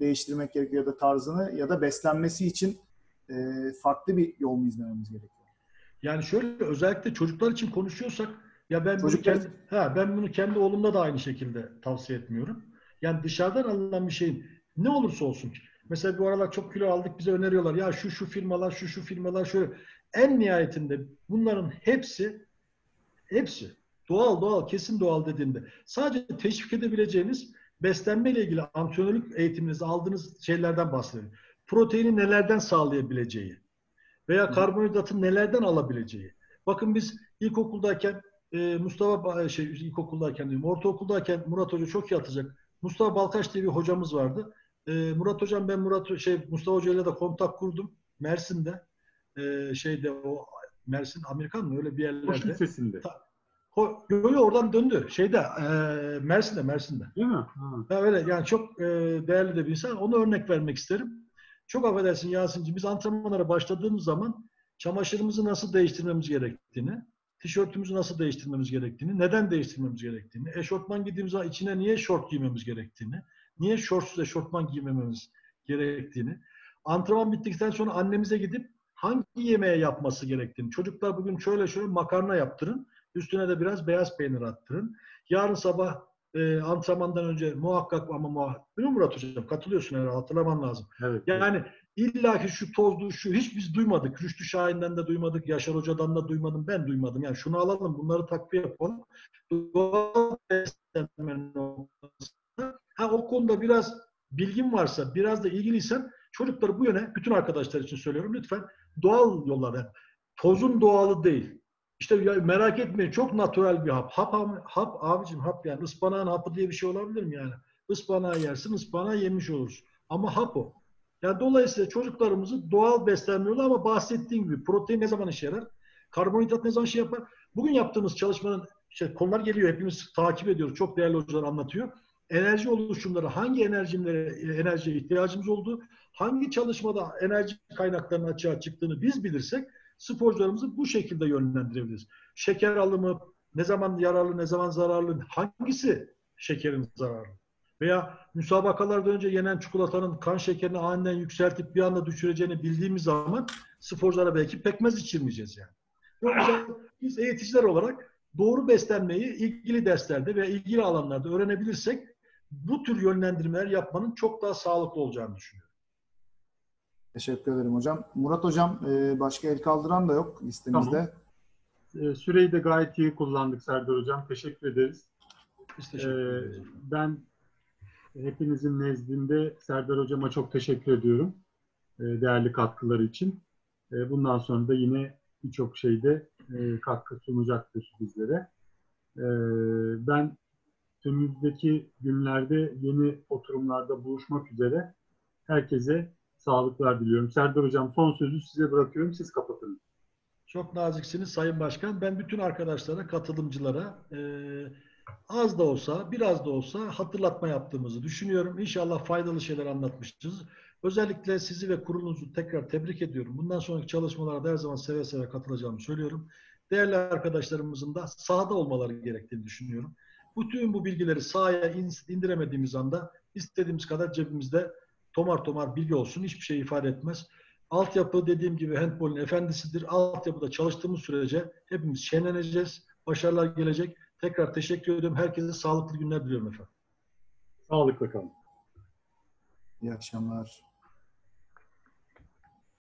değiştirmek gerekiyor ya da tarzını ya da beslenmesi için e, farklı bir yol mu izlememiz gerekiyor? Yani şöyle özellikle çocuklar için konuşuyorsak ya ben bunu Çocuklar- kendi, ha, ben bunu kendi oğlumda da aynı şekilde tavsiye etmiyorum. Yani dışarıdan alınan bir şeyin ne olursa olsun. Mesela bu aralar çok kilo aldık bize öneriyorlar. Ya şu şu firmalar, şu şu firmalar şöyle. En nihayetinde bunların hepsi hepsi doğal doğal kesin doğal dediğinde sadece teşvik edebileceğiniz beslenme ile ilgili antrenörlük eğitiminizi aldığınız şeylerden bahsediyorum. Proteini nelerden sağlayabileceği veya karbonhidratı nelerden alabileceği. Bakın biz ilkokuldayken e, Mustafa Ba- şey ilkokuldayken diyorum, ortaokuldayken Murat Hoca çok iyi atacak. Mustafa Balkaç diye bir hocamız vardı. E, Murat Hocam ben Murat şey Mustafa Hoca ile de kontak kurdum Mersin'de. E, şeyde o Mersin Amerikan mı öyle bir yerlerde. lisesinde. Ko- Yo, yo, oradan döndü. Şeyde e, Mersin'de Mersin'de. Değil mi? Ha. Ha, öyle yani çok e, değerli de bir insan. Onu örnek vermek isterim. Çok affedersin Yasin'ciğim. Biz antrenmanlara başladığımız zaman çamaşırımızı nasıl değiştirmemiz gerektiğini, tişörtümüzü nasıl değiştirmemiz gerektiğini, neden değiştirmemiz gerektiğini, eşortman giydiğimiz zaman içine niye şort giymemiz gerektiğini, niye şortsuz eşortman giymememiz gerektiğini, antrenman bittikten sonra annemize gidip hangi yemeğe yapması gerektiğini. Çocuklar bugün şöyle şöyle makarna yaptırın. Üstüne de biraz beyaz peynir attırın. Yarın sabah e, antrenmandan önce muhakkak ama muhakkak. Değil mi Murat Hocam? Katılıyorsun herhalde. Hatırlaman lazım. Evet. Yani illa ki şu tozlu, şu hiç biz duymadık. Rüştü Şahin'den de duymadık. Yaşar Hoca'dan da duymadım. Ben duymadım. Yani şunu alalım, bunları takviye yapalım. Doğal. Ha, o konuda biraz bilgin varsa, biraz da ilgiliysen çocukları bu yöne, bütün arkadaşlar için söylüyorum lütfen doğal yollar. Yani tozun doğalı değil. İşte ya merak etmeyin çok natural bir hap. Hap, hap abicim hap yani ıspanağın hapı diye bir şey olabilir mi yani? Ispanağı yersin, ıspanağı yemiş olursun. Ama hap o. Yani dolayısıyla çocuklarımızı doğal beslenmiyorlar ama bahsettiğim gibi protein ne zaman işe yarar? Karbonhidrat ne zaman şey yapar? Bugün yaptığımız çalışmanın şey, konular geliyor. Hepimiz takip ediyoruz. Çok değerli hocalar anlatıyor. Enerji oluşumları, hangi enerjilere, enerjiye ihtiyacımız olduğu, hangi çalışmada enerji kaynaklarının açığa çıktığını biz bilirsek sporcularımızı bu şekilde yönlendirebiliriz. Şeker alımı ne zaman yararlı, ne zaman zararlı, hangisi şekerin zararlı? Veya müsabakalardan önce yenen çikolatanın kan şekerini aniden yükseltip bir anda düşüreceğini bildiğimiz zaman sporculara belki pekmez içirmeyeceğiz yani. O yüzden biz eğiticiler olarak doğru beslenmeyi ilgili derslerde veya ilgili alanlarda öğrenebilirsek bu tür yönlendirmeler yapmanın çok daha sağlıklı olacağını düşünüyorum. Teşekkür ederim hocam. Murat hocam e, başka el kaldıran da yok listemizde. E, süreyi de gayet iyi kullandık Serdar Hocam. Teşekkür ederiz. Biz E, teşekkür ederiz. ben hepinizin nezdinde Serdar Hocama çok teşekkür ediyorum. e, değerli katkıları için. E, bundan sonra da yine birçok şeyde e, katkı sunacaktır bizlere. E, ben önümüzdeki günlerde yeni oturumlarda buluşmak üzere herkese sağlıklar diliyorum. Serdar Hocam son sözü size bırakıyorum. Siz kapatın. Çok naziksiniz Sayın Başkan. Ben bütün arkadaşlara, katılımcılara e, az da olsa, biraz da olsa hatırlatma yaptığımızı düşünüyorum. İnşallah faydalı şeyler anlatmışız. Özellikle sizi ve kurulunuzu tekrar tebrik ediyorum. Bundan sonraki çalışmalara da her zaman seve seve katılacağımı söylüyorum. Değerli arkadaşlarımızın da sahada olmaları gerektiğini düşünüyorum. Bütün bu bilgileri sahaya in- indiremediğimiz anda istediğimiz kadar cebimizde tomar tomar bilgi olsun hiçbir şey ifade etmez. Altyapı dediğim gibi handbolün efendisidir. Altyapıda çalıştığımız sürece hepimiz şenleneceğiz. Başarılar gelecek. Tekrar teşekkür ediyorum. Herkese sağlıklı günler diliyorum efendim. Sağlıkla kalın. İyi akşamlar.